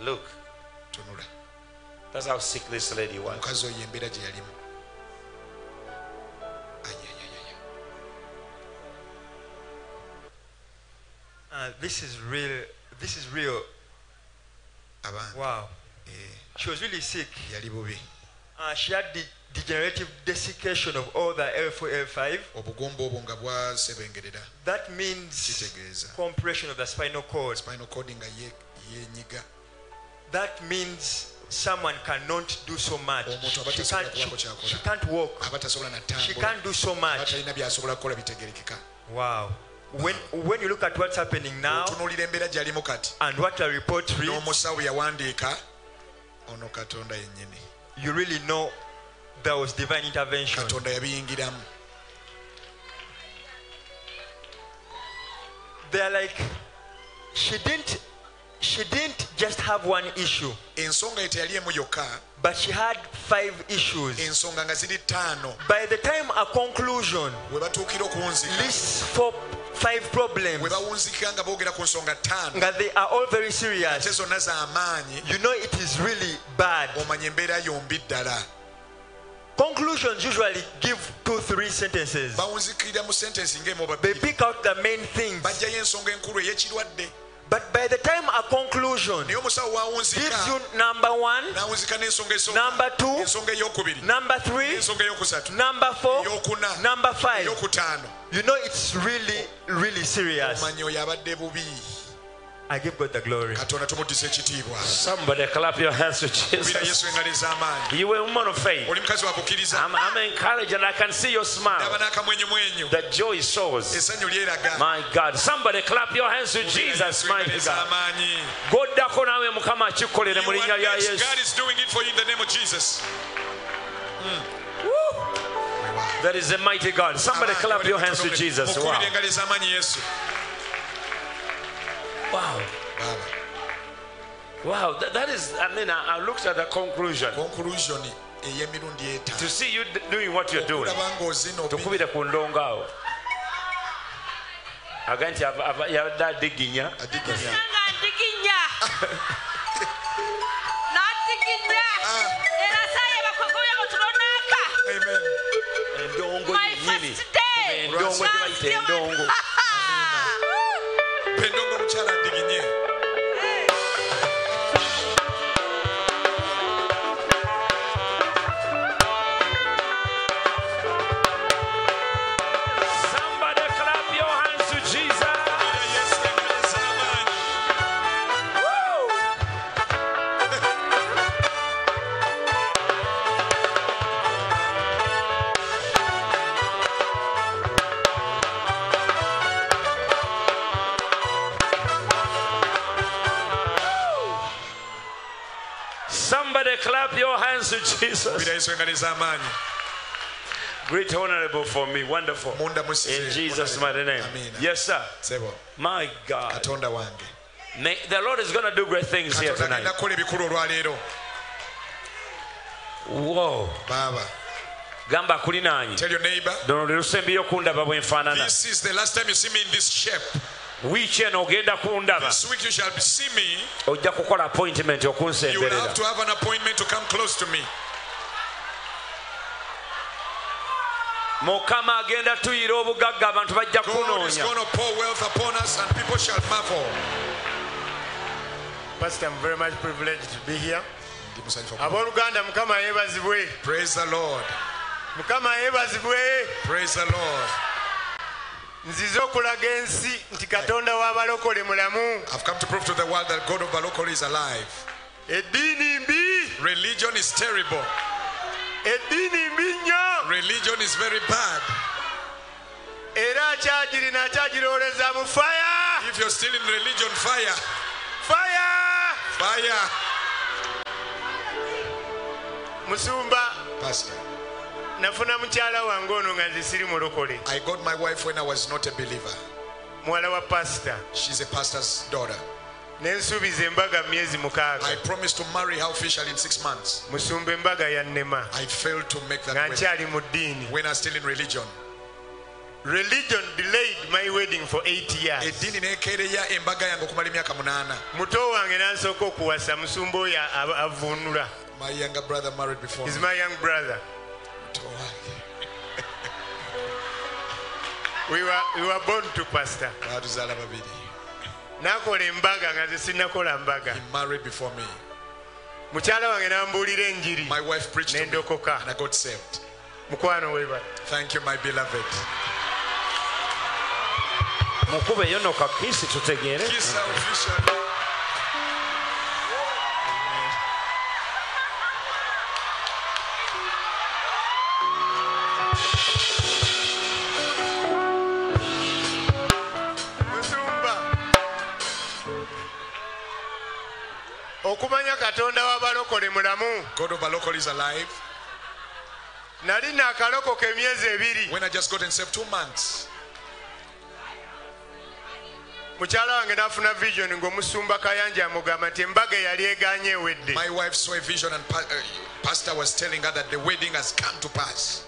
look, that's how sick this lady was. Uh, this is real. This is real. Abantu, Wow. eh, She was really sick. yali bubi Uh, she had the degenerative desiccation of all the L4, L5. obugomba obwo nga bwasebengerera That means kitegeeza compression of the spinal cord. spinal cord nga ye- yenyiga That means someone cannot do so much. Omuntu She can't, she, she can't walk. She can't do so much. Wow. When, when you look at what's happening now otunuulira embeera gyalimu kati and what the report reads, n'omusawo yawandiika ono katonda yennyini you really know there was divine intervention. They're like, she didn't, she didn't just have one issue, ensonga ye teyali emu yokka but she had five issues. ensonga nga ziri ttaano By the time a conclusion we batuukira okuwunzika lists four, five problems, we bawunzika nga boogera ku nsonga ttaano that they are all very ate serious, zonna z'amaanyi you know it is really bad. omanya embeera yombi ddala. Conclusions usually give two, three sentences. bawunzikirira mu sentensi ng'emu oba They pick out the main things. bajjayo ensonga enkulu ey'ekirwadde But by the time a conclusion naye omusawo wawunzika gives you number one, n'awunzika n'ensonga esooka. Number two. number three, number four, number five, you know it's really, really serious. omanya oyo abadde bubi I give God the glory. katonda tumuddisa ekitiibwa Somebody clap your hands to Jesus. yesu engalo ez'amaanyi You were a woman of faith. oli mukazi wa kukkiriza I'm, I'm encouraged and I can see your smile. The joy shows. My God. Somebody clap your hands to Jesus, Yesu engalo mighty God. ez'amaanyi goddako naawe mukama akikolere mu You linnya are lya next. yesu God is doing it for you in the name of Jesus. that is a mighty god. Somebody clap your hands to jesus. Mukubire wow. engalo ez'amaanyi yesu. Wow. Wow. That, that is i mean I, I looked at the conclusion. Conclusion eh, to see you doing what you're doing. Olaba ng'ozina obi- tukubire ku ndongo awo. Aga nti ava- ava- yabadde adiginya adiginya nga ndiginya nadiginya my yennyini first day endongo Great honorable for me. Wonderful. In Jesus' mighty name. Amina. Yes, sir. sebo My God. katonda wange May, the Lord is going to do great things here tonight. agenda kukola ebikulu olwaleero Whoa. Baba. Gamba kulinaanyi. tell your neighbor Dono lusembiyo kundaba bwe nfaanana. this is the last time you see me in this shape Wiiki eno ogenda kundaba. this week you shall see me Ojja kukola appointment you mukama agenda tuyira obugagga abantu bajja kunoonya Pastor, I'm very much privileged to be here. abooluganda mukama yeebazibwe. Mukama yeebazibwe. Nzize okulaga ensi nti katonda w'abalokole mulamu. Eddiini mbi. Religion is terrible eddiini mbi nnyo religion is very bad. Era akyagirina akyagirowoleza mu faya if you're still in religion fire. Fire. fire. Musumba pastor. nafuna mukyala wange ono nga nze siri mulokole i got my wife when i was not a believer. Muwala wa pasita. She's a pastor's daughter nensuubiza embaga mu myezi mukaaga. I promised to marry her officially in six months. Embaga yannema i failed to make that nga nkyali mu ddiini. When i was still in religion. Religion delayed my wedding for 8 years. Eddiini neekeereya embaga yange okumala emyaka munaana. Muto wange nansooka okuwasa musumba oyo aba- my younger brother married before is my young brother. We were, we were born to pastor. Babiri nakola embaga nga zesinakola mbaga. Mukyala wange nambuulira enjiri. Nendokoka mukwano weba mukube yonoka kisi tutegere okumanya katonda w'abalokole mulamu. God of balokole is alive. Nali naakalokoka emyezi ebiri. When i just got and saved two months. Mukyala wange n'afuna vision ng'omusumba kayanja amugamba nti embaga eyali eganye ewedde. My wife saw a vision and uh, pastor was telling her that the wedding has come to pass.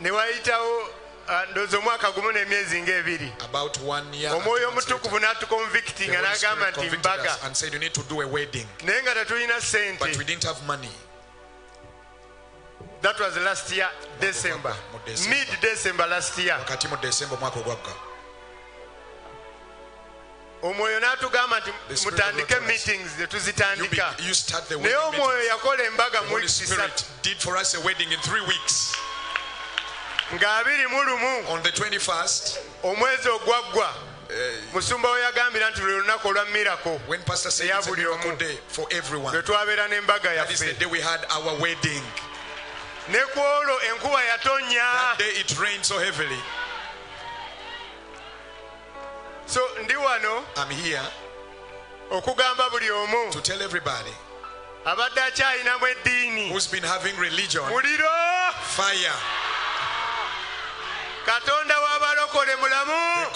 Ne wayitawo ah, ndowooza omwaka gumu n'emyezi ng'ebiri about one year and omwoyo two months later, omutukuvu n'atukonvicti the nga Holy n'agamba nti mbaga. and said you need to do a wedding. Naye nga tetulina but sente we didn't have money. That was last year december. mid december. Last year. Wakati mu december omwaka ogwagga. Omwoyo n'atugamba nti The Spirit of mutandike the Lord told us, meetings be, tuzitandika. you start the naye wedding omwoyo yakola embaga mu wiiki ng'abiri mu lumu. On the 21st omwezi ogwaggwa musumba we yagambira nti lwe lunaku olwa mirako eya buli omu. lwe twabeera n'embaga yaffe. ne ku olwo enkuba yatonnya. So ndi wano okugamba buli omu abadde akyayinamu eddiini. muliro! Fire. katonda w'abalokole mulamu.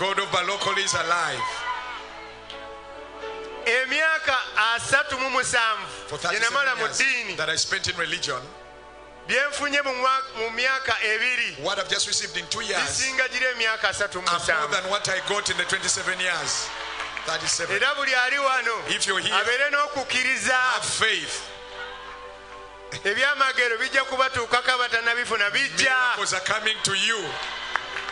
Emyaka asatu mu musanvu. Gyenamala mu ddiini. byenfunye mu myaka ebiri. Bisinga gira emyaka asatu mu musanvu. era buli ali wano abeere n'okukkiriza. ebyamagero bijja kubatuukako abatanabifuna bijja.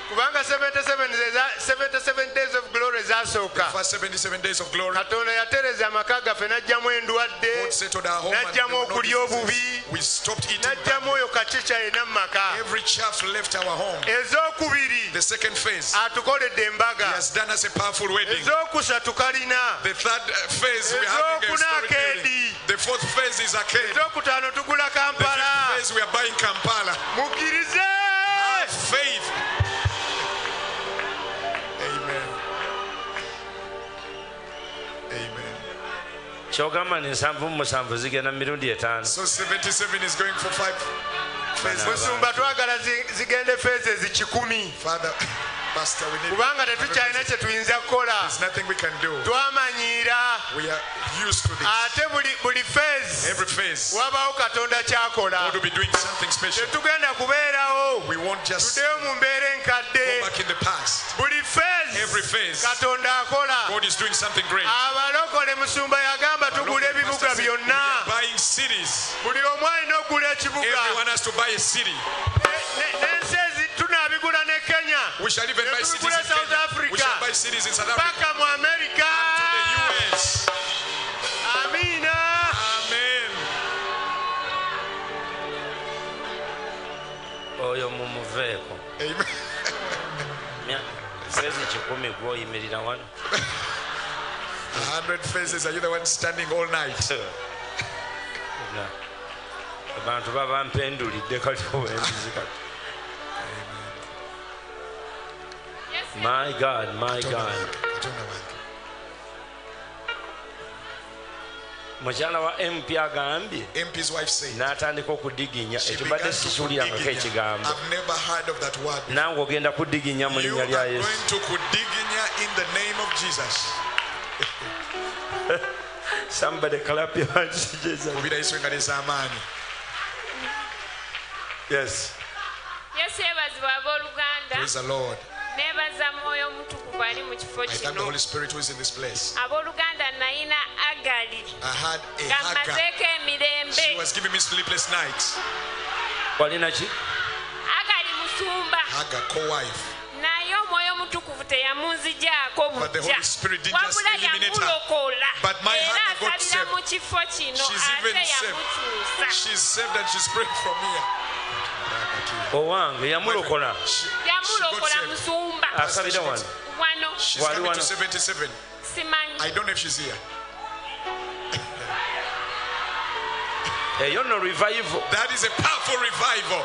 kubanga 77 days of glory ezasooka katonda yatereza amaka gaffe n'ajjamu endwadde n'ajjamu okulya obubi n'ajjamu oyo kacica yena mu maka ezokubiri atukoledde embaga. Ezokusatu kalina ezokuna akeedi ezokutaano tugula kampala. kyogamba ni nsanvu musanvu zigenda mu mirundi etaano musumba twagala zigende feeza ezikikumi Father, Pastor, we need. kubanga tetukyalina kye tuyinza kukola There's nothing we can do. twamanyiira We are used to this. ate buli buli feezi Every phase, wabaawo katonda kyakola God will be doing something special. tetugenda kubeerawo We won't just tuddeyo mu mbeera enkadde go back in the past. buli phase, katonda akola God is doing something great. abalokole musumba yagamba tugule Pastor ebibuga byonna buying cities. buli omu alina okugula ekibuga Everyone has to buy a city. N'ensi ezi ne kenya We shall even buy cities in South Kenya. Africa. We shall buy cities in South Africa. paka mu amerika To the US. amiina Amen. oyo mumuveeko Amen. Mya- feezi kikumi gwoyimirira wano A hundred faces. Are you the one standing all night? Na- abantu baba mpendulidde kati obwenzizi My God, my God. mukyala wa mp agambye n'atandika okudiginya ekibadde sikiwuliranako ekigambo. Nange ogenda kudiginya mu linnya lya yesu. Somebody clap your hands, Jesus. Yes. Yes, praise the Lord. neebaza mwoyo omutukuvu ali mu kifo kinoabooluganda nayina agali nga mmazeeko emirembe. Walinaki agali musumba. Naye omwoyo omutukuvu teyamunzijaako bujjawabula yamulokola. Era asalira mu kifo kino ate yamukyusa. owange yamulokola yamulokola musumba. Asabira wano. Wali wano. Simanyi. Eyo no revival. That is a powerful revival.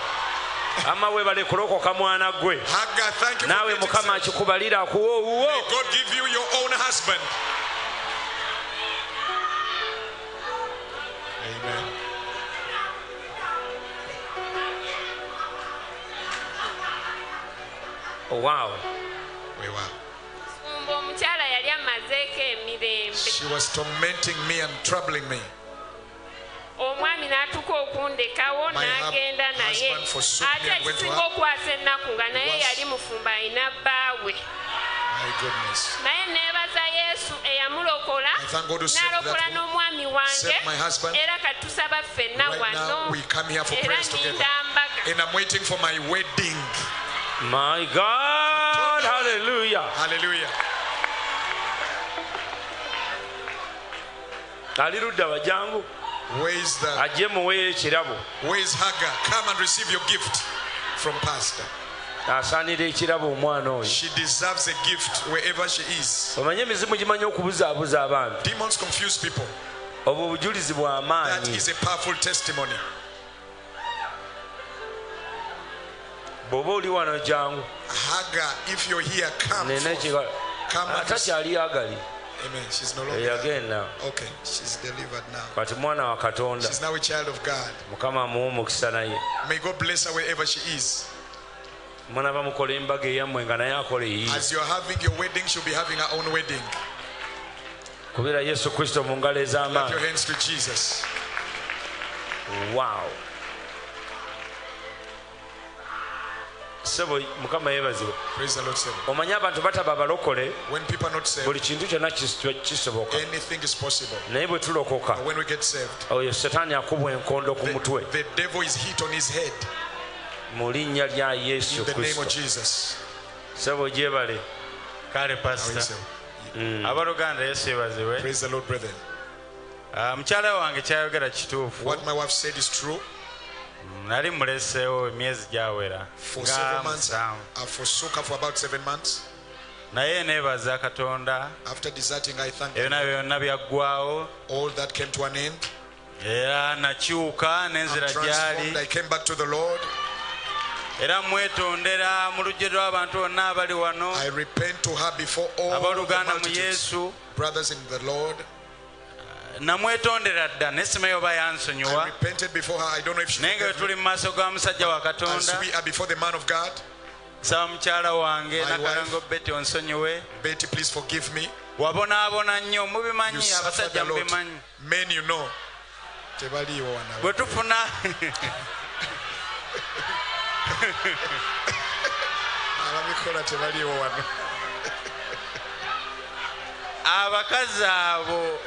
Ama webale kulokoka mwana gwe. Naawe mukama akikubalira akuwa owuwo. Oh, owaawe weewaawo fumbo omukyala yali amazeeko emirembe. She was tormenting me and troubling me. Omwami n'atuka okundekawo n'agenda naye. ate ekisinga okwasa ennaku nga naye yali mufumba alina bbaawe. Naye neebaza yesu eyamulokola n'alokola n'omwami wange. era katusaba ffenna wano. era ninda mbaga. My god haleluya Hallelujah. ali ludda wajangu Where is the ajje muweyo ekirabo where is Hagar? Come and receive your gift from Pastor. asaanira ekirabo omwana oyo She deserves a gift wherever she is. omanye emizimu gimanyi okubuzaabuza abantu Demons confuse people. obwo obujulizi bw'amaanyi She's no longer. eyagenda Okay, she's delivered now. kati mwana wa katonda She's now a child of God. mukama amuwa omukisa naye May God bless her wherever she is. munaba mukola embaga eyammwe nga naye akola eyiye As you're having your wedding, she'll be having her own wedding. kubira yesu kristo mu ngalo Clap your hands to Jesus. wow sebo mukama yeebazibwe omanye abantu bataba abalokole buli kintu kyonna kisoboka. naye bwe tulokoka oyo setaani akubwa enkondo ku mutwe. mu linnya lya yesu kristo. Sebo gyebale. Kale pasita mm. abooluganda yesu yeebazibwe ah, mukyala wange kyayogera kituufu. Nali muleseewo emyezi gyawera For seven months, I ah, forsook her for about seven months. naye neebaza katonda After deserting, I thank God. nabyo byonna byaggwawo All that came to an end. era nakyuka I'm n'enzira transformed. gyali I came back to the Lord. era mwetondera mu lujje lw'abantu bonna abali wano I repent to her before all the abooluganda mu multitudes. yesu namwetondera dda ne simeeyo oba yansonyiwa. Naye nga bwe tuli mu maaso ga musajja wa katonda. Saba mukyala wange nakalango beti onsonyiwe. Wabonaabona nnyo mubimanyi abasajja mubimanyi. Tebaliiwo bwe tufuna ababikola tebaliiwo wano. Abakazi abo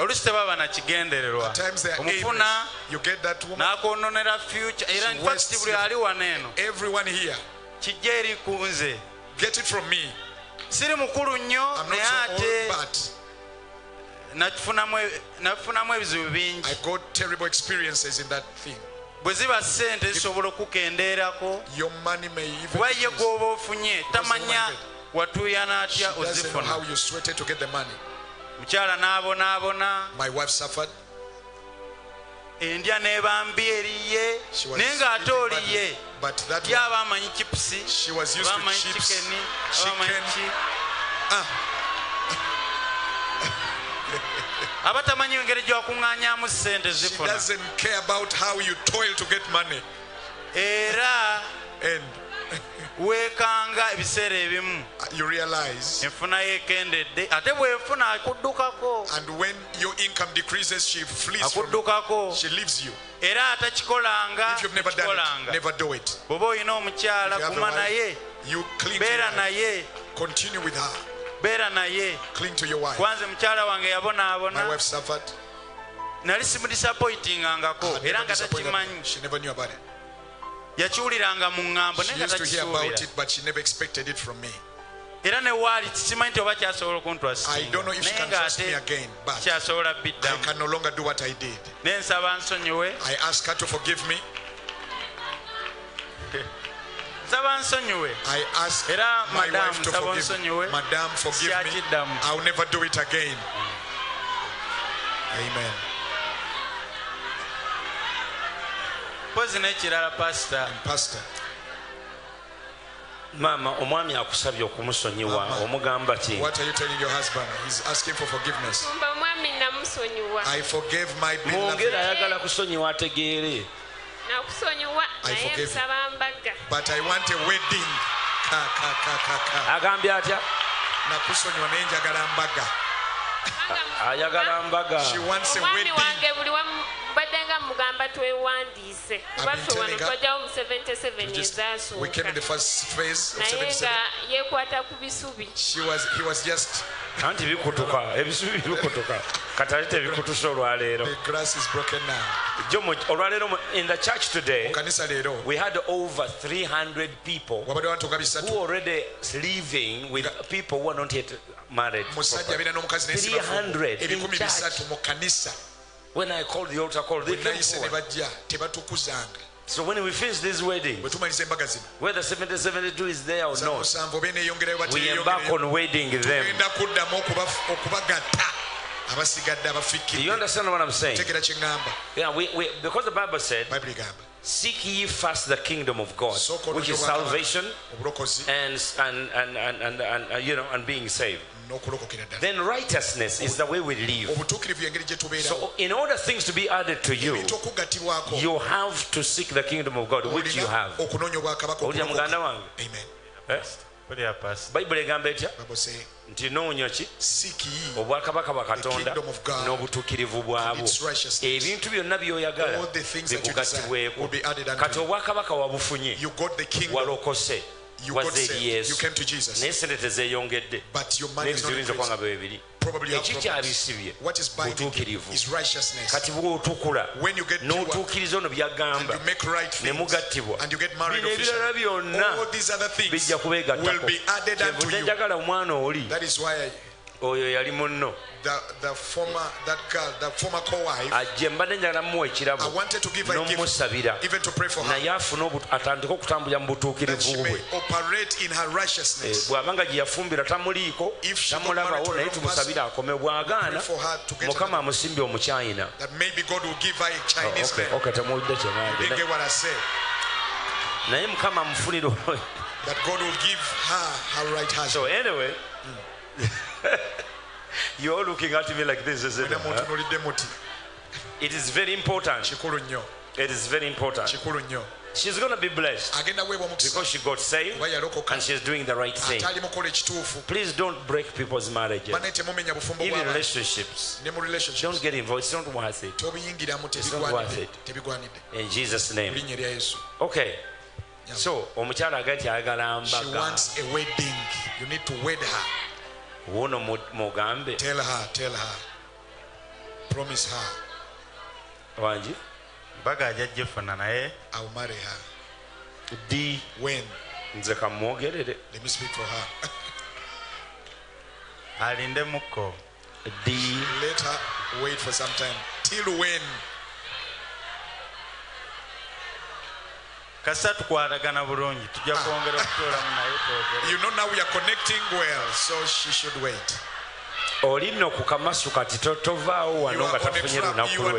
oluusi tebaba nakigendererwa omufuna n'akwononera future. Era nfakiti buli ali wano eno kijja eri ku nze. Siri mukulu nnyo naye ate nafunamu e, ebizibu bingi. Bwe ziba ssente zisobola okukendeerako kuba ye gwoba ofunye tamanya watuuyana atya ozifuna. mukyala n'abonaabona endya n'ebambi eri ye naye ng'ate oli ye ye aba amanyi kipusi abamanyi kikeni abamanyi ki abatamanyi engeri gyakuŋŋaanyamu ssente zifuna. era weekanga ebiseera ebimu. You realize, ate bwefuna akuddukako. and when your income decreases, she flees from She leaves you. era atakikolanga If you've never done it, never do it. bw'oba olina omukyala If you have a guma wife, naye. You cling to beera naye. Continue with her. beera naye. Cling to your wife. kwanze mukyala wange My yabonaabona wife suffered. nali simudisappointingangako. I era never nga takimanyi yakiwuliranga mu ŋŋambo naye nga takisuubira era newaali simanyi nti oba kyasobola okuntwasinaye ngaate kyasobola biddamu. ne nsaba nsonyiwe. Nsaba nsonyiwe. Era madamu nsaba nsonyiwe. Kyakiddamu Amen. pozi n'ekirala pasita maama omwami akusabye okumusonyiwa. Omugamba ki? mwongere ayagala kusonyiwa ategeere. Nakusonyiwa naye nsaba mbaga. Agambye atya? Nakusonyiwa naye njagala mbaga. Ayagala mbaga She wants a omwami wedding. wange buli wamu badde nga mugamba twewandiise kuba been ffe wano telling her- twajjawo mu 77 Just- we came in the first phase of naye 77. nga yeekwata ku bisubi She was, he was just, anti bikutuka ebisubi bikutuka katali tebikutusa olwaleero the grass is broken now. olwaleero in the church today leero, we had over 300 people wabadde abantu nga who bisatu. already living with people who are not yet married musajja abeera n'omukazi naye 300 in ebikumi church. bisatu mu kanisa. When i called the altar call they bwe came forward. so when we finish this wedding bwe tumaliza embaga zino. whether 7072 is there or not musanvu obe neeyongerayo we embark on wedding them. Tugenda kuddamu okuba- okubagatta abasigadde do you understand what i'm saying? Tegera kye ŋŋamba. Yeah we, we, because the bible said seek ye first the kingdom of god which is salvation and and and and, and, and uh, you know and being saved then righteousness is the way we live. Obutuukirivu yengeri gye tubeerawo. So in order things to be added to you you have to seek the kingdom of god which you have. okunoonya obwakabaka olya okulokoka. muganda wange? Amen. Eh? kulya pasita bayibuli egamba etya? Bible say, nti noonya ki? Seek ye obwakabaka bwa katonda kingdom of God n'obutuukirivu bwabwo. its righteousness. ebintu byonna byoyagala All the things that you bikugattibweko will be added unto kati you. obwakabaka wabufunye you got the kingdom. walokose you got saved, you came to Jesus. But your money is not increasing. ekikyabisibye butuukirivu. kati bw'otukula n'otuukiriza ono byagamba ne mugattibwa bino ebirala byonna bijja kubeegattako. kyenvudde njagala omwana oli oyo yali munno. Ajje mbadde njagala mumuwa ekirabo n'omusabira. naye afune atandike okutambulira mu butuukirivu bwe. Eh, bw'abanga gye yafumbira tamuliiko tamulabawo naye tumusabire akome. Bw'agaana mukama amusimbye omucyayina temuwulidde kyenange naye mukama amufunire that God will give her her right husband. So anyway, mm. You're all looking at me like this, isn't it? It is very important. It is very important. She's going to be blessed because she got saved and she's doing the right thing. Please don't break people's marriages. Even relationships. Don't get involved. It's not worth it. It's not worth it. In Jesus' name. Okay. So, omukyala she wants a wedding you need to wed her Wuno mugambe. tell her tell her. Promise her. Wangi. mbaga ajja gifuna naye i'll marry her. D. When? Nze kamwogerere. let me speak for her. Alinde muko. D. Let her wait for some time. Till when kasita tukwatagana bulungi tujja kwongera okutuulamu naye twogere. You know now we are connecting well so she should wait. Oli nno ku kamasu kati to- tovaawo wano nga tafunye lunaku you are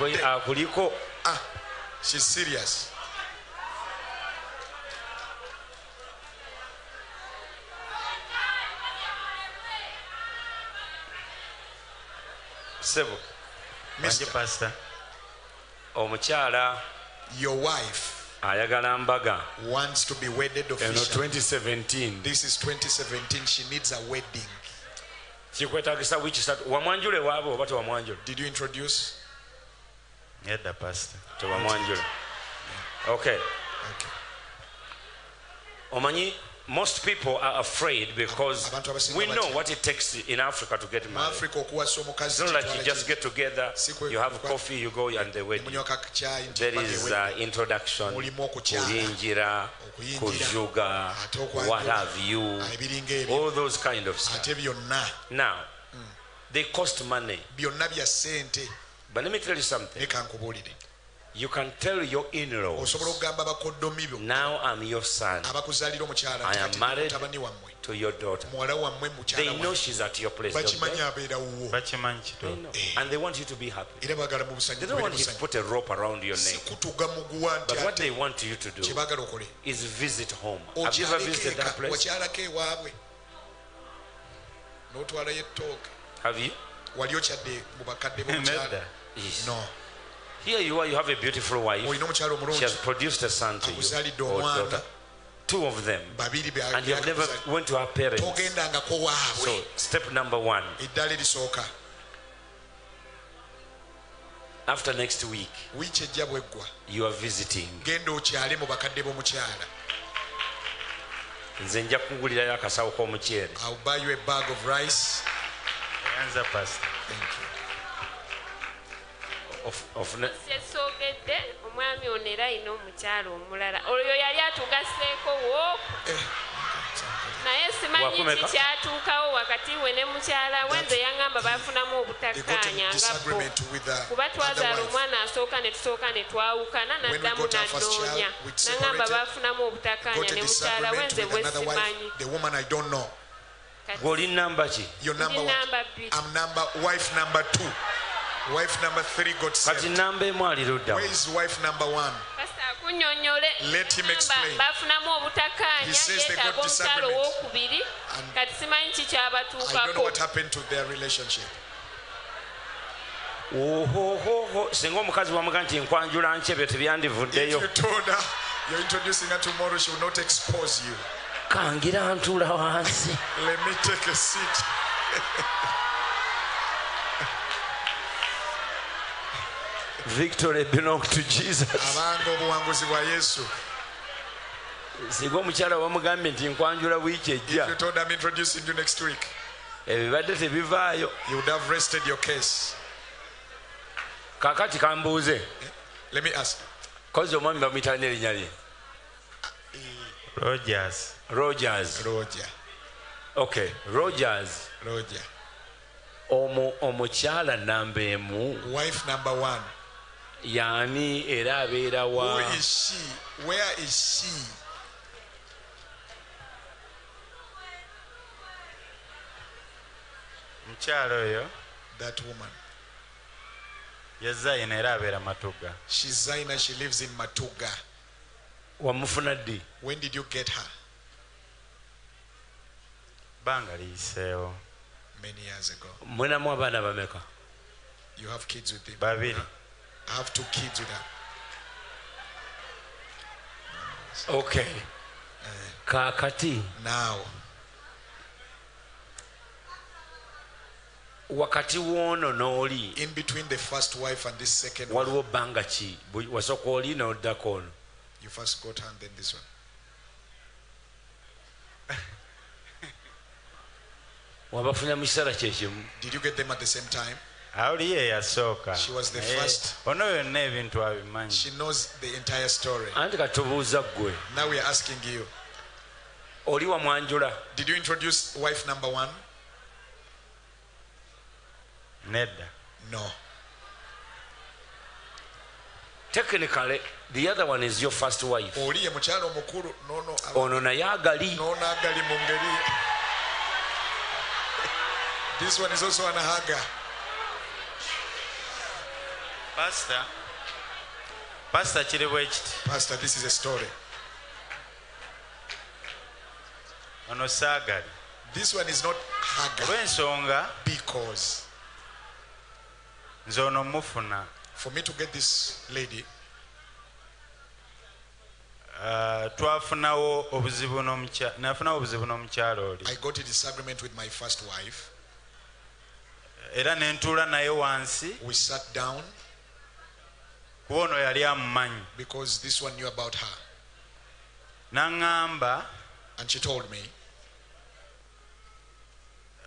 lwe. akuliko ah she's serious. Sebo Mister, pasita omukyala your wife ayagala mbaga. wants to be wedded eno officially. 2017 this is 2017 she needs a wedding. Kikwetagisa wiiki satu. Wamwanjula ewaabwe oba tewamwanjula did you introduce? Tewamwanjula okay. Okay. Omanyi most people are afraid because Abantu abasinga we know batya. what it takes in africa to get mu married. Africa okuwasa omukazi it's not like you kitwala just ki- get together Si kwe- you have kwe- coffee you go and the wedding. Munywa kakyayi nti there mpaka is ewedding. uh, introduction Mulimu okukyala, kuyingira okuyingira, kujuga ate okwanjula, what have you. Ah, ebiringa ebyo. All those kind of stuff. Ate byonna. Now they cost money. Byonna bya ssente. But let me tell you something. Naye kankubuulire you can tell your in-laws. Osobola okugamba bakoddomi bo now i'm your son. I am married to your daughter. They know she's at your place they? abeera wuwo bakimanyi They kituufu know. And they want you to be happy. Era baagala mu they don't want you to put a rope around your neck. Kutuga muguwa nti but what they want you to do kye baagala okole. is visit home. Have you ever visited that place? wakyalako ewaabwe. N'otwalayo ettooke have you? Wali okyadde mu bakadde b'omukyala? No here you are you have a beautiful wife. She has produced a son to you. Or daughter. two of them. And you have never went to her parents. So step number one. After next week wiiki ejja bweggwa. you are visiting. Genda okyale mu bakadde b'omukyala. Nze nja kungulirayo akasawo k'omuceere. I'll buy you a bag of rice. Oyanza pasita sesogedde omwami ono era alina omukyala omulala. Olyo yali atugaseeko wooku naye simanyi ki kyatuukawo wakati we ne mukyala we nze yaŋŋamba bafunamu obutakkaanya ngakuba twazaala omwana asooka ne tusooka ne twawukana naddamu nanoonya. naŋŋamba bafunamu obutakkaanya ne mukyala we nze bwe simanyi. gw'oli namba ki? Namba bbiri. Wife number two. Wife number three got kati saved. namba emu ali ludda Where is wife number one? kasita akunnyonnyole Let him Namba explain. baafunamu obutakkaanya He says they yeetaaga got omukyala disagreement. owookubiri And kati simanyi ki I don't know kyabatuukako what happened to their relationship. ohohoho singa omukazi wamuga nti nkwanjula nkyebyo If tebyandivuddeyo you told her victory belong to jesus. Abanga obuwanguzi bwa yesu. Singa omukyala wamugambye nti nkwanjula wiiki if ejja. you told i'm introducing you next week. Ebibadde tebivaayo. You would have rested your case. Kakati kambuuze. Let me ask. Kozi omwami bamuyitala n'erinnya lye? Rogers. Rogers. Roger. Okay rogers. Roger. Omukyala namba emu. Wife number one yani era abeera wa? Mukyalo oyo ye zayina era abeera matuga. Wamufuna ddi? Bbanga liyiseewo. Mwenamu abaana bameka? Babiri. I have two kids with her. okay. Kaakati Now, wakati woono n'oli. In between the first wife and this second waliwo bbanga ki wasooka oli n'oddako ono you first got her and then this one. wabafunya mu kiseera kyekimu Did you get them at the same time? Awuli ye yasooka She was the Naye first. ono yonna ebintu abimanyi She knows the entire story. anti katubuuza ggwe. Now we are asking you. Oli wamwanjula Did you introduce wife number one? nedda. No. technically the other one is your first wife. Oli ye mukyala omukulu nono ono naye agali. Nono agali mu ngeri. This one is also an haga pasita pasita kiri bwe kiti pastor this is a story. Ono saagali this one is not olw'ensonga because nze ono mufuna for me to get this lady uh, twafunawo obuzibu nafunawo obuzibu n'omukyalo oli. I got a disagreement with my first wife. Era ne ntuula naye wansi. We sat down ono yali amumanyi because this one knew about her. N'aŋŋamba and she told me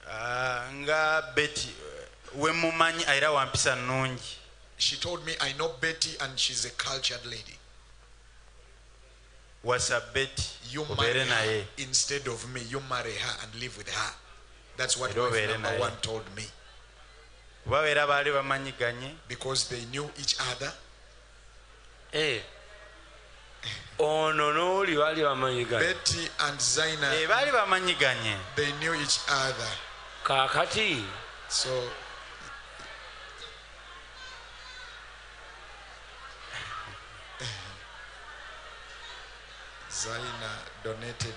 uh, nga beti we mumanyi era wampisa nnungi. she told me i know betty and she's a cultured lady. Wasa beti you marry her instead of me. You marry her and live with her. That's what Era wife number one told me. Kuba beera baali bamanyiganye. Because they knew each other. Ono n'oli baali bamanyiganye. Betty and zaina Eh, baali bamanyiganye. they knew each other. Kaakati. So zaina donated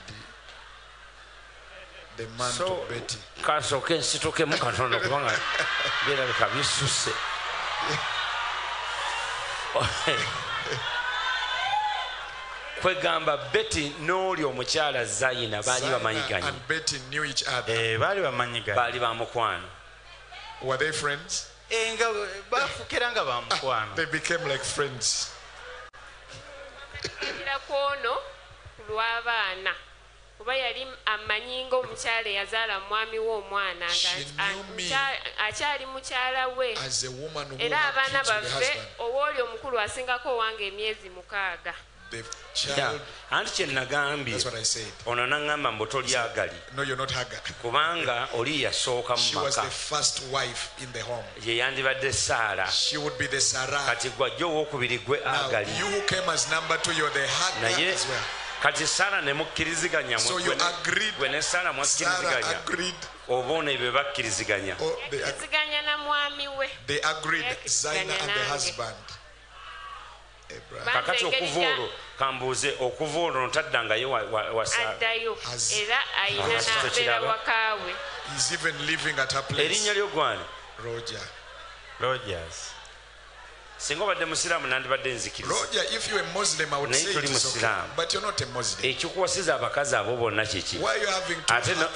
the, the man So- to betty kasooke nsitokemu katono kubanga birabika bisusse kwegamba beti n'oli omukyala zayina eh, baali bamanyiganye. baali bamanyiganye. Bamukwano. Eh, nga bafukira nga bamukwano. Kusingira kwono kulw'abaana kuba yali amanyi nga omukyala eyazaala mwami we omwana ngaakyali mukyala we. era abaana baffe owooli omukulu asingako owange emyezi mukaaga. anti kyenagambye ono naŋŋamba mbu tolyagali kubanga oli yasooka mumaka ye yandibadde saala kati gwajja owokubiri gwe agali. naye kati saala ne mukkiriziganya gwe ne saala mwakkiriziganya oba ono ebyo bakkiriziganya. They agreed Zina and the husband. kakati okuva olwo kambuuze okuva olwo ntaddangayo wasaddayo era ayina nabeera wakaawe. Erinnya lyogwani rogers. Singa obadde musiraamu nandibadde nzikiriznaye toli musiraamu. Ekikuwasiza abakazi abo bonna kiki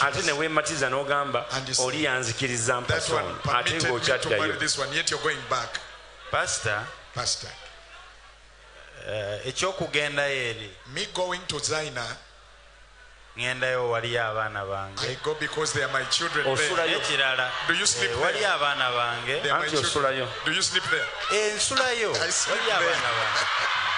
ate neweematiza n'ogamba oli yanzikiriza mpatono ate ng'okyaddayo. Eh, ekyokugenda eri me going to zina ŋŋendayo waliyo abaana bangeosulayoekirala waliyo abaana bange. Anti osulayo. Ensulayo eh, waliyo abaana bange.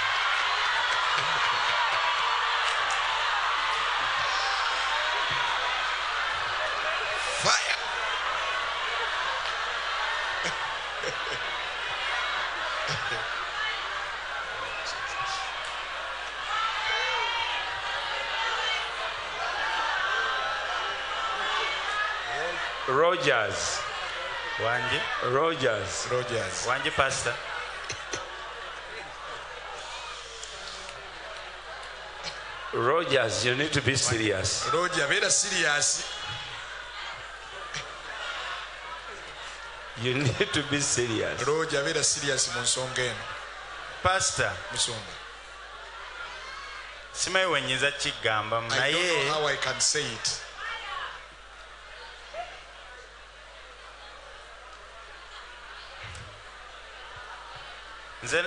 Rogers. Wanje? Rogers. Rogers. Wanje pastor. Rogers you need to be serious. Roger vera serious. You need to be serious. Roger vera serious mu nsonga eno pastor musonga simayi wenyiza kigamba naye how i can say it. nze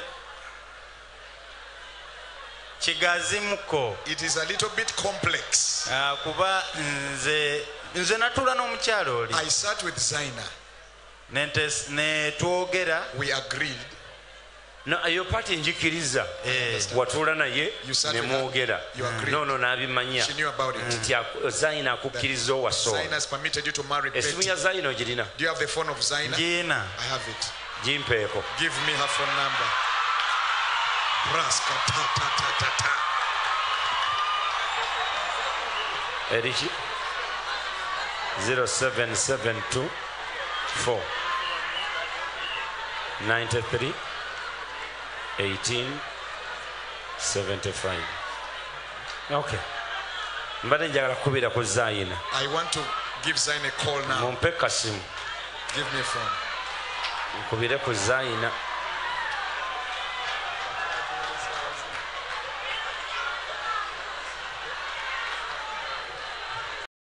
kigazimuko it is a little bit complex. Ah, kuba nze nze natula n'omukyalo oli. I sat with zina netwogera we agreed. Eyo pati njikiriza eh, watuula naye nemwogera noono n'abimanya. Nti zaina akukkiriza owasooesimu ya zaina ogirina. Ngina. You have the phone of zaina ngiina i have it gimpeeko give me her phone number. Braska, ta, ta, ta, ta, ta. eriki 0772 4 93 18 75 okay. Mbadde njagala kukubira ku zayina i want to give zaina a call now. Mumpe kasimu give me a phone nkubire ku zayina